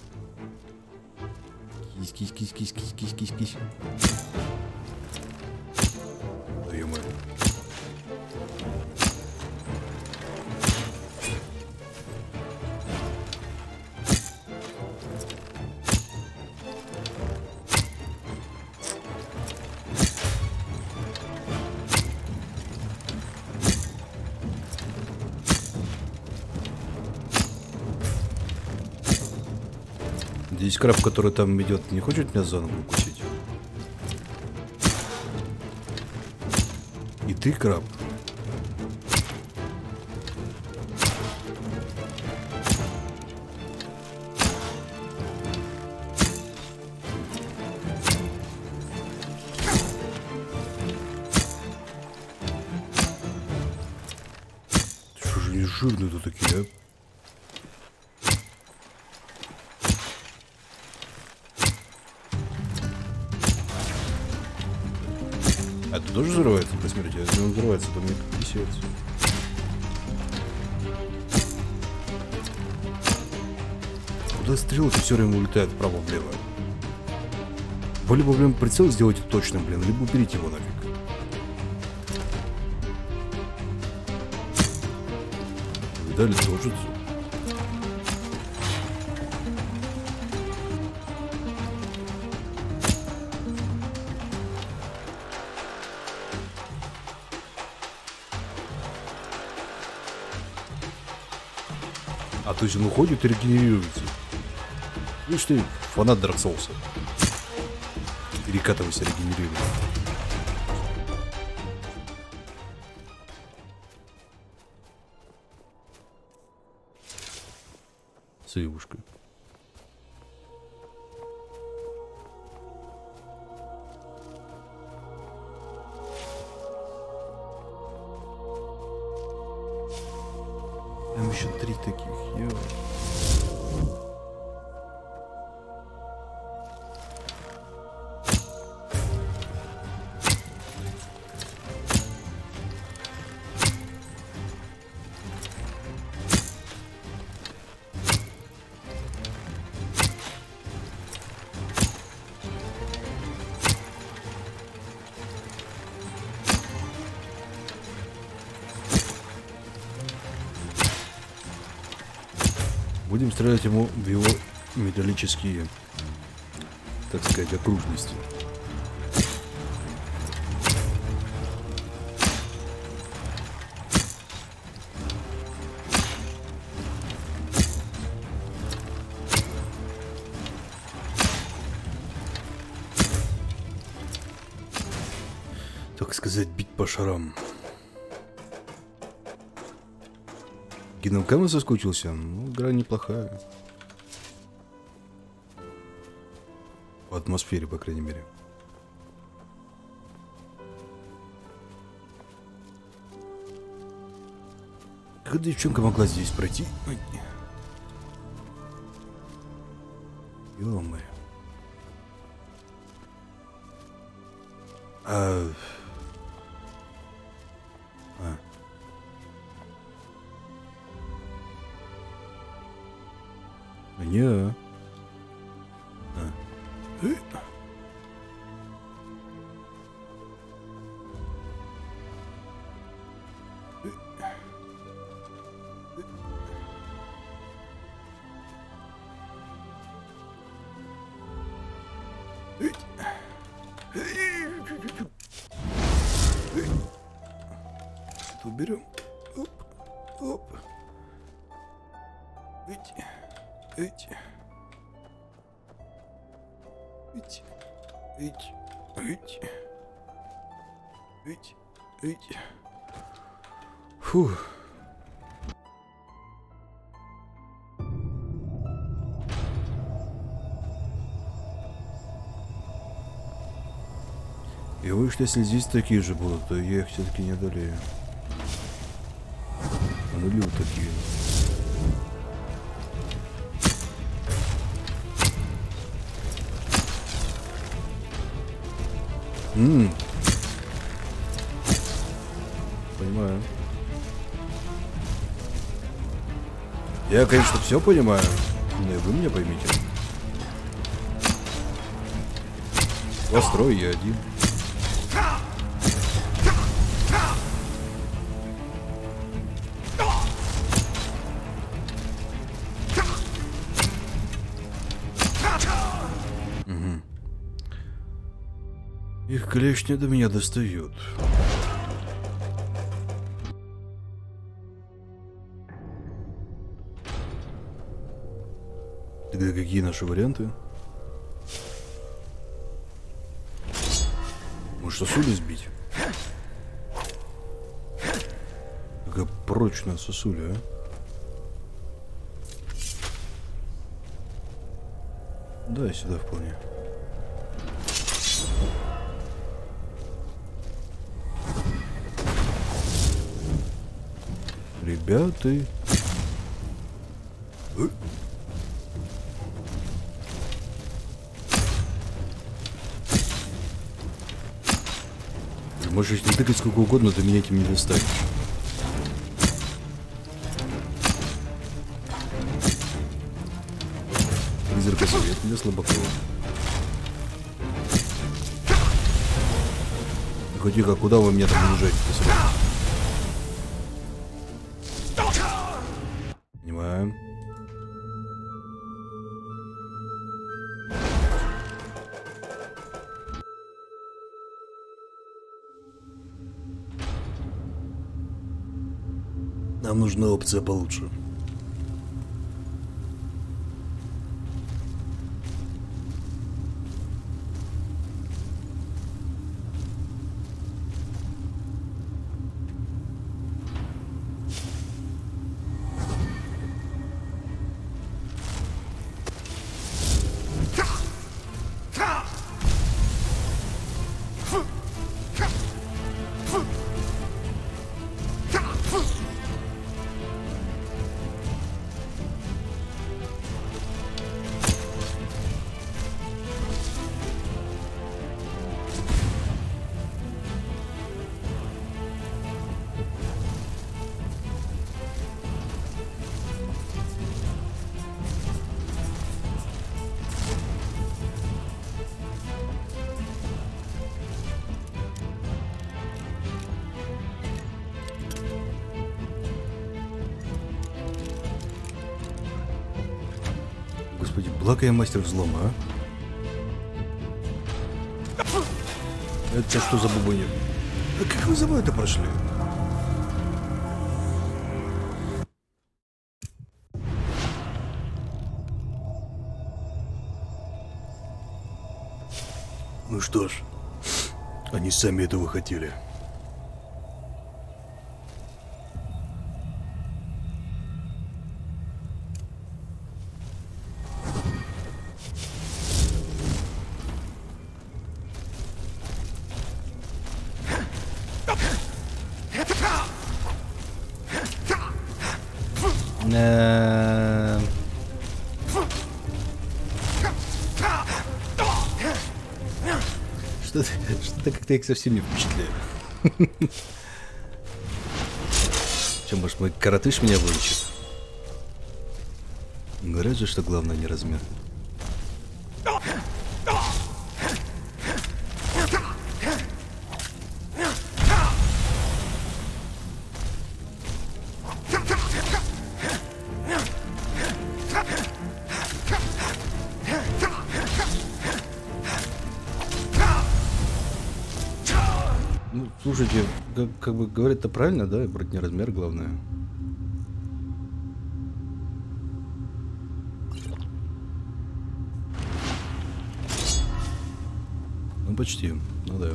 Кись, кись, кись, кись, кись, кись, кись. Краб, который там идет, не хочет меня за ногу укусить? И ты краб? Время улетают вправо-влево? Вы либо, блин, прицел сделайте точным, блин, либо уберите его нафиг. Видали тоже. А то есть он уходит и регенерируется. Ты, фанат Dark Souls. Перекатывайся, регенерируй. Металлические, так сказать, окружности. Так сказать, бить по шарам. Кинокам соскучился? Ну, игра неплохая. По атмосфере, по крайней мере. Как девчонка могла здесь пройти? Ой. Ё-моё. А... А. Не. А. если здесь такие же будут, то я их все-таки не одолею. Ну, люди такие. Ммм. Понимаю. Я, конечно, все понимаю, но и вы меня поймите. Вас трое, я один. Их клешня до меня достает. Тогда какие наши варианты? Может, сосули сбить? Какая прочная сосуля, а? Да, сюда вполне. Э? Можешь не тыкать сколько угодно, ты меня этим не достанешь. Призрака совет для слабаков. Хоть и как, куда вы меня там унижаете получше. Благо я мастер взлома, а? Это что за бубонье? А как вы за мной это прошли? Ну что ж, они сами этого хотели. Как-то их совсем не впечатляет. Че, может, мой коротыш меня вылечит? Говорят же, что главное не размер. Говорят-то правильно, да? Вроде не размер главное. Ну, почти. Ну да.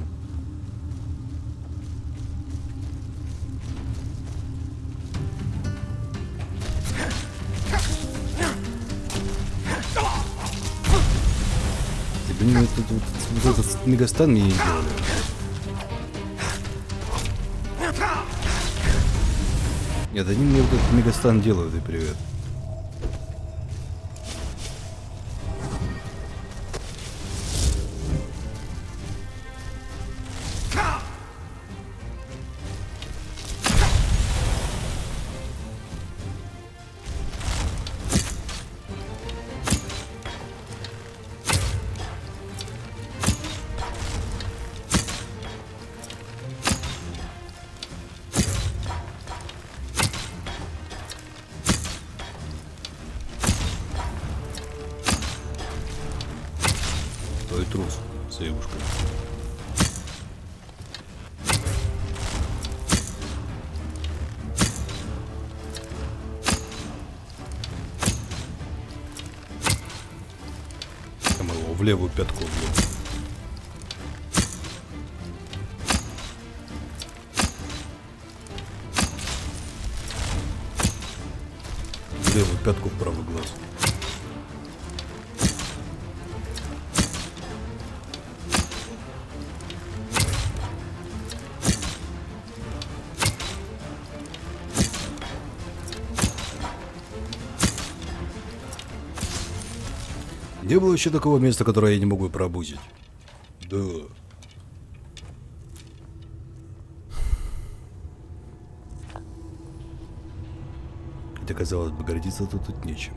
Блин, этот, вот, вот этот мегастан мне не делали. Нет, они мне вот этот мегастан делают, и привет. Еще такого места, которое я не могу пробузить? Да. Хотя, казалось бы, гордиться тут, тут нечем.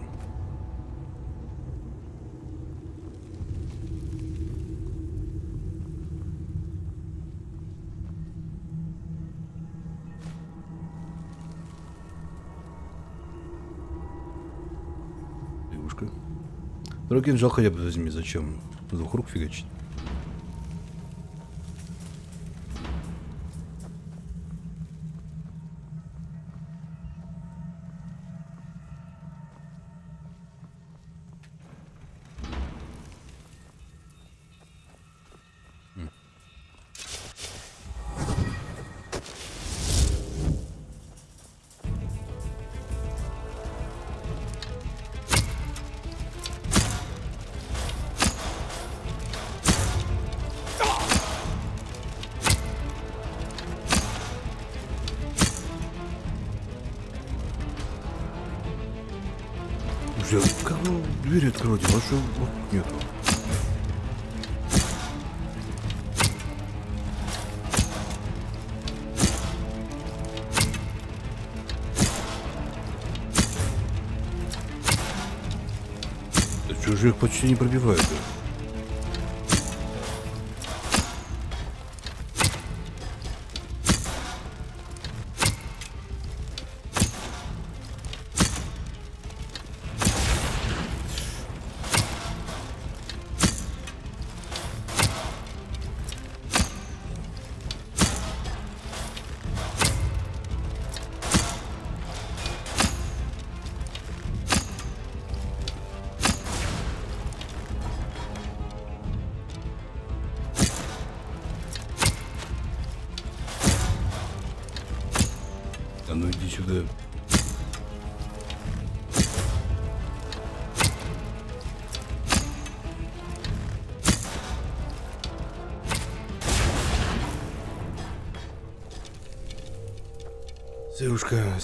Девушка. Второй кинжал хотя бы возьми, зачем? Двух рук фигачить. Почти не пробивают.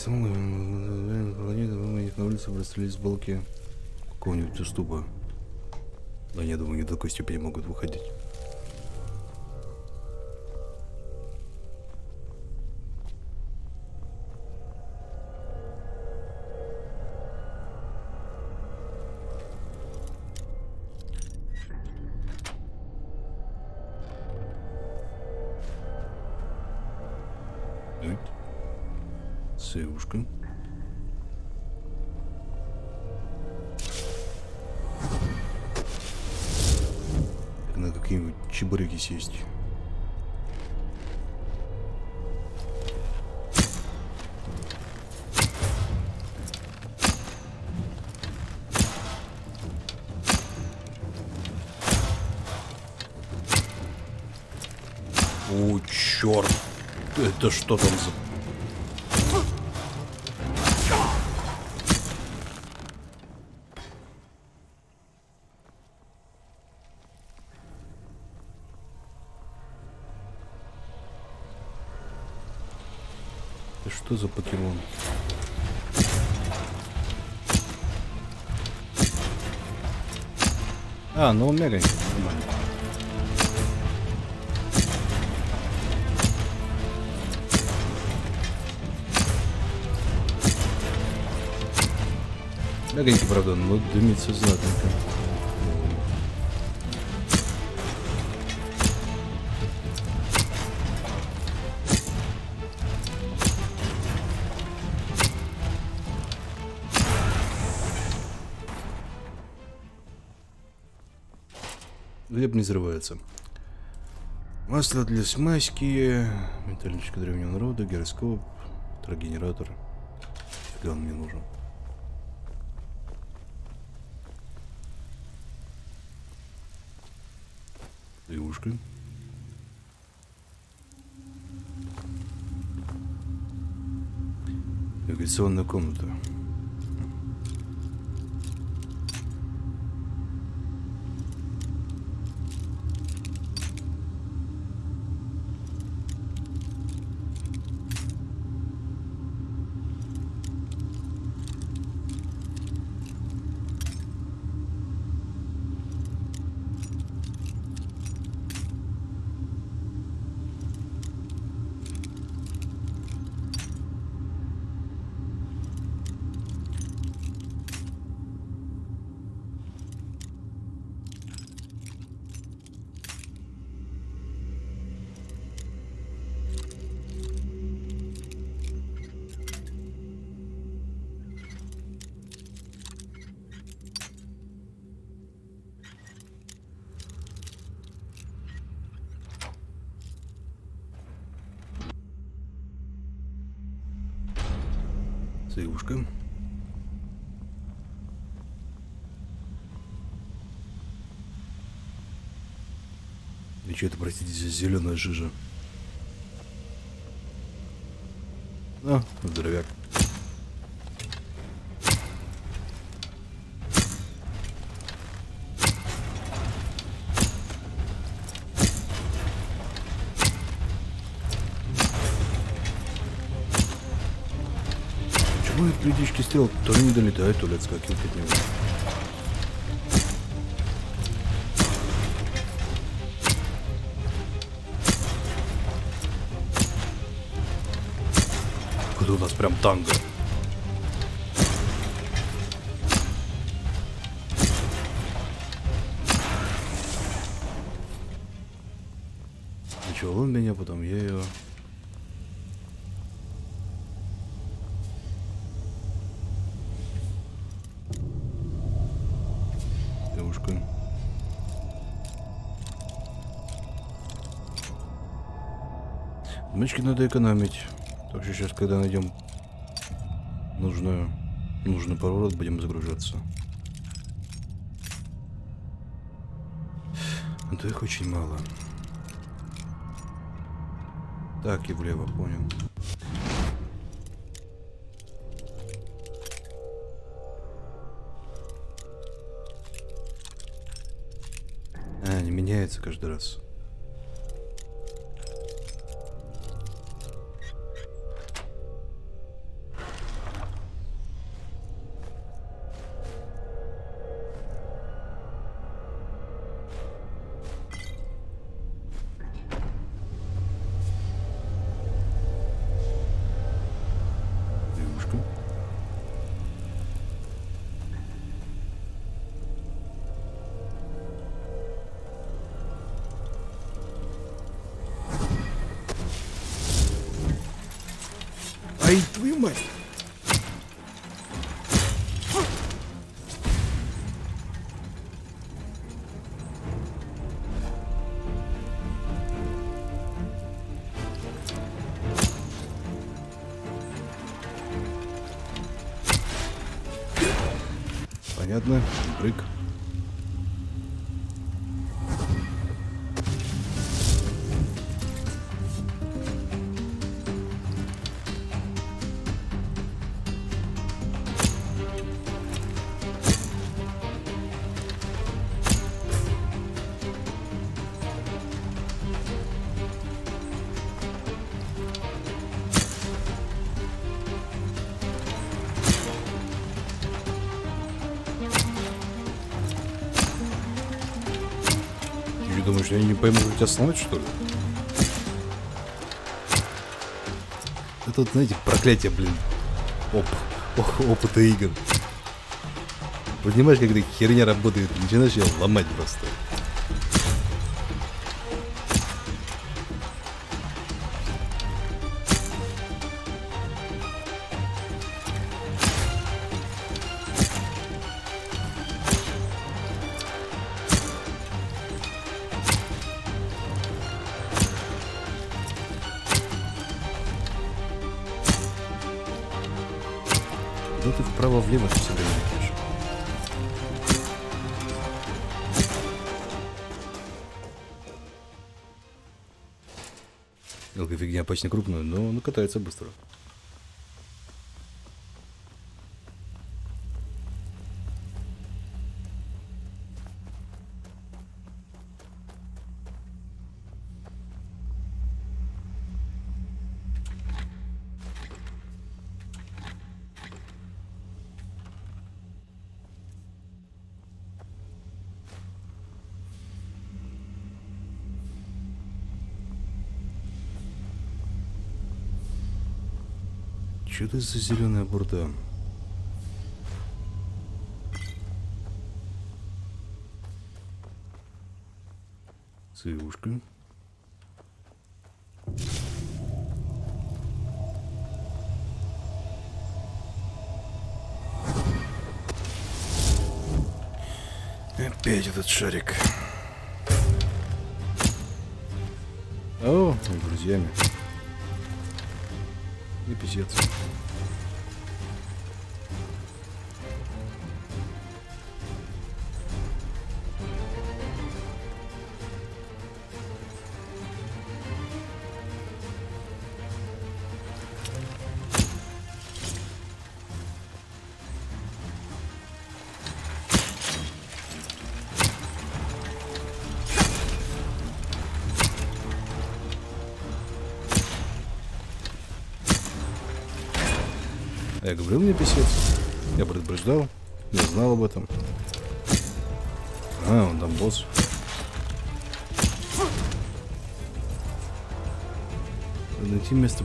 Девушка, самого планеты, мы их на улице прострелили с балки какого-нибудь уступа. Но я думаю, не до такой степени могут выходить. Это что там за... Это что за покемон? А, ну он мягонький, нормально. Мягонький, правда, но дымится знатненько. Хлеб не взрывается. Масло для смазки, металлическая древнего народа, гироскоп, трогенератор. Фига он мне нужен. Навигационная комната. Простите, здесь зеленая жижа? А, здоровяк. Почему электрический стрел то не долетает, то ли отскакивает от него? Прям танго? Ничего, он меня, потом я его. Девушка. Мычки надо экономить. Что сейчас, когда найдем нужную, нужный поворот, будем загружаться. А то их очень мало. Так, и влево, понял. А, не меняется каждый раз. Думаешь, я не пойму, тебя сломать, что ли? Это вот, знаете, проклятие, блин. Оп. Ох, опыта игр. Понимаешь, как эта херня работает? Начинаешь ее ломать просто. Почти крупную, но он катается быстро. Что за зеленая бурда? Цивушка. Опять этот шарик. О, друзьями. И пиздец.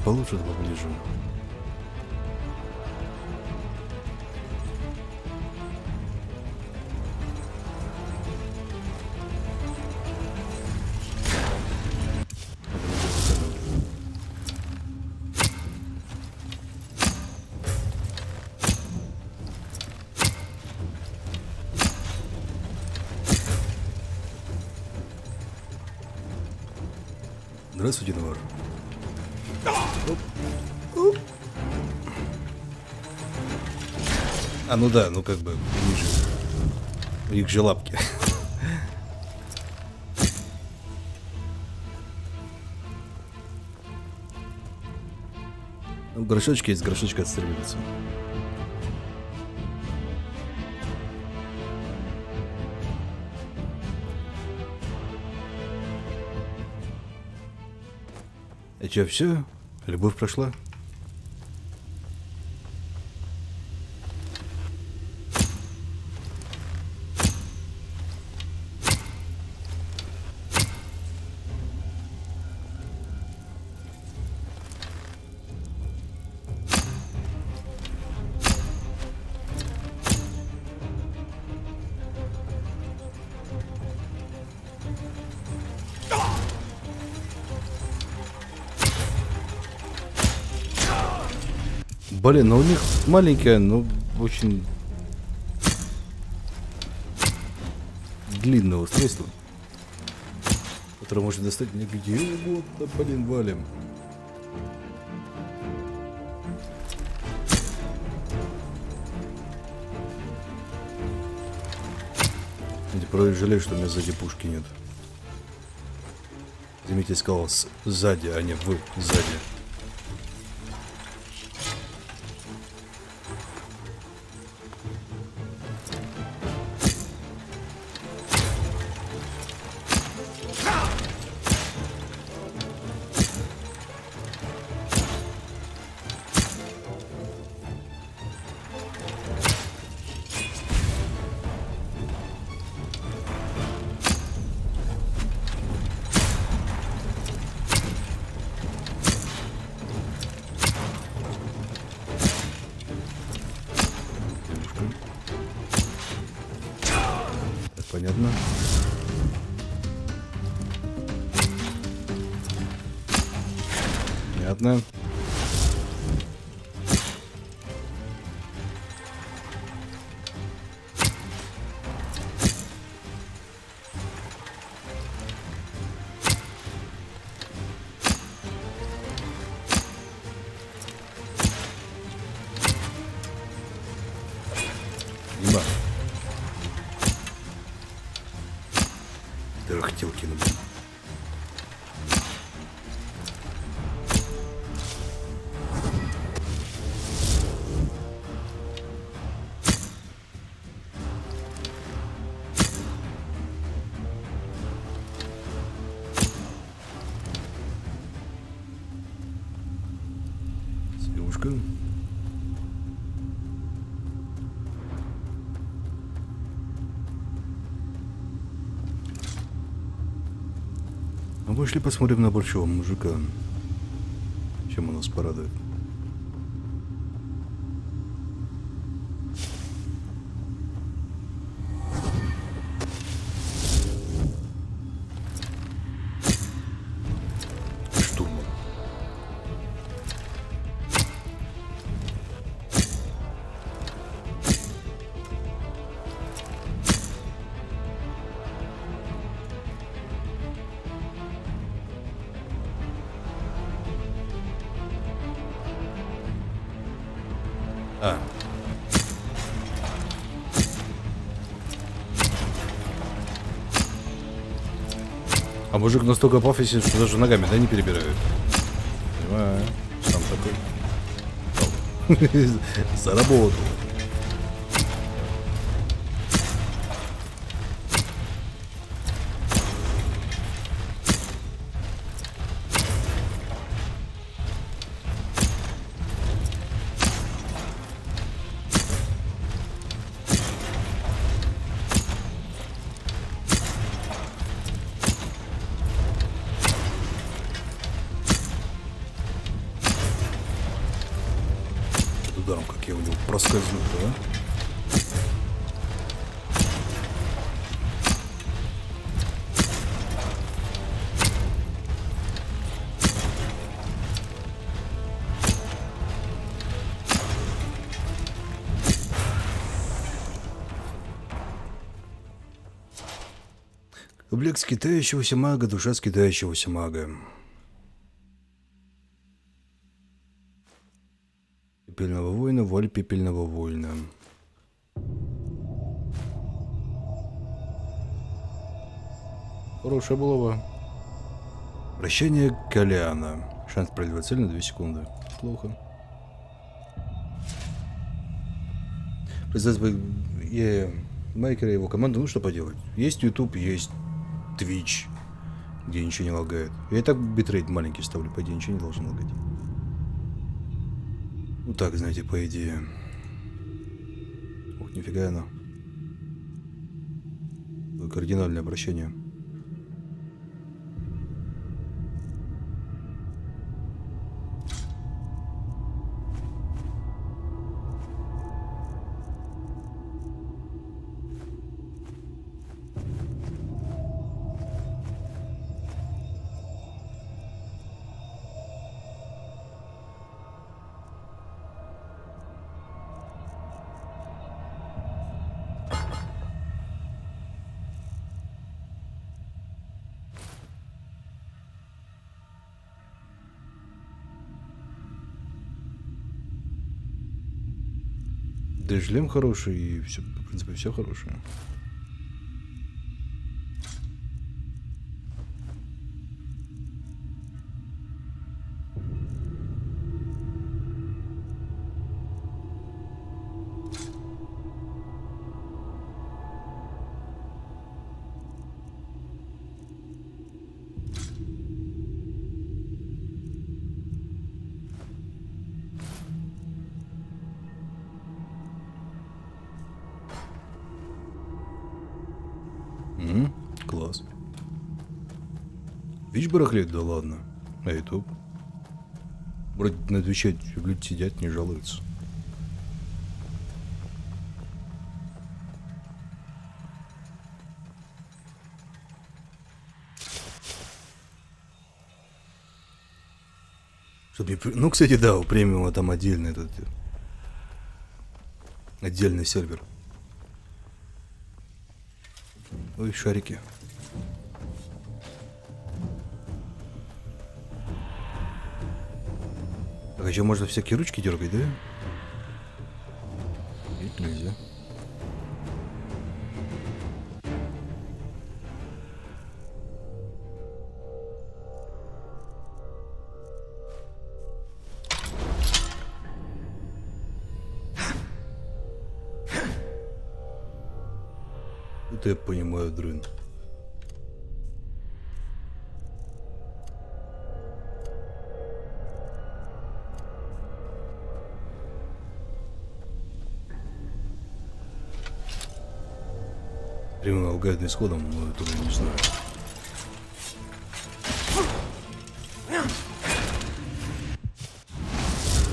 Да поближе. Здравствуйте, Навар. А, ну да, ну как бы ниже. У них же лапки. Ну, горшочки есть, горшочка отстреливается. А чё, все? Любовь прошла? Блин, ну у них маленькая, но очень длинное устройство, которое можно достать. Вот, да, блин, валим. Я правда жалею, что у меня сзади пушки нет. Заметьте, сказал сзади, а не в сзади. Пошли посмотрим на борчевого мужика. Чем он нас порадует. Мужик настолько пафосен, что даже ногами, да, не перебирает. Понимаю. Сам такой. Заработал. Туда, как я у него проскользну, да? Облик скитающегося мага, душа скитающегося мага. Пепельного воина, воль пепельного воина. Хорошая булава. Вращение Калиана. Шанс проливать цель на 2 секунды. Плохо. Бы, я Майкера и его команда, ну что поделать. Есть YouTube, есть Twitch, где ничего не лагает. Я и так битрейт маленький ставлю, по идее ничего не должно лагать. Ну так, знаете, по идее. Ух, нифига. Какое Кардинальное обращение. Шлем хороший, и все, в принципе, все хорошее. Барахлит, да ладно. А YouTube? Вроде на Твиче люди сидят, не жалуются. Ну, кстати, да, у премиума там отдельный этот... Отдельный сервер. Ой, шарики. Еще можно всякие ручки дергать, да? Алгоритм исходом, но я не знаю.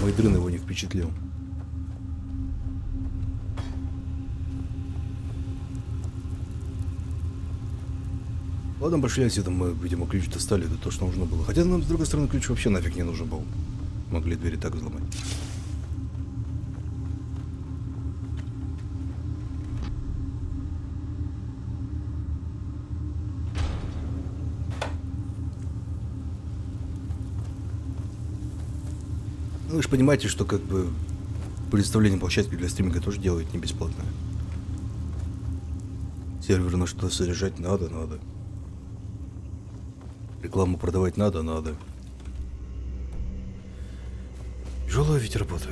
Мой дрын его не впечатлил. Ладно, пошли отсюда, мы, видимо, ключ достали, это то, что нужно было. Хотя нам, с другой стороны, ключ вообще нафиг не нужен был. Могли двери так взломать. Же понимаете, что как бы представление площадки для стриминга тоже делают не бесплатно. Сервер на что содержать надо, надо. Рекламу продавать надо, надо. Тяжелая ведь работа.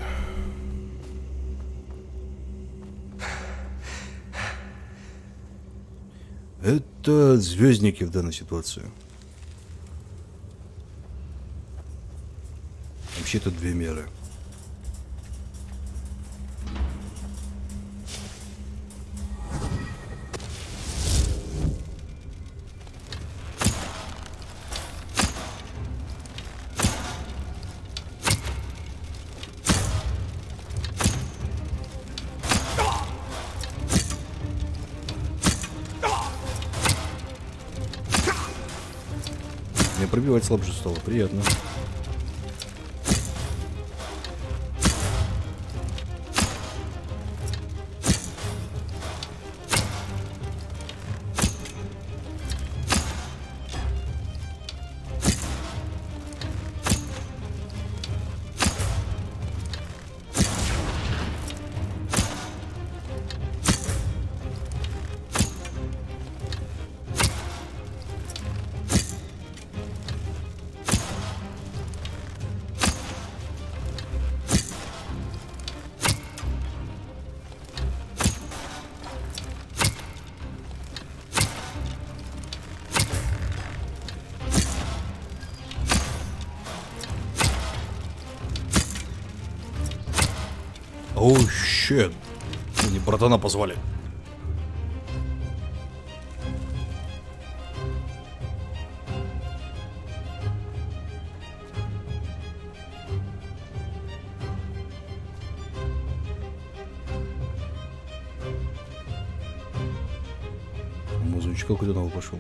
Это звездники в данной ситуации. Вообще-то две меры. Мне пробивать слабже стало, приятно. Позвали. Музычка куда новый пошел.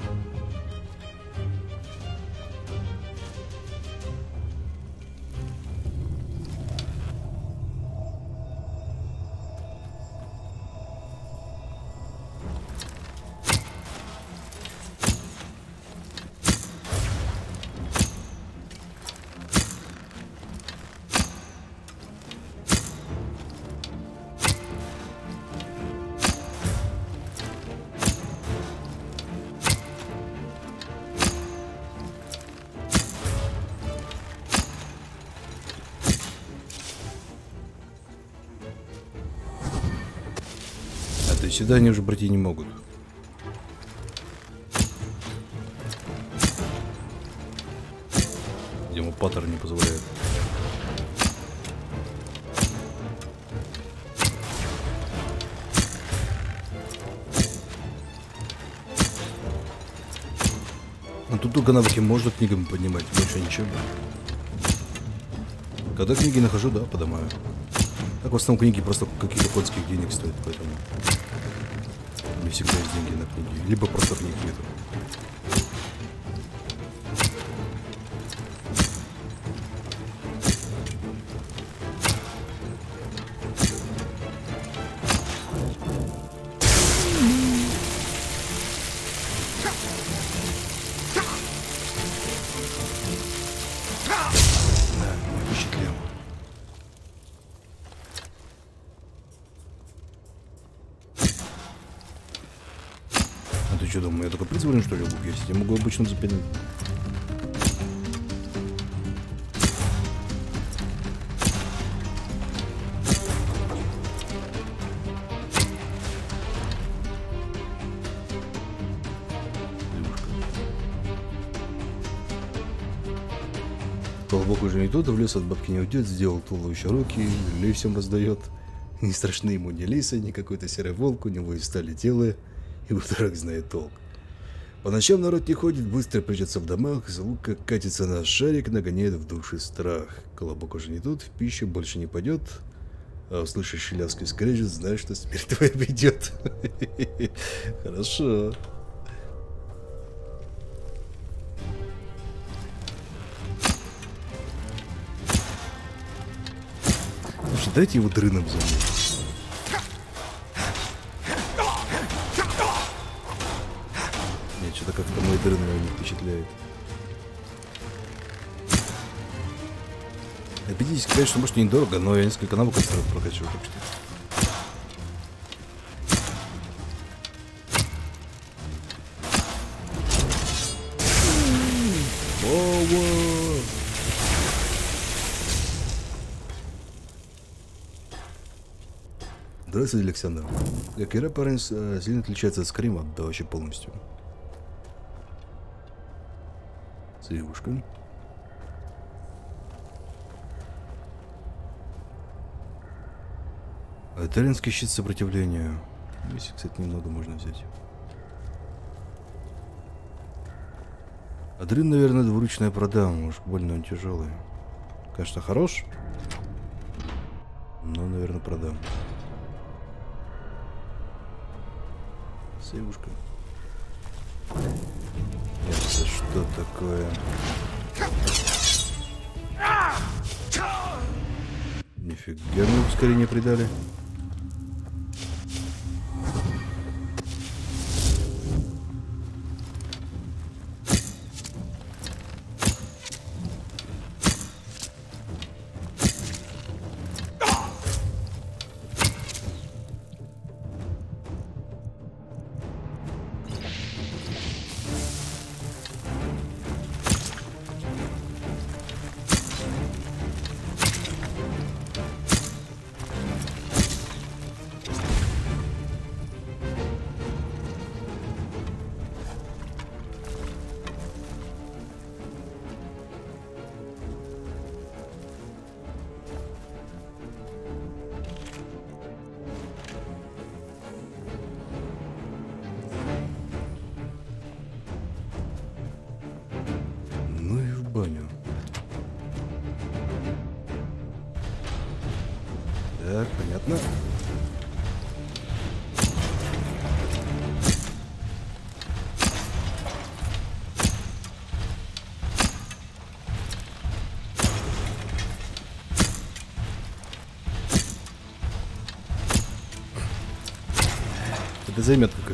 Сюда они уже пройти не могут. Видимо, паттер не позволяет. Ну тут только навыки можно книгами поднимать, больше ничего. Когда книги нахожу, да, поднимаю. Так в основном книги просто каких-то конских денег стоят, поэтому не всегда есть деньги на книги. Либо просто книг нету. ты что думал, я только приз что ли, бук есть? Я могу обычно запинать. Колобок уже не тот, а в лес от бабки не уйдет, сделал туловище руки, лей всем раздает. Не страшны ему ни лисы, ни какой-то серый волк, у него и стали телы. и вдруг знает толк. По ночам народ не ходит, быстро прячется в домах, звук как катится на шарик, нагоняет в душе страх. Колобок уже не тут, в пищу больше не пойдет, а услышишь лязг и скрежет, знаешь, что смерть твоя придет. Хорошо. Слушай, его дрыном замыть. Обидитесь, конечно, может недорого, но я несколько навыков прокачиваю, так что... Здравствуйте, Александр. Как парень э, сильно отличается от Скрима, да вообще полностью. Девушка. Итальянский щит сопротивления. Здесь, кстати, немного можно взять. Адрин, наверное, двуручная продам. Уж больно он тяжелый. Конечно, хорош. Но, наверное, продам. Севушка. Это что такое? Нифига мне ускорение придали.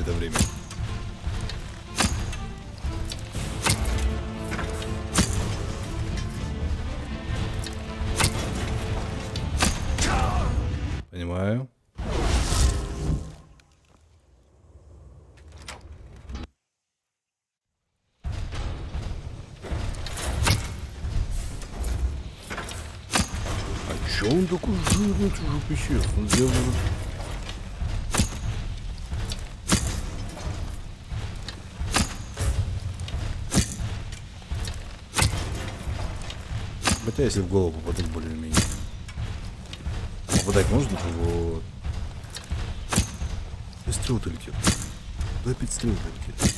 Какое-то время. Понимаю. А чё он такой жирный, чужой пещер? Он сделал... Хотя если в голову попадать более-менее. Попадать можно? Вот. И стрел-то летит. Да опять стрел летит.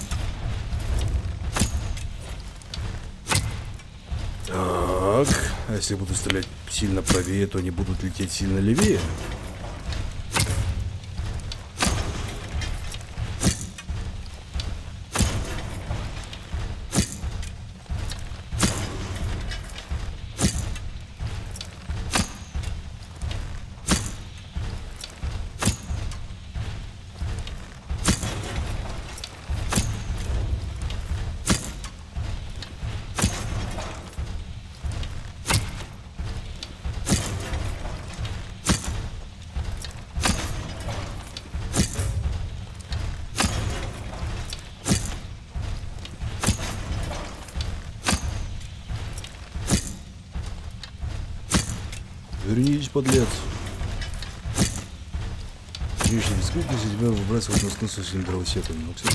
Так, а если буду стрелять сильно правее, то они будут лететь сильно левее. Anasını satayım dalış yapalım yoksa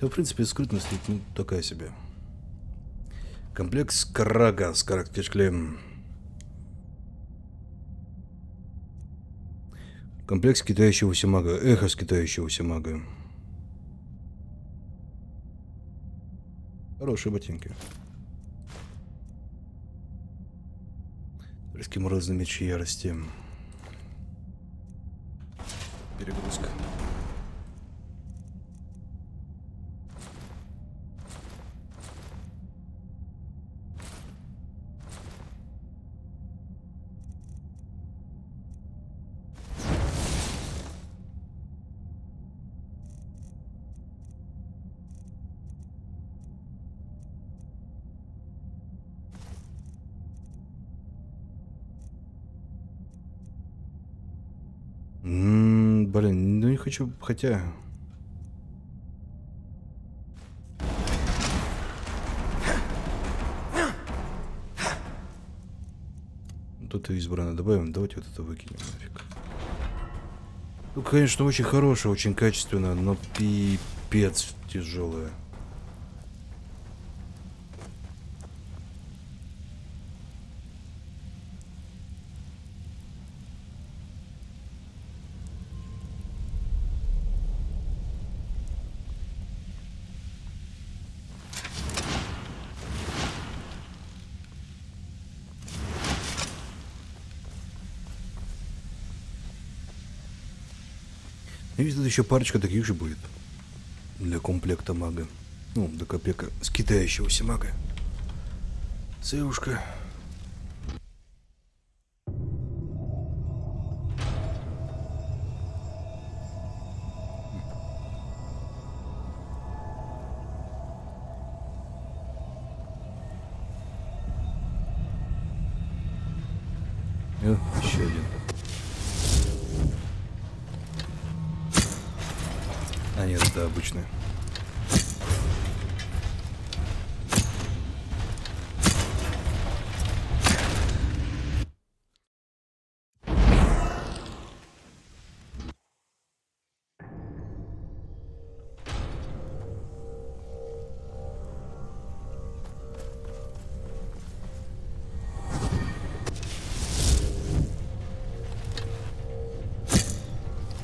Да, в принципе, скрытность ну, такая себе. Комплекс Карага с карактечклем. Комплекс китающегося мага. Эхо с китающегося мага. Хорошие ботинки. Резкий морозный меч ярости. Хотя... Тут и избранное добавим, давайте вот это выкинем нафиг. Ну, конечно, очень хорошее, очень качественно, но пипец тяжелое. Еще парочка таких же будет. Для комплекта мага. Ну, до копека скитающегося мага. Цевушка.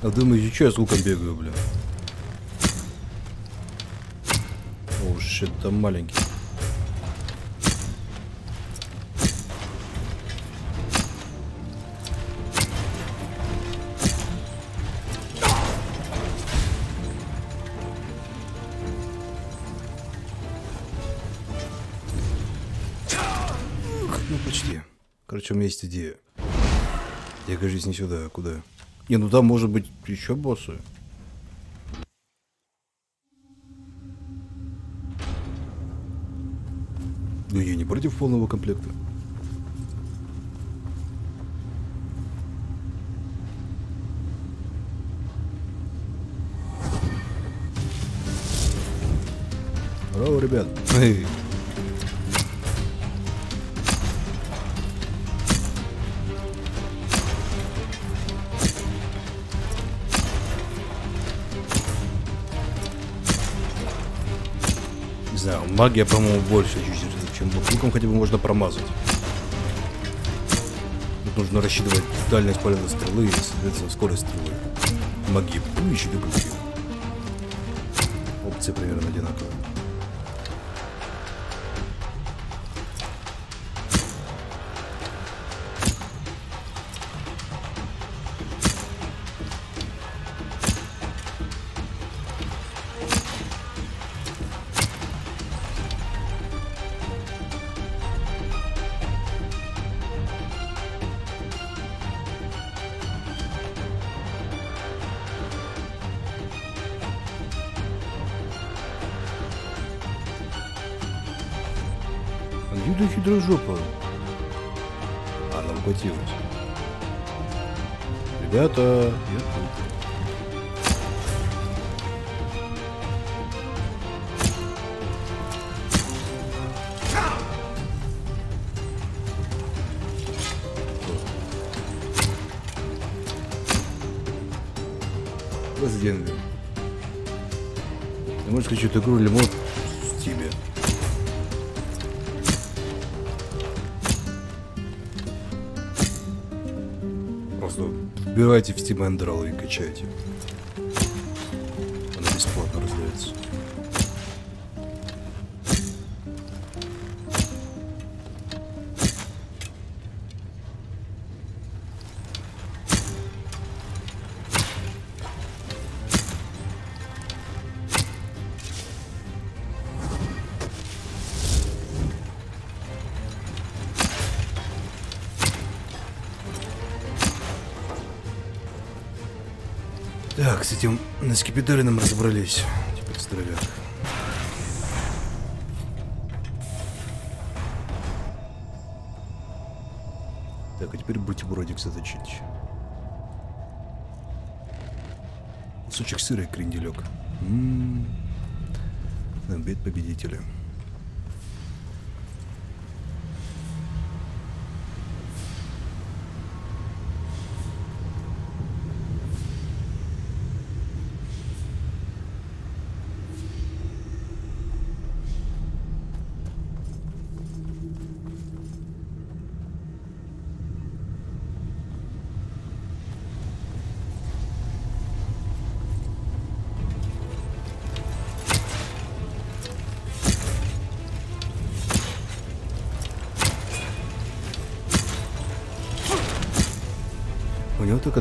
А думаете, что я с луком бегаю, бля? О, щит, там маленький. Ну, почти. Короче, у меня есть идея. Я, кажется, не сюда, а куда? Не, ну там может быть еще боссы. Ну, я не против полного комплекта. Браво, ребят. Знаю, магия, по-моему, больше чуть-чуть, чем лук. Луком хотя бы можно промазать. Тут нужно рассчитывать дальность полета стрелы и, соответственно, скорость стрелы. Магия до груди. Опции примерно одинаковые. Вбивайте в Steam Android и качайте. Этим на скипидарином разобрались. Теперь здоровяк. Так, а теперь бутербродик заточить. Кусочек сыра кренделек. М-м-м. Обед победителя.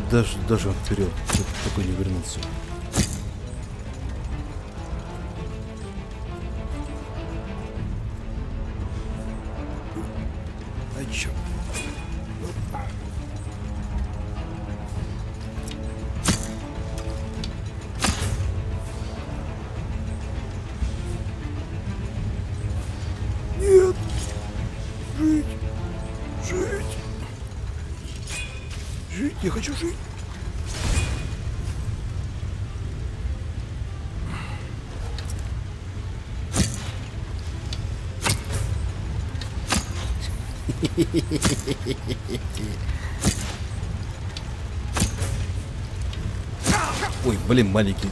Только даже, даже вперед, такой не вернуться. Блин, маленький.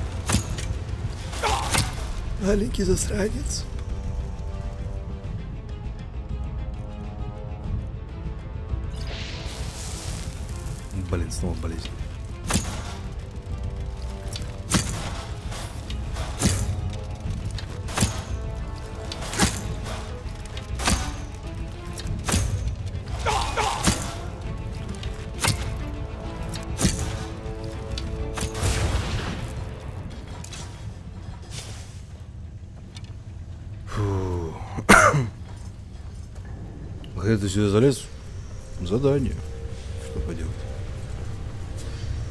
Маленький засранец. Блин, снова болезнь. Ты сюда залез, задание. Что поделать?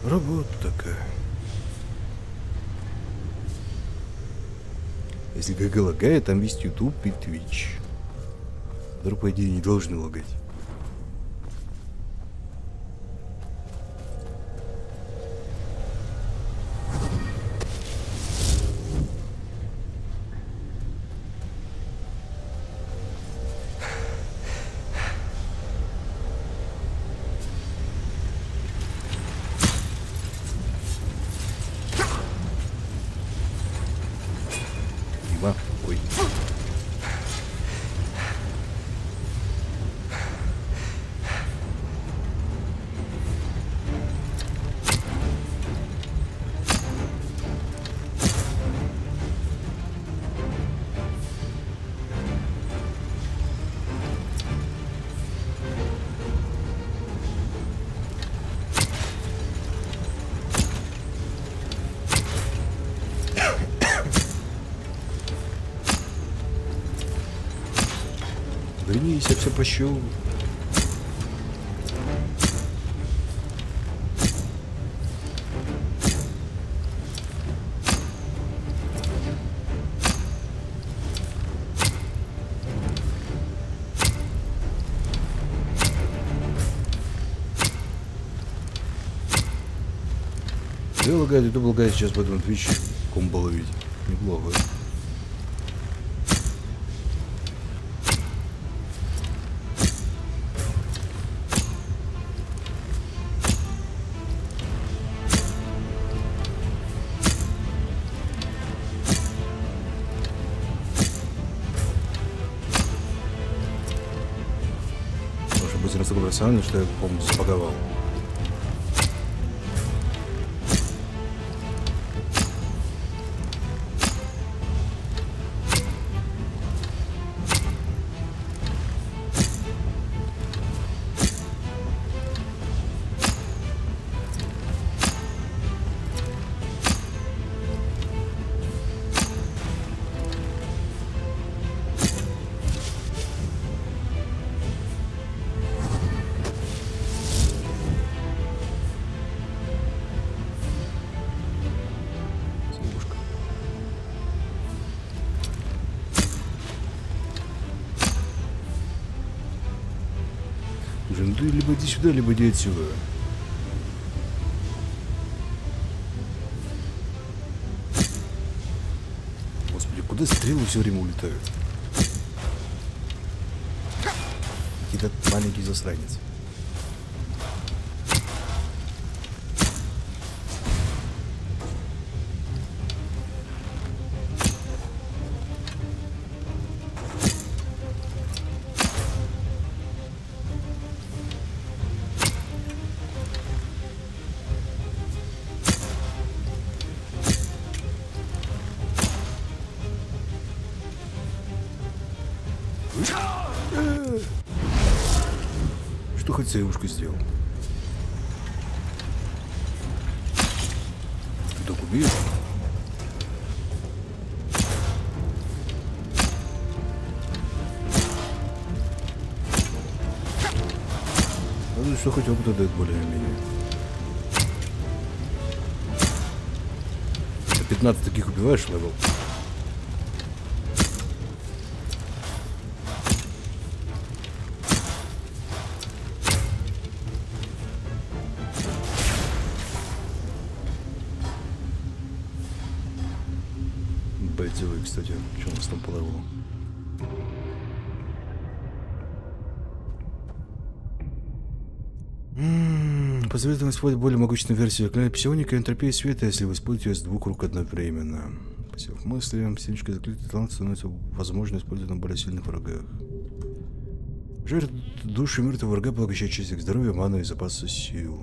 Работа такая. Если ГГ лагает, там есть YouTube и Twitch. Которые, по идее, не должны лагать. Прощу. Ты лагает, YouTube лагает сейчас, поэтому Twitch комбо ловить. Неплохо. Высокопрофессионально, что я, по-моему, забаговал. Либо иди сюда, либо иди отсюда. Господи, куда стрелы все время улетают? Какой-то маленький засранец. Девушка сделал? Ты так убьешь? Ну, что хоть опыта дает более-менее. 15 таких убиваешь левел. Что у нас там по левелу? М, Позволит вам использовать более могущественную версию заклинания псионика и энтропии света, если вы используете ее с двух рук одновременно. Посев мысли, псионический заклятый талант становится возможно использовать на более сильных врагах. Жертв души мертвого врага поглощает часть их здоровья, ману и запаса сил.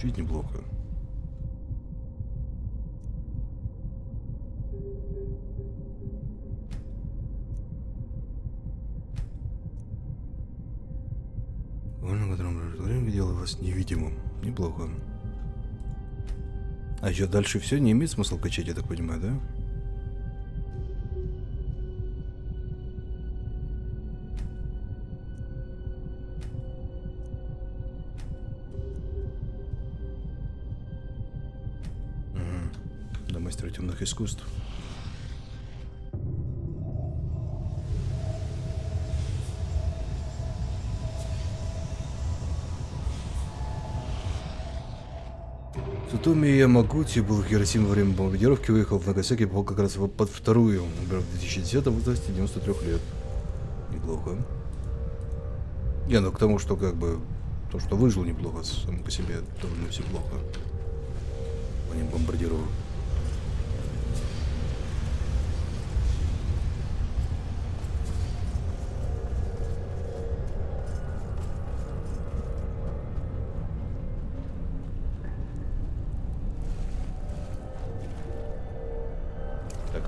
Чуть неплохо. Вас невидимым. Неплохо. А что, дальше все не имеет смысла качать, я так понимаю, да? Мгм. До мастера темных искусств. Сутоми Ямагути был в Хиросиме во время бомбардировки, выехал в Нагасаки, попал как раз под вторую, умер в 2010 в возрасте 93 лет. Неплохо. Не, ну к тому, что как бы то, что выжило неплохо, само по себе довольно все плохо. Они бомбардировали. Так,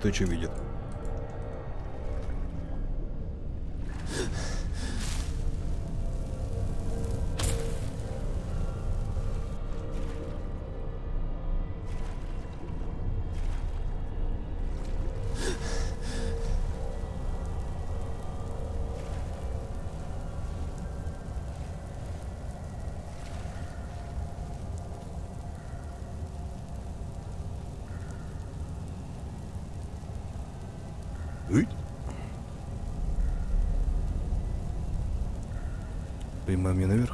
кто что видит? Прямая мне наверх.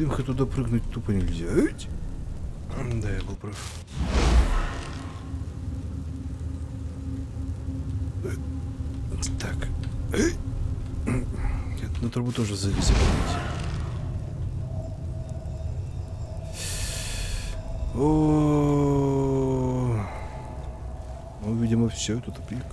Дымха туда прыгнуть тупо нельзя. Да, я был прав. Так. Эй. Это на трубу тоже сзади запомните. О, ну, видимо, все, это тупик.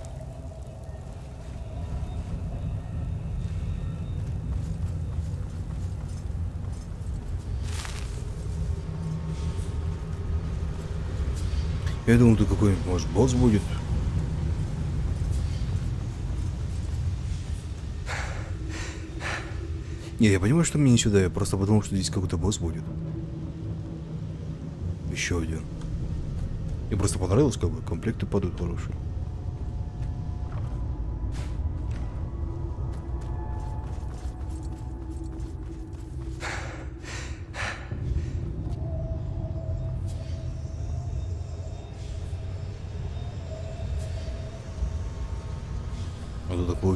Я думал, тут какой-нибудь, может, босс будет. Не, я понимаю, что мне не сюда, я просто подумал, что здесь какой-то босс будет. Еще один. Мне просто понравилось, как бы, комплекты падают хорошие.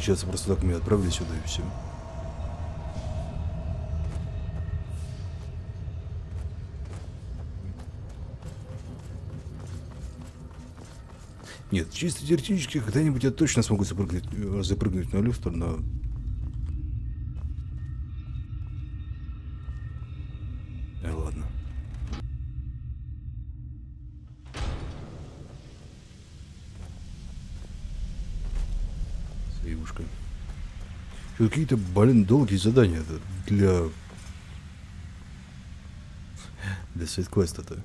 Получается, просто так меня отправили сюда и все. Нет, чисто теоретически когда-нибудь я точно смогу запрыгнуть, э, запрыгнуть на люстр, но... какие-то, блин, долгие задания для... Для сайт-квеста-то.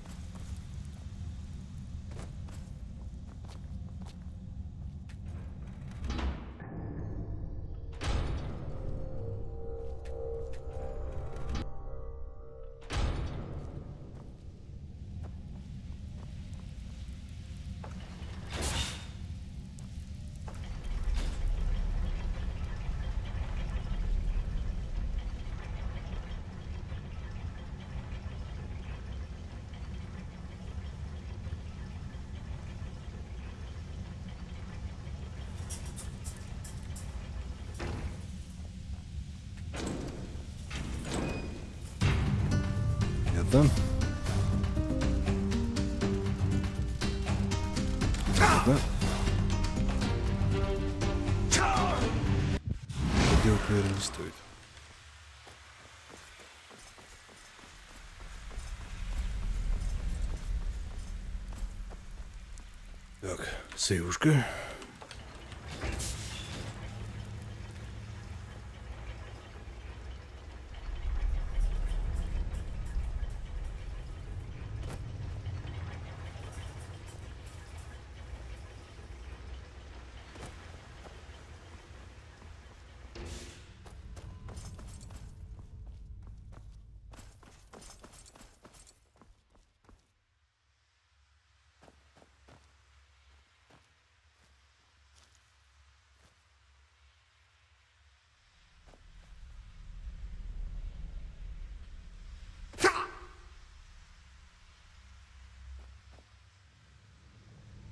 Так,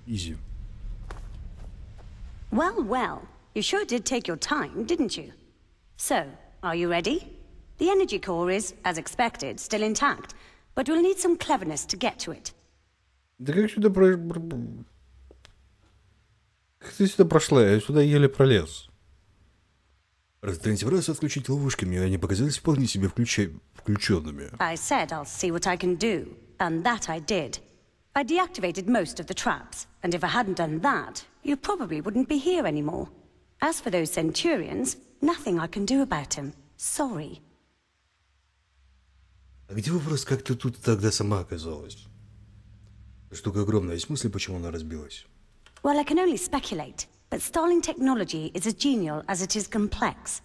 Изи. Well, well. You sure did take your time, didn't you? So, are you ready? The energy core is, as expected, still intact, but we'll need some cleverness to get to it. Да как сюда про... Как ты сюда прошла? Я сюда еле пролез. Раз третий раз отключить ловушками, они показались вполне себе включа... включенными. I said I'll see what I can do, and that I did. I deactivated most of the traps, and if I hadn't done that, you probably wouldn't be here anymore. As for those Centurions, nothing I can do about them. Sorry. А где вопрос, как ты тут тогда сама оказалась? Штука огромная. Есть мысли, почему она разбилась? Well, I can only speculate, but Starling technology is as genial as it is complex.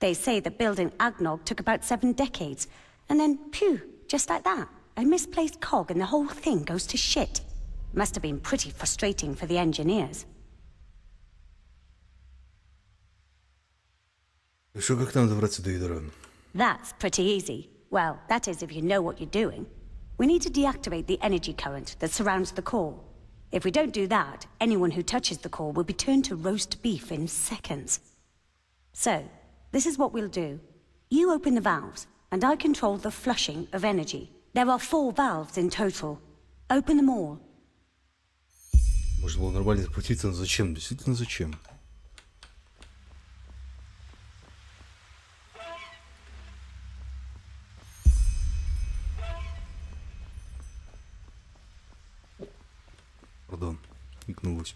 They say that building Agnog took about seven decades, and then, phew, just like that, A misplaced cog and the whole thing goes to shit. Must have been pretty frustrating for the engineers. That's pretty easy. Well, that is if you know what you're doing. We need to deactivate the energy current that surrounds the core. If we don't do that, anyone who touches the core will be turned to roast beef in seconds. So, this is what we'll do. You open the valves, and I control the flushing of energy. There are four valves in total. Open them all. Можно было нормально закрутиться, но зачем? Действительно зачем? Пардон, икнулась.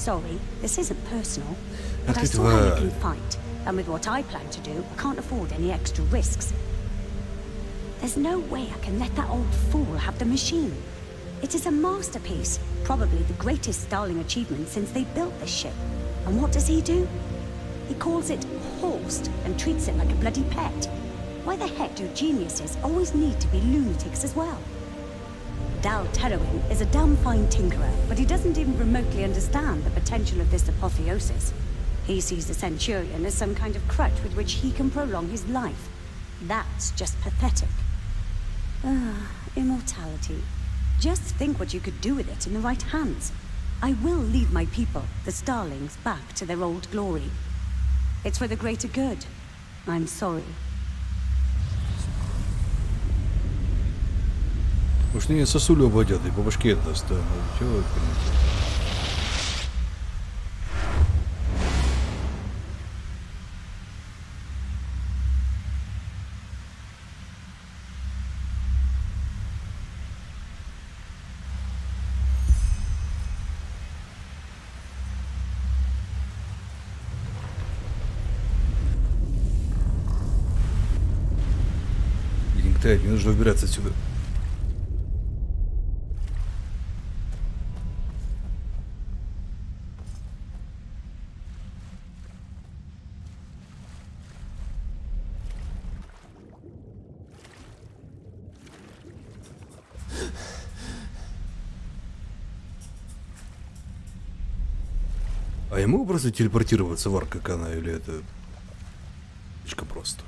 Sorry, this isn't personal. But I saw how you can fight, and with what I plan to do, I can't afford any extra risks. There's no way I can let that old fool have the machine. It is a masterpiece, probably the greatest Starling achievement since they built this ship. And what does he do? He calls it Horst and treats it like a bloody pet. Why the heck do geniuses always need to be lunatics as well? Dal Terowin is a damn fine tinkerer, but he doesn't even remotely understand the potential of this apotheosis. He sees the Centurion as some kind of crutch with which he can prolong his life. That's just pathetic. Ah, immortality. Just think what you could do with it in the right hands. I will lead my people, the Starlings, back to their old glory. It's for the greater good. I'm sorry, Уж не сосулю обойдет и по башке даст. Да. Чего вы мне нужно выбираться отсюда. А я могу просто телепортироваться в арк, как она, или это... Слишком просто.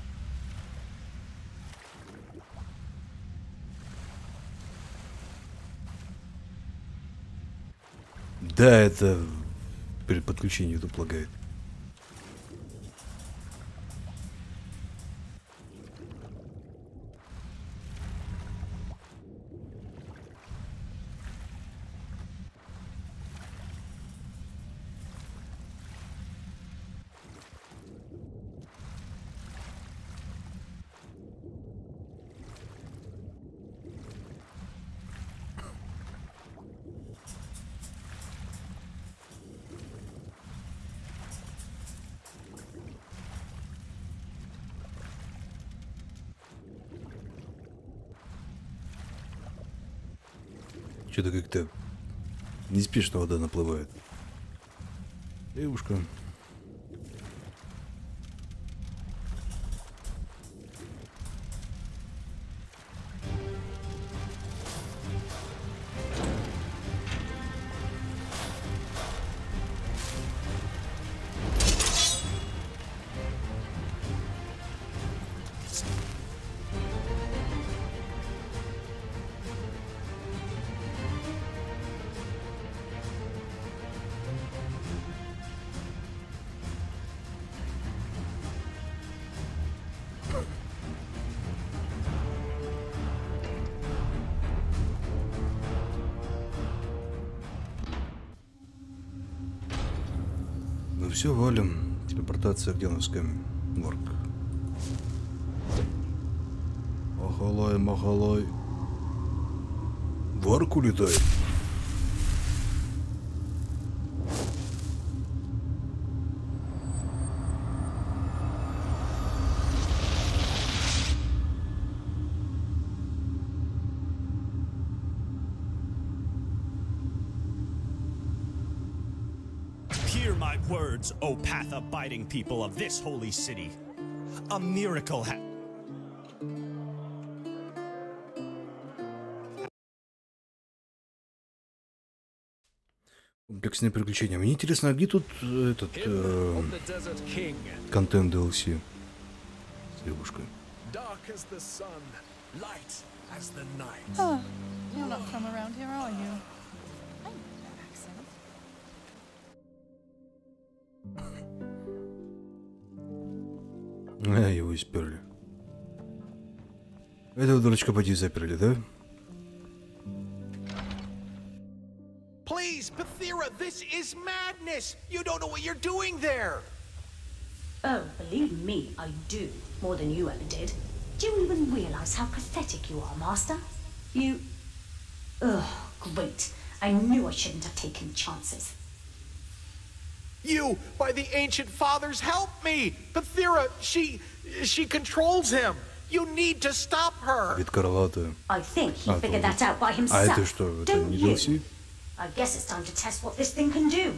Да, это перед подключением YouTube лагает. что вода наплывает. Девушка, Все, валим. Телепортация к Деновским. Ворк. Махалай, махалай. Ворк улетает. Words, O path abiding people of this holy city. A miracle ha- Комплексные приключения. Мне интересно, а где тут э, этот э, контент DLC с девушкой? You're not from around here, are you? его сперли. Этого дурачка поди заперли, да? Please, Pathira, this is madness. You don't know what you're doing there. Oh, believe me, I do. More than you ever did. Do you even realize how pathetic you are, Master? You. Ugh, great. I knew I shouldn't have taken chances. You, by the ancient fathers, help me! Pathira, she. she controls him. You need to stop her. Вид крылатая. I think he А, figured то- that out by А himself. это что, это Don't не you? DLC? I guess it's time to test what this thing can do.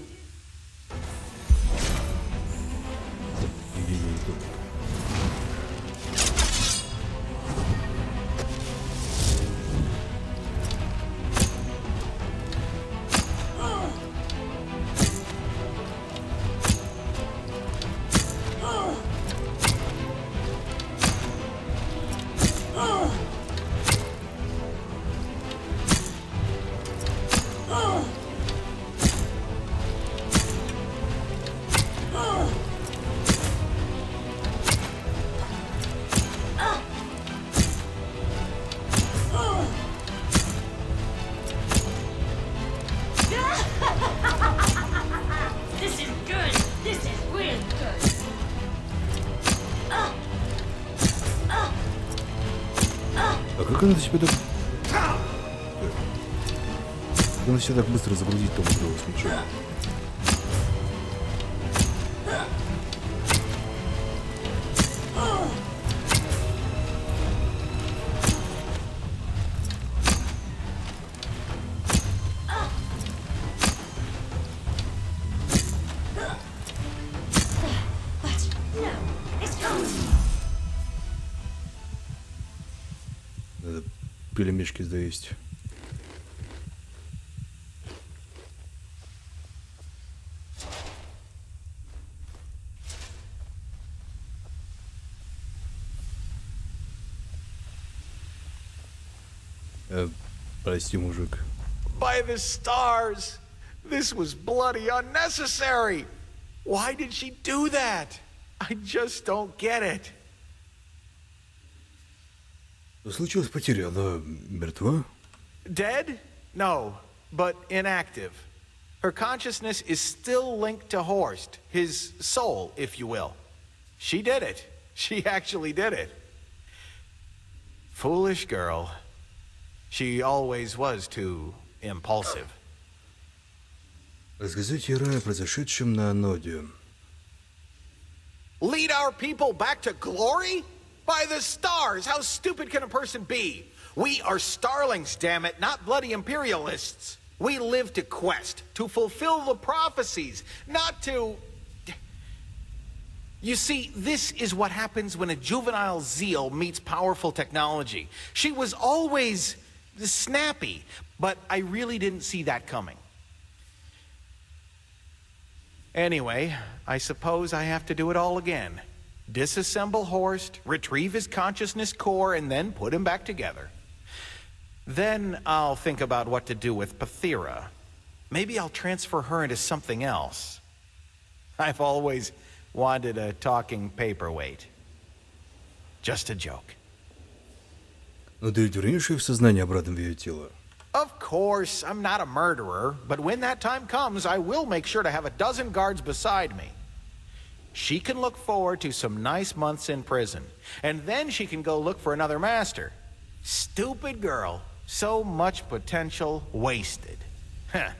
Себя так быстро загрузить-то coming. Надо пельмешки доесть. прости, мужик. By the stars! This was bloody unnecessary! Why did she do that? I just don't get it. Случилась потеря, она мертва? Dead? No, but inactive. Her consciousness is still linked to Horst, his soul, if you will. She did it. She actually did it. Foolish girl. She always was too impulsive. Рассказать Ира о произошедшем на Аноде. Lead our people back to glory? By the stars, how stupid can a person be? We are starlings, damn it, not bloody imperialists. We live to quest, to fulfill the prophecies, not to. You see, this is what happens when a juvenile zeal meets powerful technology. She was always snappy, but I really didn't see that coming. Anyway, I suppose I have to do it all again. Disassemble Horst, retrieve his consciousness core, and then put him back together. Then I'll think about what to do with Pathira. Maybe I'll transfer her into something else. I've always wanted a talking paperweight. Just a joke. Но ты ведь вернешь ее в сознание обратно в ее тело? Of course, I'm not a murderer, but when that time comes, I will make sure to have a dozen guards beside me. she can look forward to some nice months in prison. And then she can go look for another master. Stupid girl. So much potential wasted. Heh.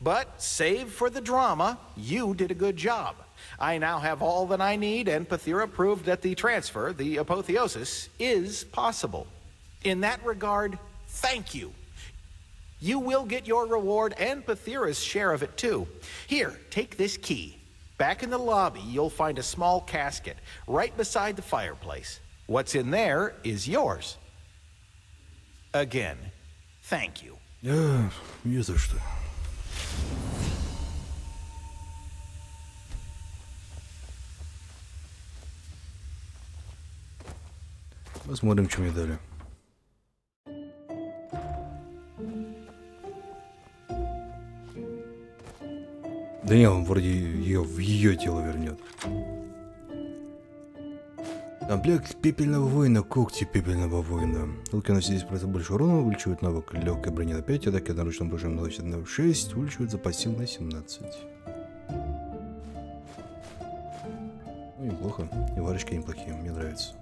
But save for the drama, you did a good job. I now have all that I need, and Pathira proved that the transfer, the apotheosis, is possible. In that regard, thank you. You will get your reward and Pathira's share of it too. Here, take this key. Back in the lobby, you'll find a small casket right beside the fireplace. What's in there is yours. Again, thank you. А, не за что. Посмотрим, что мне дали. Да не, он вроде ее в ее тело вернет. Комплект пепельного воина, когти пепельного воина. Луки наносит 10% больше урона, увеличивает навык легкой брони на 5, атаки на ручном оружием наносит на 6, увеличивает запас сил на 17. Ну, неплохо. И варочки неплохие, мне нравится.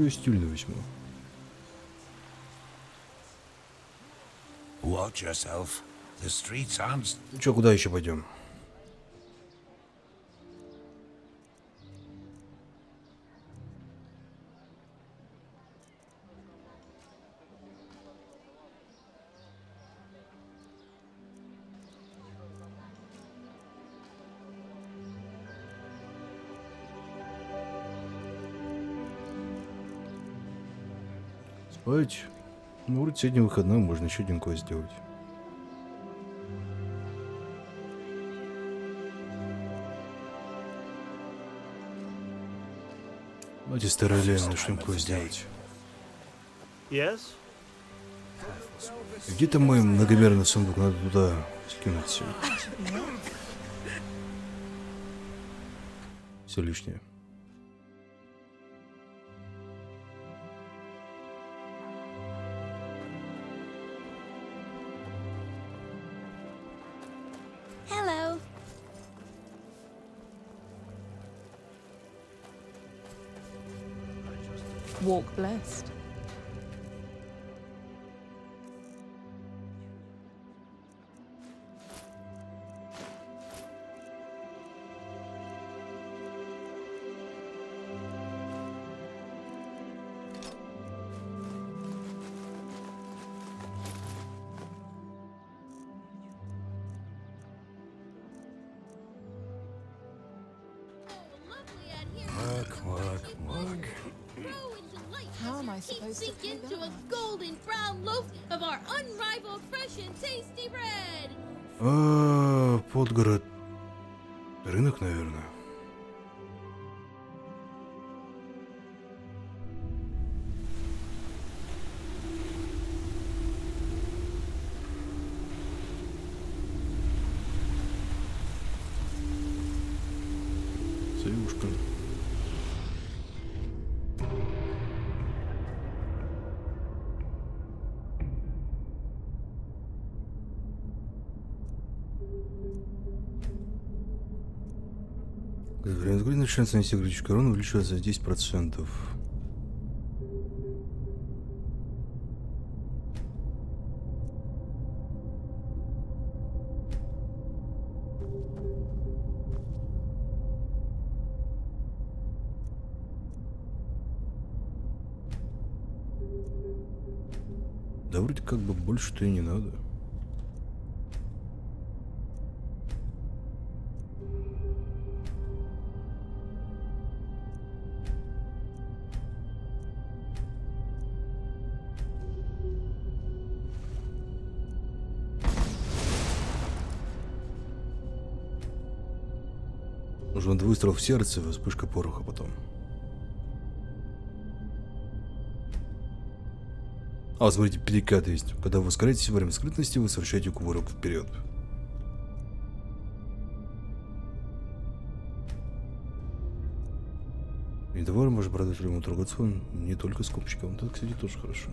Я стильно весьма. Watch yourself. The streets aren't... Чё, куда еще пойдем? Спать. Ну, вроде сегодня выходной, можно еще один квест сделать. Давайте начнем квест сделать. Yes? Где там мой многомерный сундук? Надо туда скинуть все. Все лишнее. Walk blessed. Шанс нанести критический урон увеличивается на 10%. Да вроде как бы больше-то и не надо. выстрел в сердце, вспышка пороха потом. А смотрите, перекат есть. Когда вы ускоряетесь во время скрытности, вы совершаете кувырок вперед. И товар можно продать любому торговцу, не только скупщикам. Тут, кстати, тоже хорошо.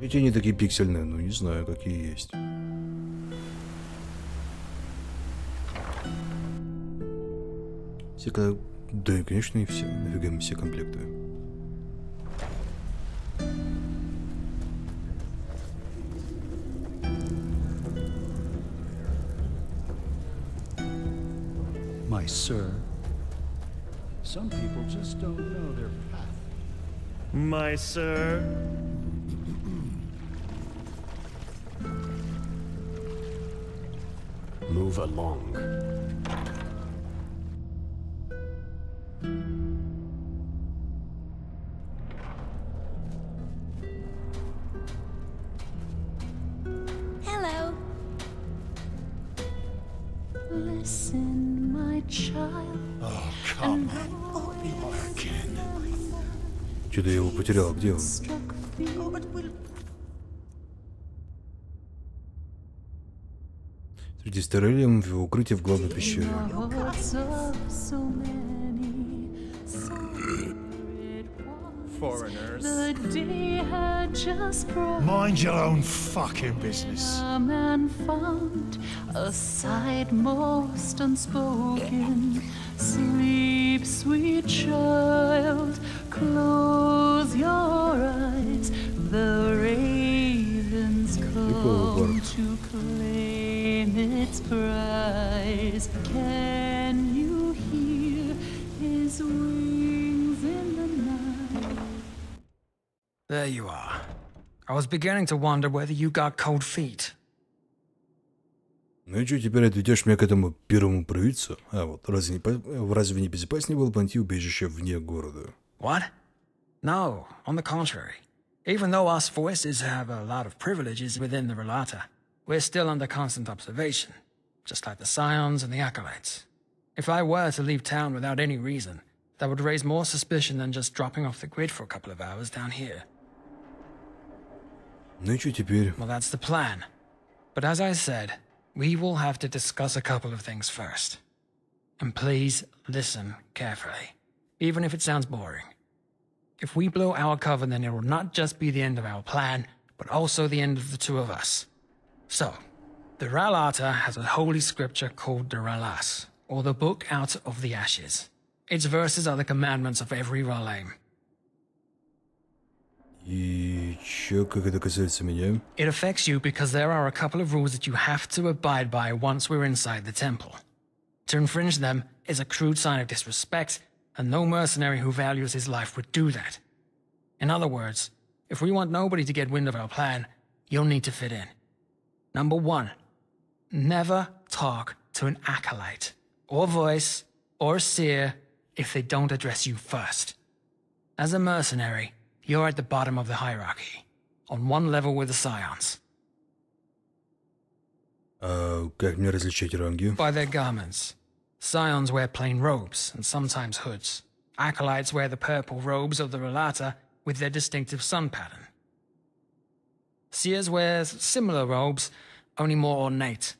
Эти они такие пиксельные, но не знаю, какие есть. Все, ко- да, и, конечно, и все. Нафига им все комплекты. My sir. Some people just don't know their path. My sir. Move along. Он? Среди стерелием в укрытии в главной пещере. Foreigners. The day had just brought Mind your own fucking business. a man found a side most unspoken. Sleep, sweet child, close your eyes. The ravens come to claim its prize. Can you hear his wings There you are. I was beginning to wonder whether you got cold feet. Ну и что, теперь отведешь меня к этому первому провидцу? А вот, разве не, по- разве не безопаснее было бы найти убежище вне города? What? No, on the contrary. Even though us voices have a lot of privileges within the Relata, we're still under constant observation, just like the Scions and the Acolytes. If I were to leave town without any reason, that would raise more suspicion than just dropping off the grid for a couple of hours down here. Ну и что теперь? Well, that's the plan. But as I said, we will have to discuss a couple of things first. And please listen carefully, even if it sounds boring. If we blow our cover, then it will not just be the end of our plan, but also the end of the two of us. So, the Ralata has a holy scripture called the Ralas, or the Book Out of the Ashes. Its verses are the commandments of every Ralaim. И чё, как это касается меня? It affects you because there are a couple of rules that you have to abide by once we're inside the temple. To infringe them is a crude sign of disrespect, and no mercenary who values his life would do that. In other words, if we want nobody to get wind of our plan, you'll need to fit in. Number one, never talk to an acolyte, or voice, or seer if they don't address you first. As a mercenary, you're at the bottom of the hierarchy, on one level with the Scions. А как мне различать ранги? By their garments. Scions wear plain robes, and sometimes hoods. Acolytes wear the purple robes of the Relata with their distinctive sun pattern. Seers wear similar robes, only more ornate.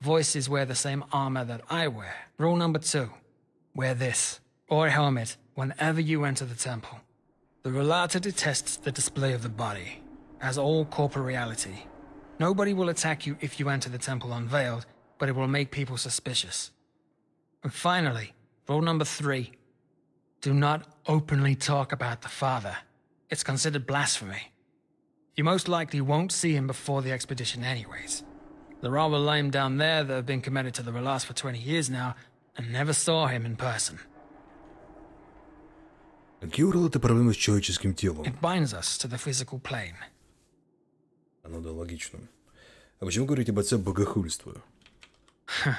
Voices wear the same armor that I wear. Rule number two wear this, or a helmet, whenever you enter the temple. The Relata detests the display of the body, as all corporeality. Nobody will attack you if you enter the temple unveiled, but it will make people suspicious. And finally, rule number three do not openly talk about the father. It's considered blasphemy. You most likely won't see him before the expedition, anyways. There are lame down there that have been committed to the Relas for 20 years now and never saw him in person. Какие у ты проблемы с человеческим телом? It binds us to the physical plane. А ну да, логично. А почему говорить об отце богохульства?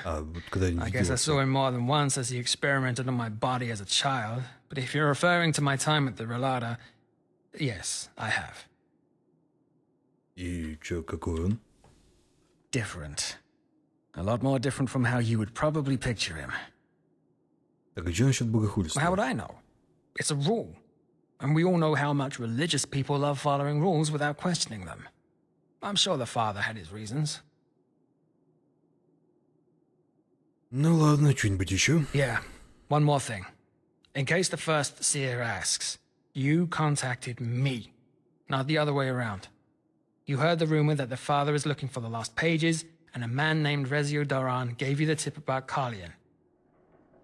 А вот когда я не I guess I saw him more than once as he experimented on my body as a child, but if you're referring to my time at the Relata, yes, I have. И чё, какой он? Different. A lot more different from how you would probably picture him. Так и чё насчет богохульства? How would I know? It's a rule. And we all know how much religious people love following rules without questioning them. I'm sure the father had his reasons. Ну ладно, что-нибудь еще? Yeah. One more thing. In case the first seer asks, you contacted me, not the other way around. You heard the rumor that the father is looking for the lost pages, and a man named Rezio Doran gave you the tip about Carlian.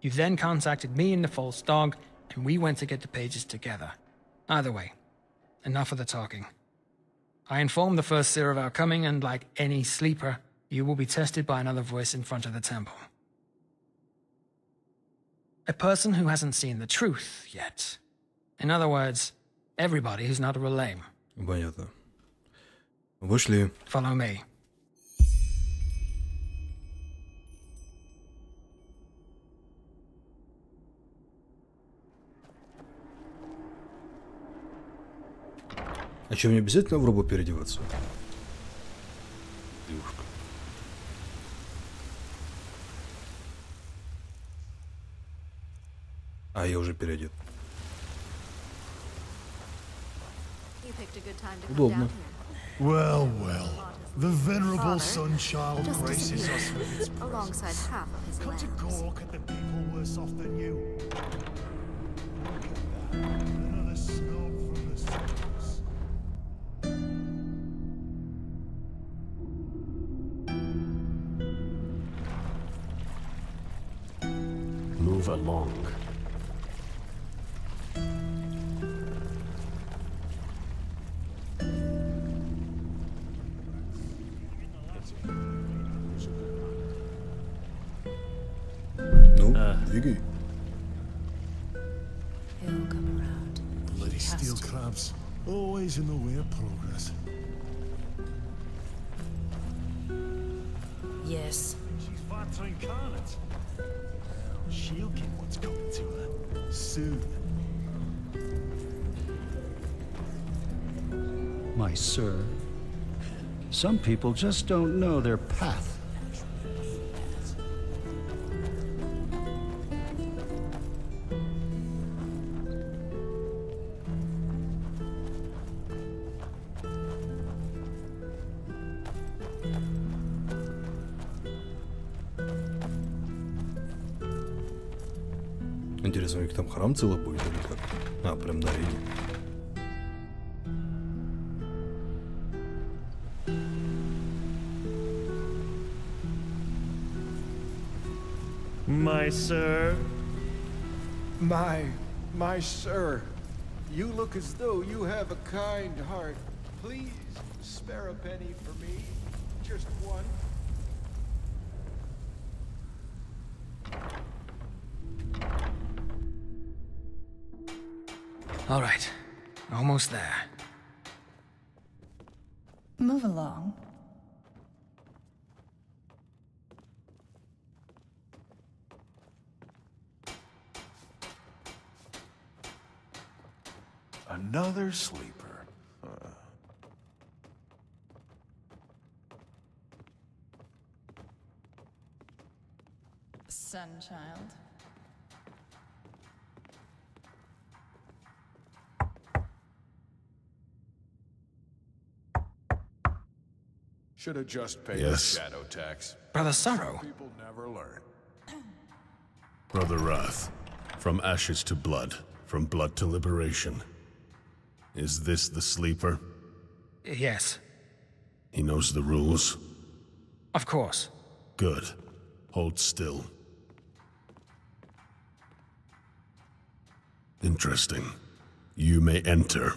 You then contacted me and the false dog, and we went to get the pages together. Either way, enough of the talking. I informed the first seer of our coming, and like any sleeper, you will be tested by another voice in front of the temple. A person who hasn't seen the truth yet. In other words, everybody who's not a Relame. Понятно. Вышли. Follow me. А что, мне обязательно в робу переодеваться? Девушка. А, я уже переодет. Удобно. Well, well. The venerable sun-child just graces us with its his Come to gawk at the people worse off than you. Another snob from the move along. No, uh. Iggy. He'll come around. Bloody steel crabs. Always in the way of progress. My sir, some people just don't know their path. Интересно, у них там храм целый будет или как? А, прям на арене. My sir. My, my sir, you look as though you have a kind heart. Please spare a penny for me. Just one. All right, almost there. Move along. Another sleeper. Uh, Sunchild. Should have just paid Yes. the shadow tax. Brother Sorrow. People never learn. Brother Wrath, from ashes to blood, from blood to liberation. Is this the sleeper? Yes, He knows the rules. of course. Good. Hold still. Interesting. You may enter.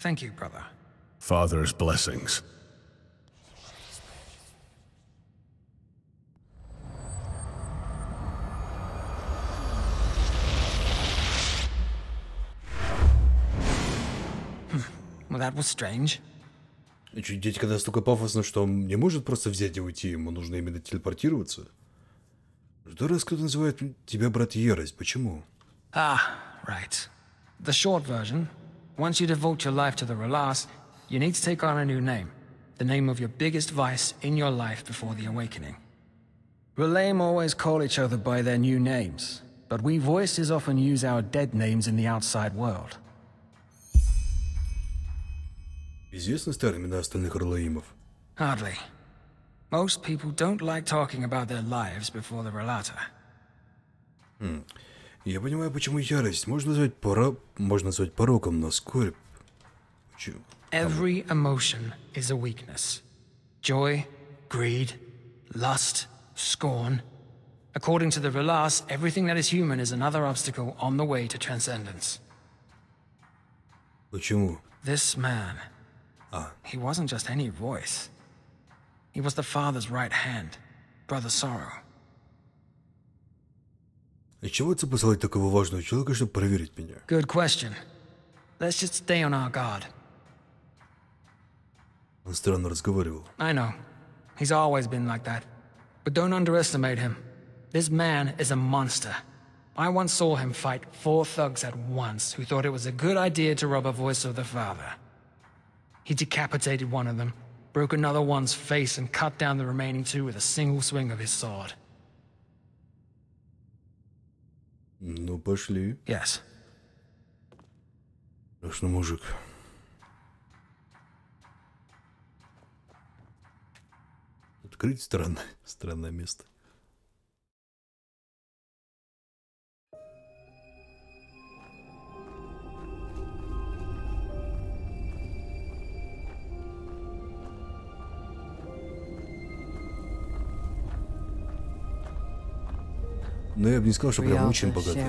Thank you, brother. Father's blessings. that was strange. И что, дядька настолько пафосно, что он не может просто взять и уйти, ему нужно именно телепортироваться? Что раз кто-то называет тебя брат Ярость, почему? Ah, right. The short version once you devote your life to the Relas, you need to take on a new name. The name of your biggest vice in your life before the awakening. Relame always call each other by their new names, but we voices often use our dead names in the outside world. Известны старые имена остальных Орлаимов? Hardly. Most people don't like talking about their lives before the Relata. Хм. Я понимаю, почему ярость можно назвать пора... можно назвать пороком, но скорбь... Почему? Every emotion is a weakness. Joy, greed, lust, scorn. According to the Relas, everything that is human is another obstacle on the way to transcendence. Почему? This man, Ah. he wasn't just any voice. He was the father's right hand, Brother Sorrow. И чего ты посылать такого важного человека, чтобы проверить меня? Good question. Let's just stay on our guard. Он странно разговаривал. I know. He's always been like that. But don't underestimate him. This man is a monster. I once saw him fight four thugs at once who thought it was a good idea to rob a voice of the father. He decapitated one of them, broke another one's face, and cut down the remaining two with a single swing of his sword. Ну, пошли. Yes. Страшный мужик. Открыть странное, странное место. Но я бы не сказал, что прям очень богатый.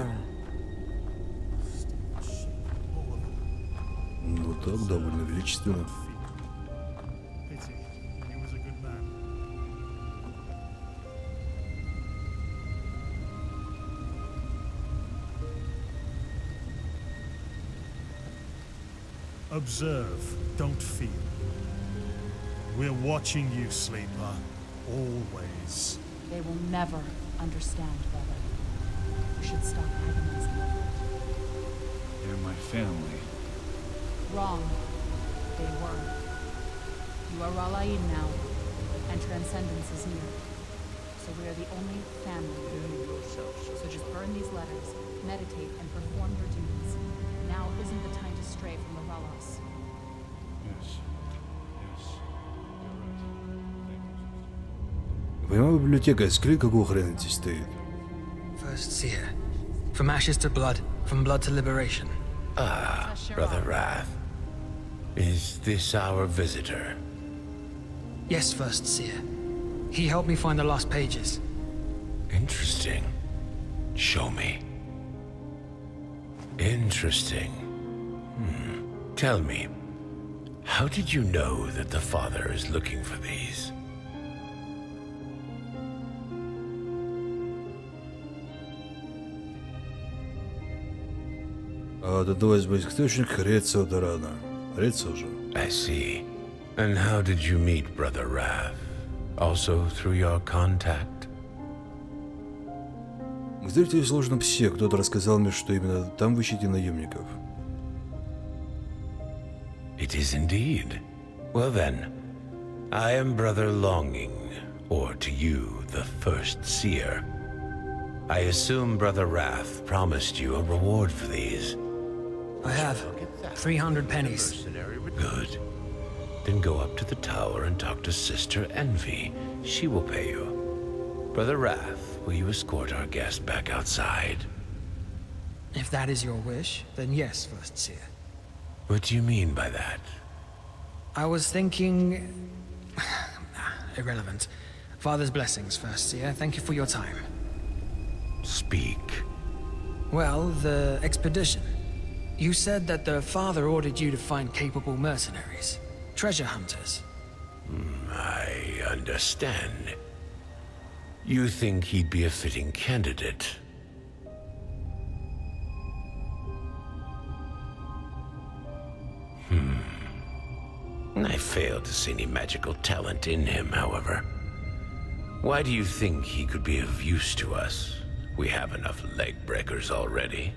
Ну так, довольно величественно. Observe, don't feel. We're watching you, sleeper. Always. They will never understand, brother. You should stop agonizing. They're my family. Wrong. They were. You are Ralaid now, and transcendence is near. So we are the only family. So just burn these letters, meditate, and perform your duties. Now isn't the time to stray from the Ralos. Yes. Yes. Понимаю, библиотека, скажи, какого хрена здесь стоит? First seer. From ashes to blood, from blood to liberation. Ah, Brother Wrath. Is this our visitor? Yes, First Seer. He helped me find the lost pages. Interesting. Show me. Interesting. Hmm. Tell me, how did you know that the father is looking for these? А, додалась бы источник Рецио Дорана. Рецио же. I see. And how did you meet Brother Wrath? Also through your contact? Где-то в сложном псе кто-то рассказал мне, что именно там вы ищете наемников. It is indeed. Well then, I am Brother Longing, or to you, the First Seer. I assume Brother Wrath promised you a reward for these. I have 300 pennies. Good. Then go up to the tower and talk to Sister Envy. She will pay you. Brother Wrath, will you escort our guest back outside? If that is your wish, then yes, First Seer. What do you mean by that? I was thinking... Irrelevant. Father's blessings, First Seer. Thank you for your time. Speak. Well, the expedition. You said that the father ordered you to find capable mercenaries. Treasure hunters. I understand. You think he'd be a fitting candidate? Hmm. I fail to see any magical talent in him, however. Why do you think he could be of use to us? We have enough leg breakers already.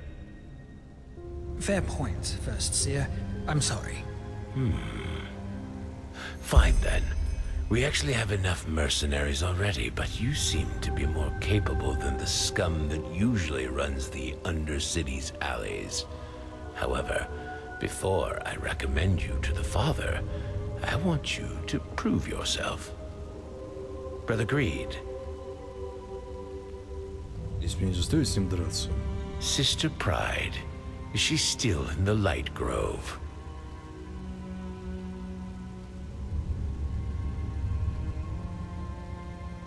Fair point, First Seer. I'm sorry. Hmm. Fine then. We actually have enough mercenaries already, but you seem to be more capable than the scum that usually runs the Undercity's alleys. However, before I recommend you to the Father, I want you to prove yourself. Brother Greed. Sister Pride is she still in the Light Grove?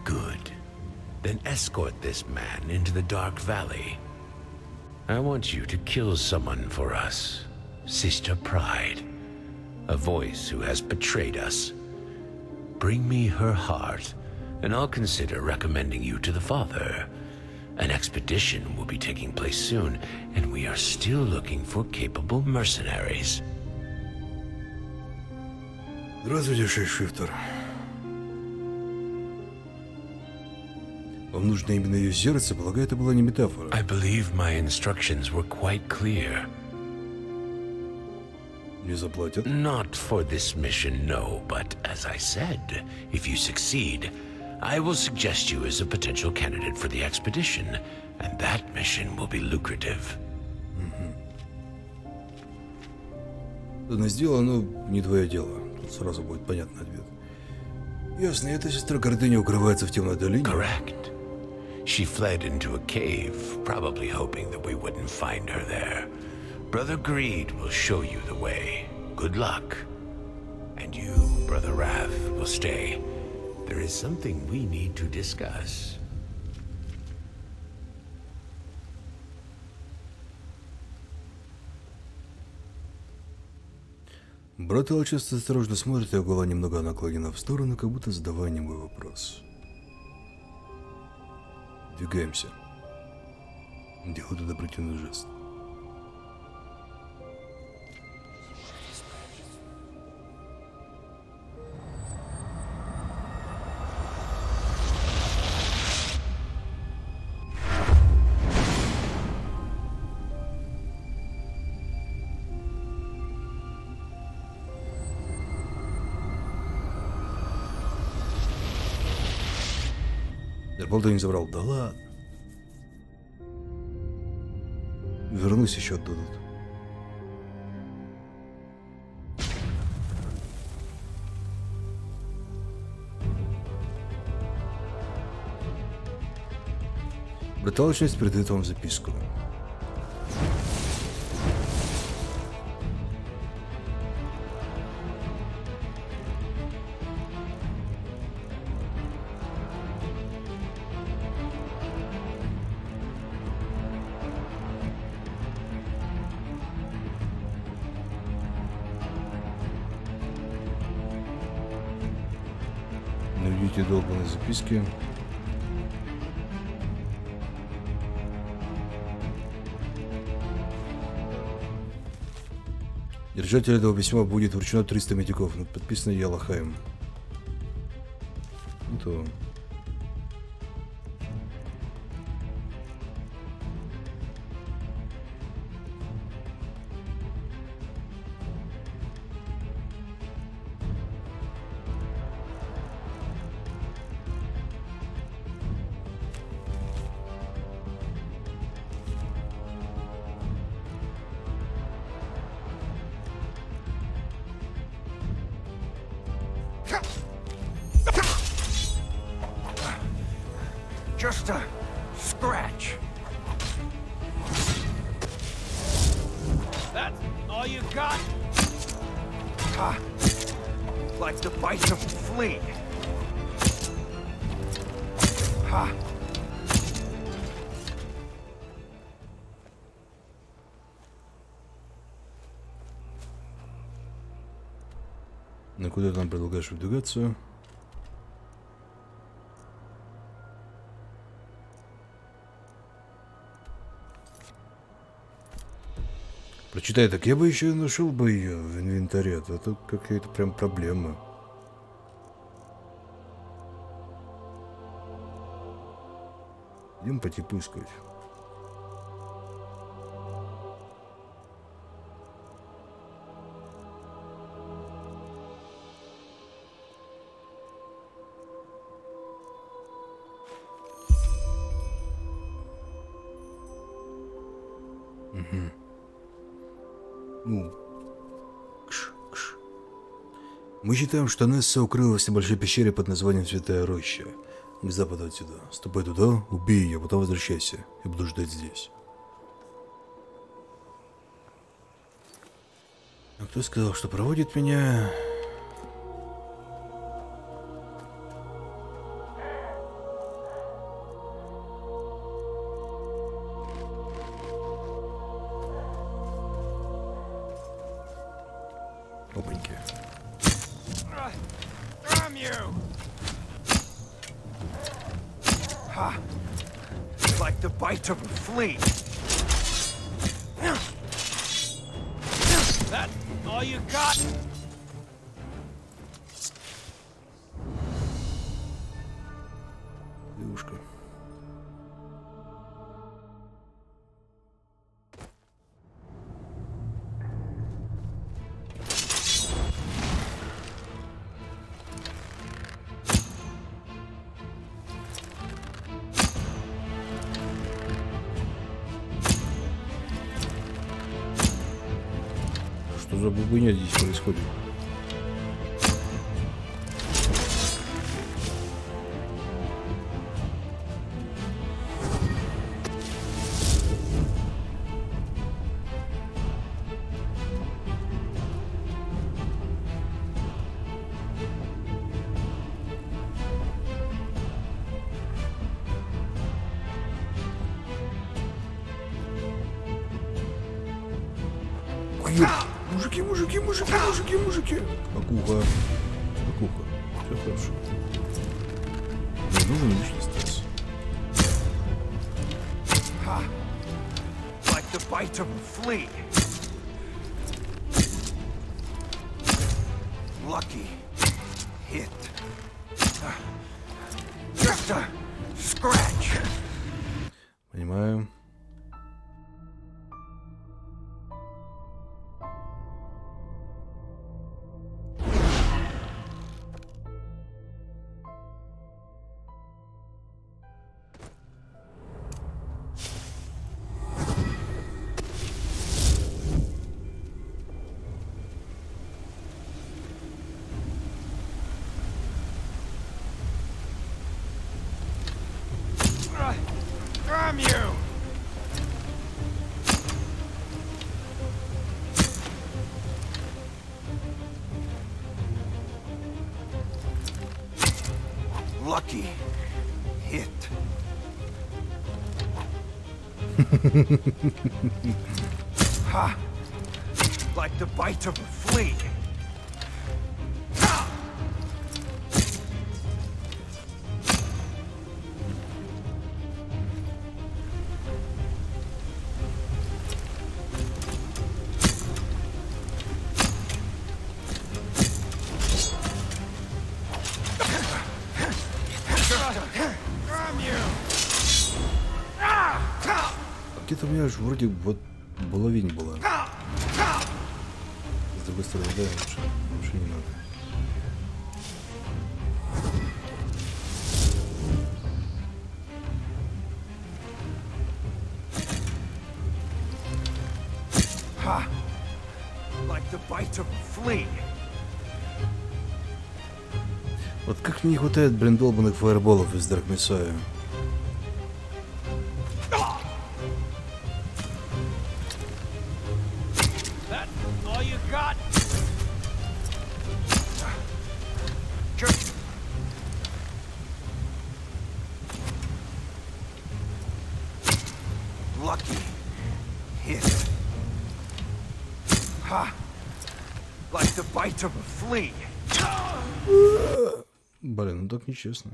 Good. Then escort this man into the Dark Valley. I want you to kill someone for us. Sister Pride. A voice who has betrayed us. Bring me her heart, and I'll consider recommending you to the Father. An expedition will be taking place soon, and we are still looking for capable mercenaries. Здравствуйте, шейфшифтер. Вам нужно именно ее сердце? Полагаю, это была не метафора. I believe my instructions were quite clear. Не заплатят? Not for this mission, no, but as I said, if you succeed, I will suggest you as a potential candidate for the expedition, and that mission will be lucrative. Ладно, сделано, ну, не твое дело. Тут сразу будет понятный ответ. Ясно, эта сестра гордыни укрывается в темной долине. Correct. She fled into a cave, probably hoping that we wouldn't find her there. Brother Greed will show you the way. Good luck. And you, Brother Wrath, will stay. There is something we need to discuss. Брат Эл часто осторожно смотрит, его голова немного наклонена в сторону, как будто задавая немой вопрос. Двигаемся. Делаю одобрительный жест. Не забрал. Да ладно. Вернусь еще отдадут. Браталочность передает вам записку. Записки. Держателю этого письма будет вручено 300 медиков. Подписано Ялахаем. Ну предлагаешь выдвигаться? Прочитай, так я бы еще нашел бы ее в инвентаре. а Это какая-то прям проблема. Идем по типу. считаем, что Несса укрылась в большой пещере под названием Святая Роща. К западу отсюда. Ступай туда, убей ее, потом возвращайся. Я буду ждать здесь. А кто сказал, что проводит меня? ha! Like the bite of a flea. Вот как мне не хватает, блин, долбанных фаерболов из Дракмисая. честно.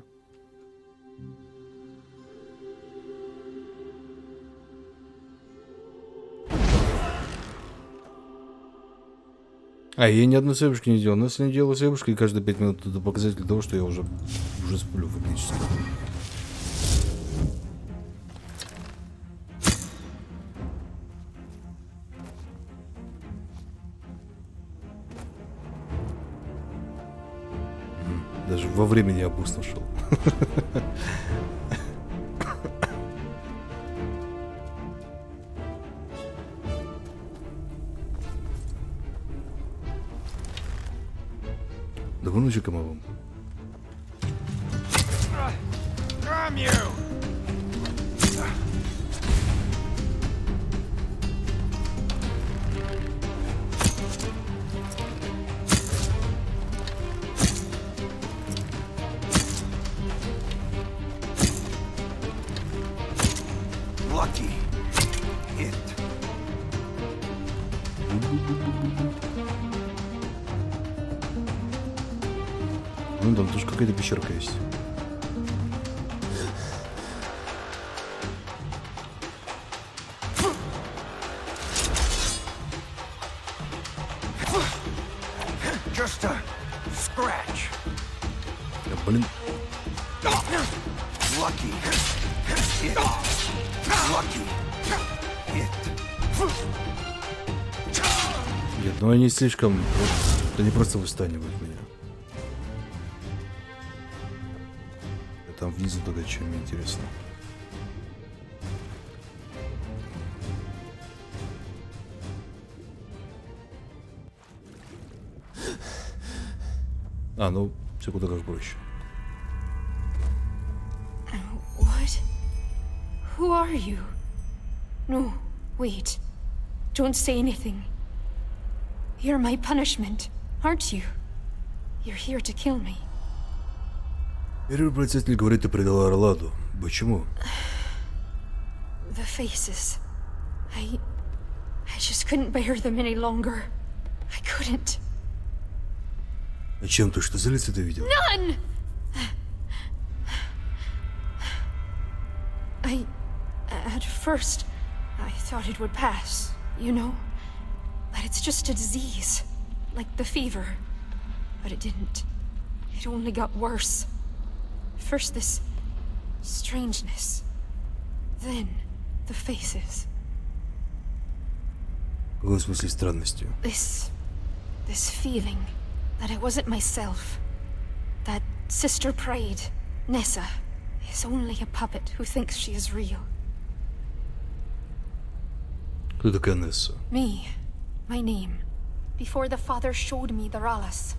А я ни одной сейвушки не делал. Но если не делаю сейвушки, каждые 5 минут это показатель того, что я уже, уже сплю фактически. во времени обуслушал. До ночи, Комовым. Слишком... Они просто выстанивают меня. А там внизу тогда чем мне интересно. А, ну, все куда как проще. Who are you? No, wait. Don't say anything. You're my punishment, aren't you? You're here to kill me. Первый процессель говорит, ты предала Орладу. Почему? The faces. I. I just couldn't bear them any longer. I couldn't. А чем ты? Что за лица ты видел? None! I. At first, I thought it would pass, you know? That it's just a disease, like the fever. But it didn't. It only got worse. First, this strangeness. Then, the faces. В каком смысле странностью? This. this feeling that I wasn't myself. That Sister Pride, Nessa, is only a puppet who thinks she is real. Кто такая Несса? Me, my name. Before the father showed me the Ralas.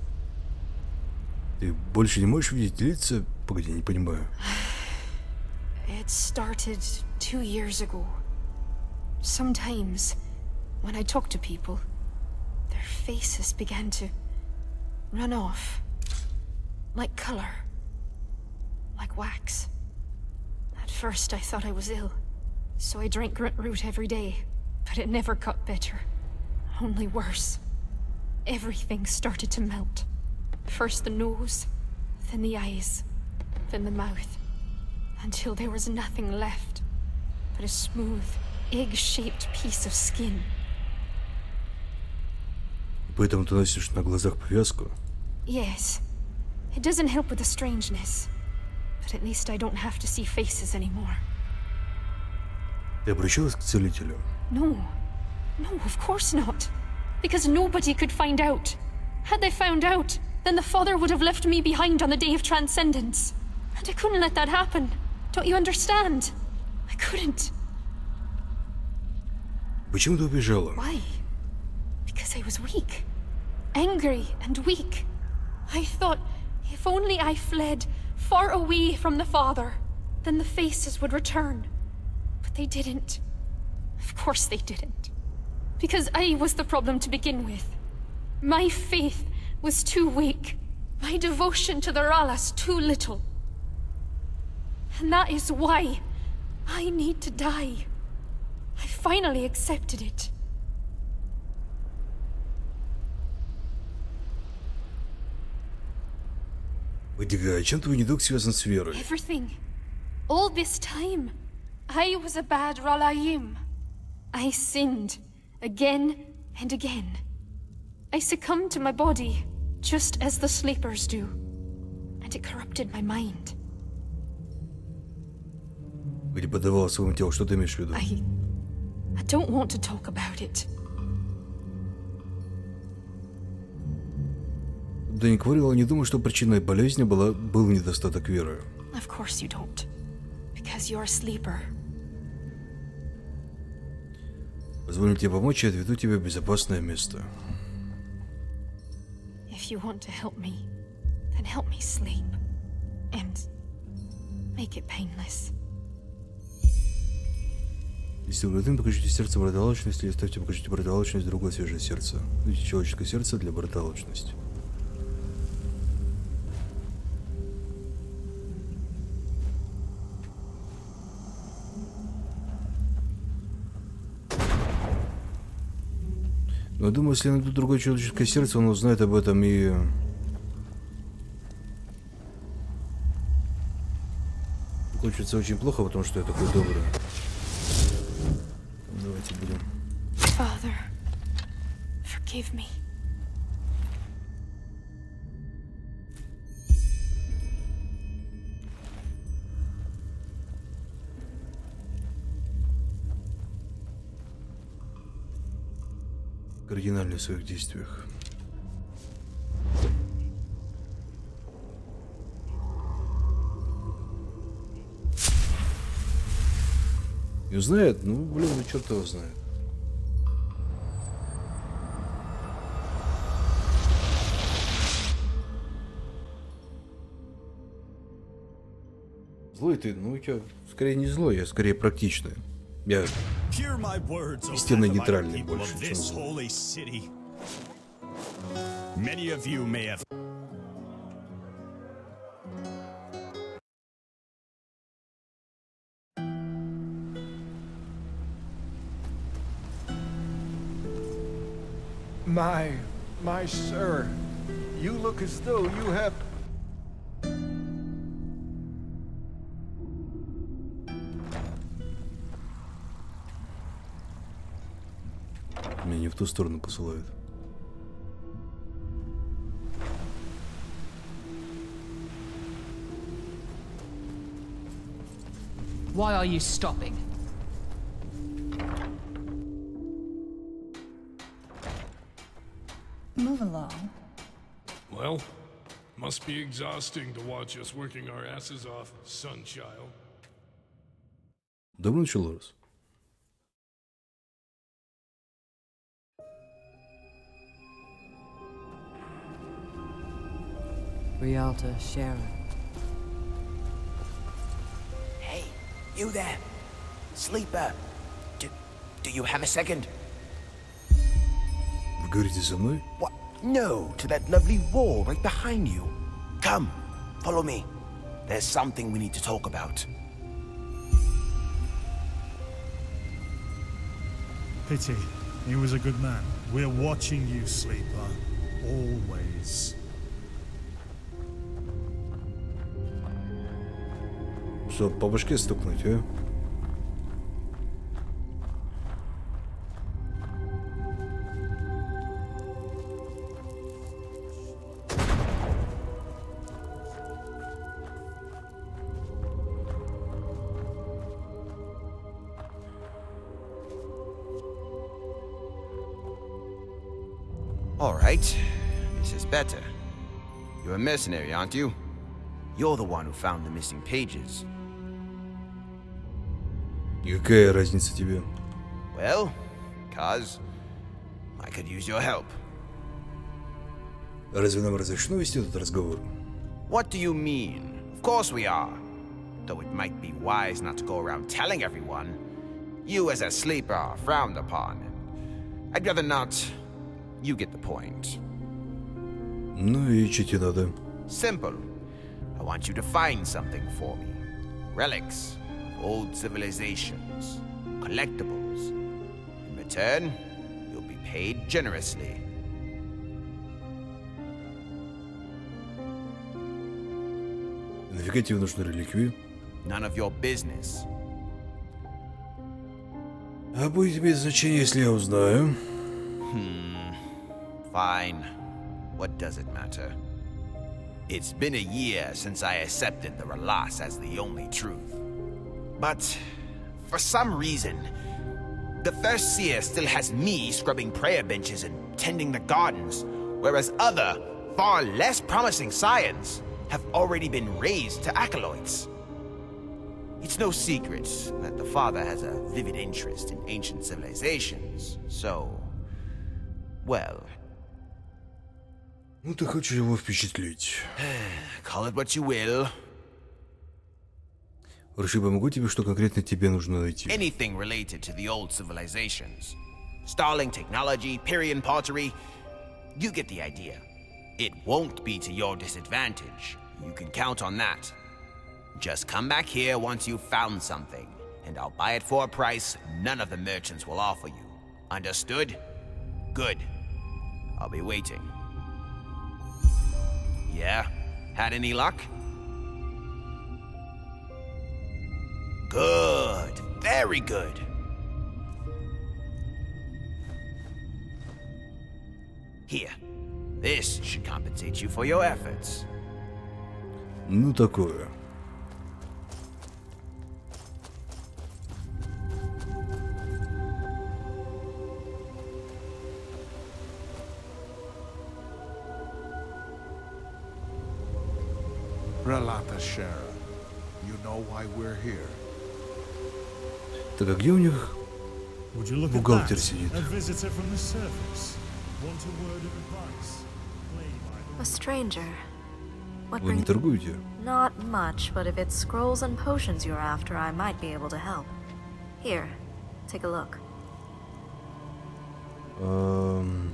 Ты больше не можешь видеть лица? Погоди, не понимаю. It started two years ago. Sometimes, when I talk to people, their faces began to run off. Like color. Like wax. At first, I thought I was ill, so I drank grunt root every day, but it never got better. Only worse. Everything started to melt. First the nose, then the eyes, then the mouth until there was nothing left but a smooth, egg-shaped piece of skin. Поэтому ты носишь на глазах повязку? Yes, it doesn't help with the strangeness, but at least I don't have to see faces anymore. Ты обращалась к целителю? No, no, of course not. Because nobody could find out. Had they found out, then the father would have left me behind on the day of transcendence. And I couldn't let that happen. Don't you understand? I couldn't. Почему ты убежала? Why? Because I was weak. Angry and weak. I thought if only I fled far away from the father, then the faces would return. But they didn't. Of course they didn't. Because I was the problem to begin with. My faith was too weak. My devotion to the Ralas too little. And that is why I need to die. I finally accepted it. Выдвигай, чем твой недуг связан с верой? Everything. All this time, I was a bad Ralayim. I sinned again and again. I succumbed to my body, just as the sleepers do. And it corrupted my mind. Где подавала своему телу, что ты имеешь в виду? I. I don't want to talk about it. Да не говорила, не думаю, что причиной болезни была, был недостаток веры. Of course you don't. Because you're a sleeper. Позволь мне тебе помочь и отведу тебя в безопасное место. If you want to help me, then help me sleep. And make it painless. Если вы готовы, покажите сердце братолочности, или ставьте покажите братолочность другое свежее сердце. Видите человеческое сердце для братолочности. Но думаю, если найду другое человеческое сердце, он узнает об этом и... Кончится очень плохо, потому что я такой добрый. Давайте будем. Father, forgive me. Кардинальный в своих действиях. И узнает? Ну, блин, ну черт его знает. Злой ты, ну я скорее не злой, я скорее практичный. Я Hear my words, O истинно Panamite нейтральный people больше, of чем this злой. holy city. Many of you may have My, my sir, you look as though you have. в ту сторону посылают. Why are you stopping? Move along. Well, must be exhausting to watch us working our asses off, sunchild. Давно началось? Rialta Sharon. Hey, you there! Sleeper! Do, do you have a second? We to somewhere? What? No, to that lovely wall right behind you. Come, follow me. There's something we need to talk about. Pity. He was a good man. We're watching you, Sleeper. Always. Что, по башке стукнуть, а? All right. This is better. You're a mercenary, aren't you? You're the one who found the missing pages. И какая разница тебе? Well, cause I could use your help. Разве нам разрешено вести этот разговор? What do you mean? Of course we are. Though it might be wise not to go around telling everyone. You as a sleeper are frowned upon. I'd rather not. You get the point. Ну и что тебе надо? Simple. I want you to find something for me. Relics, of old civilizations, collectibles. In return, you'll be paid generously. Нафига тебе нужны реликвии? None of your business. А будет иметь значение, если я узнаю? Hmm. Fine. What does it matter? It's been a year since I accepted the Relas as the only truth. But, for some reason, the First Seer still has me scrubbing prayer benches and tending the gardens, whereas other, far less promising scions have already been raised to acolytes. It's no secret that the Father has a vivid interest in ancient civilizations, so... Well, Ну ты хочешь его впечатлить. call it what you will. Хорошо, я помогу тебе, что конкретно тебе нужно найти. Anything related to the old civilizations. Starling technology, Pyrian pottery. You get the idea. It won't be to your disadvantage. You can count on that. Just come back here once you've found something, and I'll buy it for a price none of the merchants will offer you. Understood? Good. I'll be waiting. Yeah? Had any luck? Good. Very good. Here. This should compensate you for your efforts. Ну, такое. Relata Shara, you know why we're here. Так, а где у них бухгалтер сидит? Вы не торгуете? Not much, but if it's scrolls and potions you're after, I might be able to help. Here, take a look. Эм,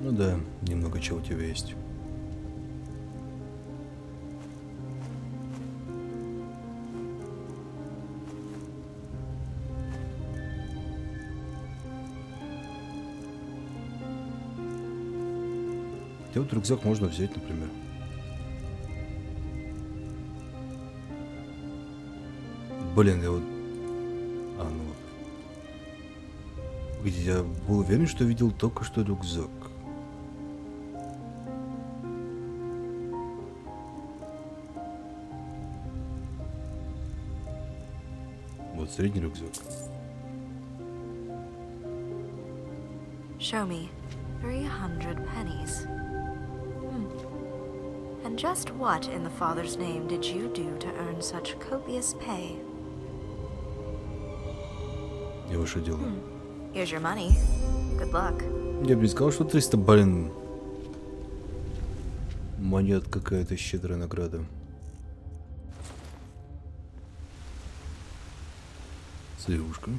Ну да, немного чего у тебя есть. Хотя вот рюкзак можно взять, например. Блин, я вот... А, ну вот. Где я был уверен, что видел только что рюкзак. Вот средний рюкзак. Show me. 300 pennies. Hmm. And just what in the Father's name did you do to earn such copious pay? Я ваше дело. Here's your money. Good luck. Я бы не сказал, что 300, блин. Монет какая-то щедрая награда. Сливушка.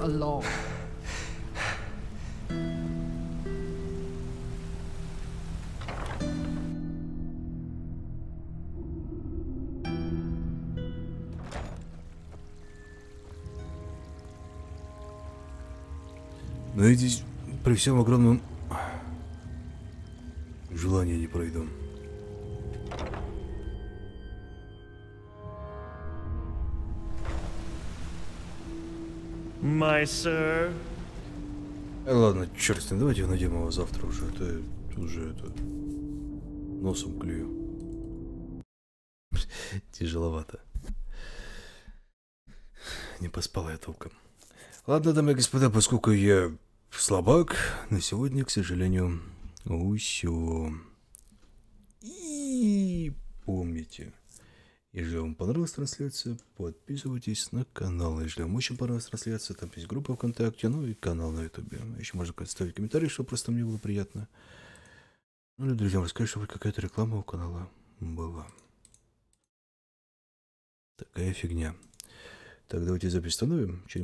Along. Но здесь при всем огромном Sir. Э, ладно, черт с ним, давайте найдем его завтра уже. Это уже это носом клюю. Тяжеловато. Не поспал я толком. Ладно, дамы и господа, поскольку я слабак, на сегодня, к сожалению, усё. И помните, если вам понравилась трансляция, подписывайтесь на канал. Если вам очень понравилась трансляция, там есть группа ВКонтакте, ну и канал на Ютубе. Еще можно оставить комментарий, чтобы просто мне было приятно. Ну или друзьям рассказать, чтобы какая-то реклама у канала была. Такая фигня. Так, давайте запись остановим. Через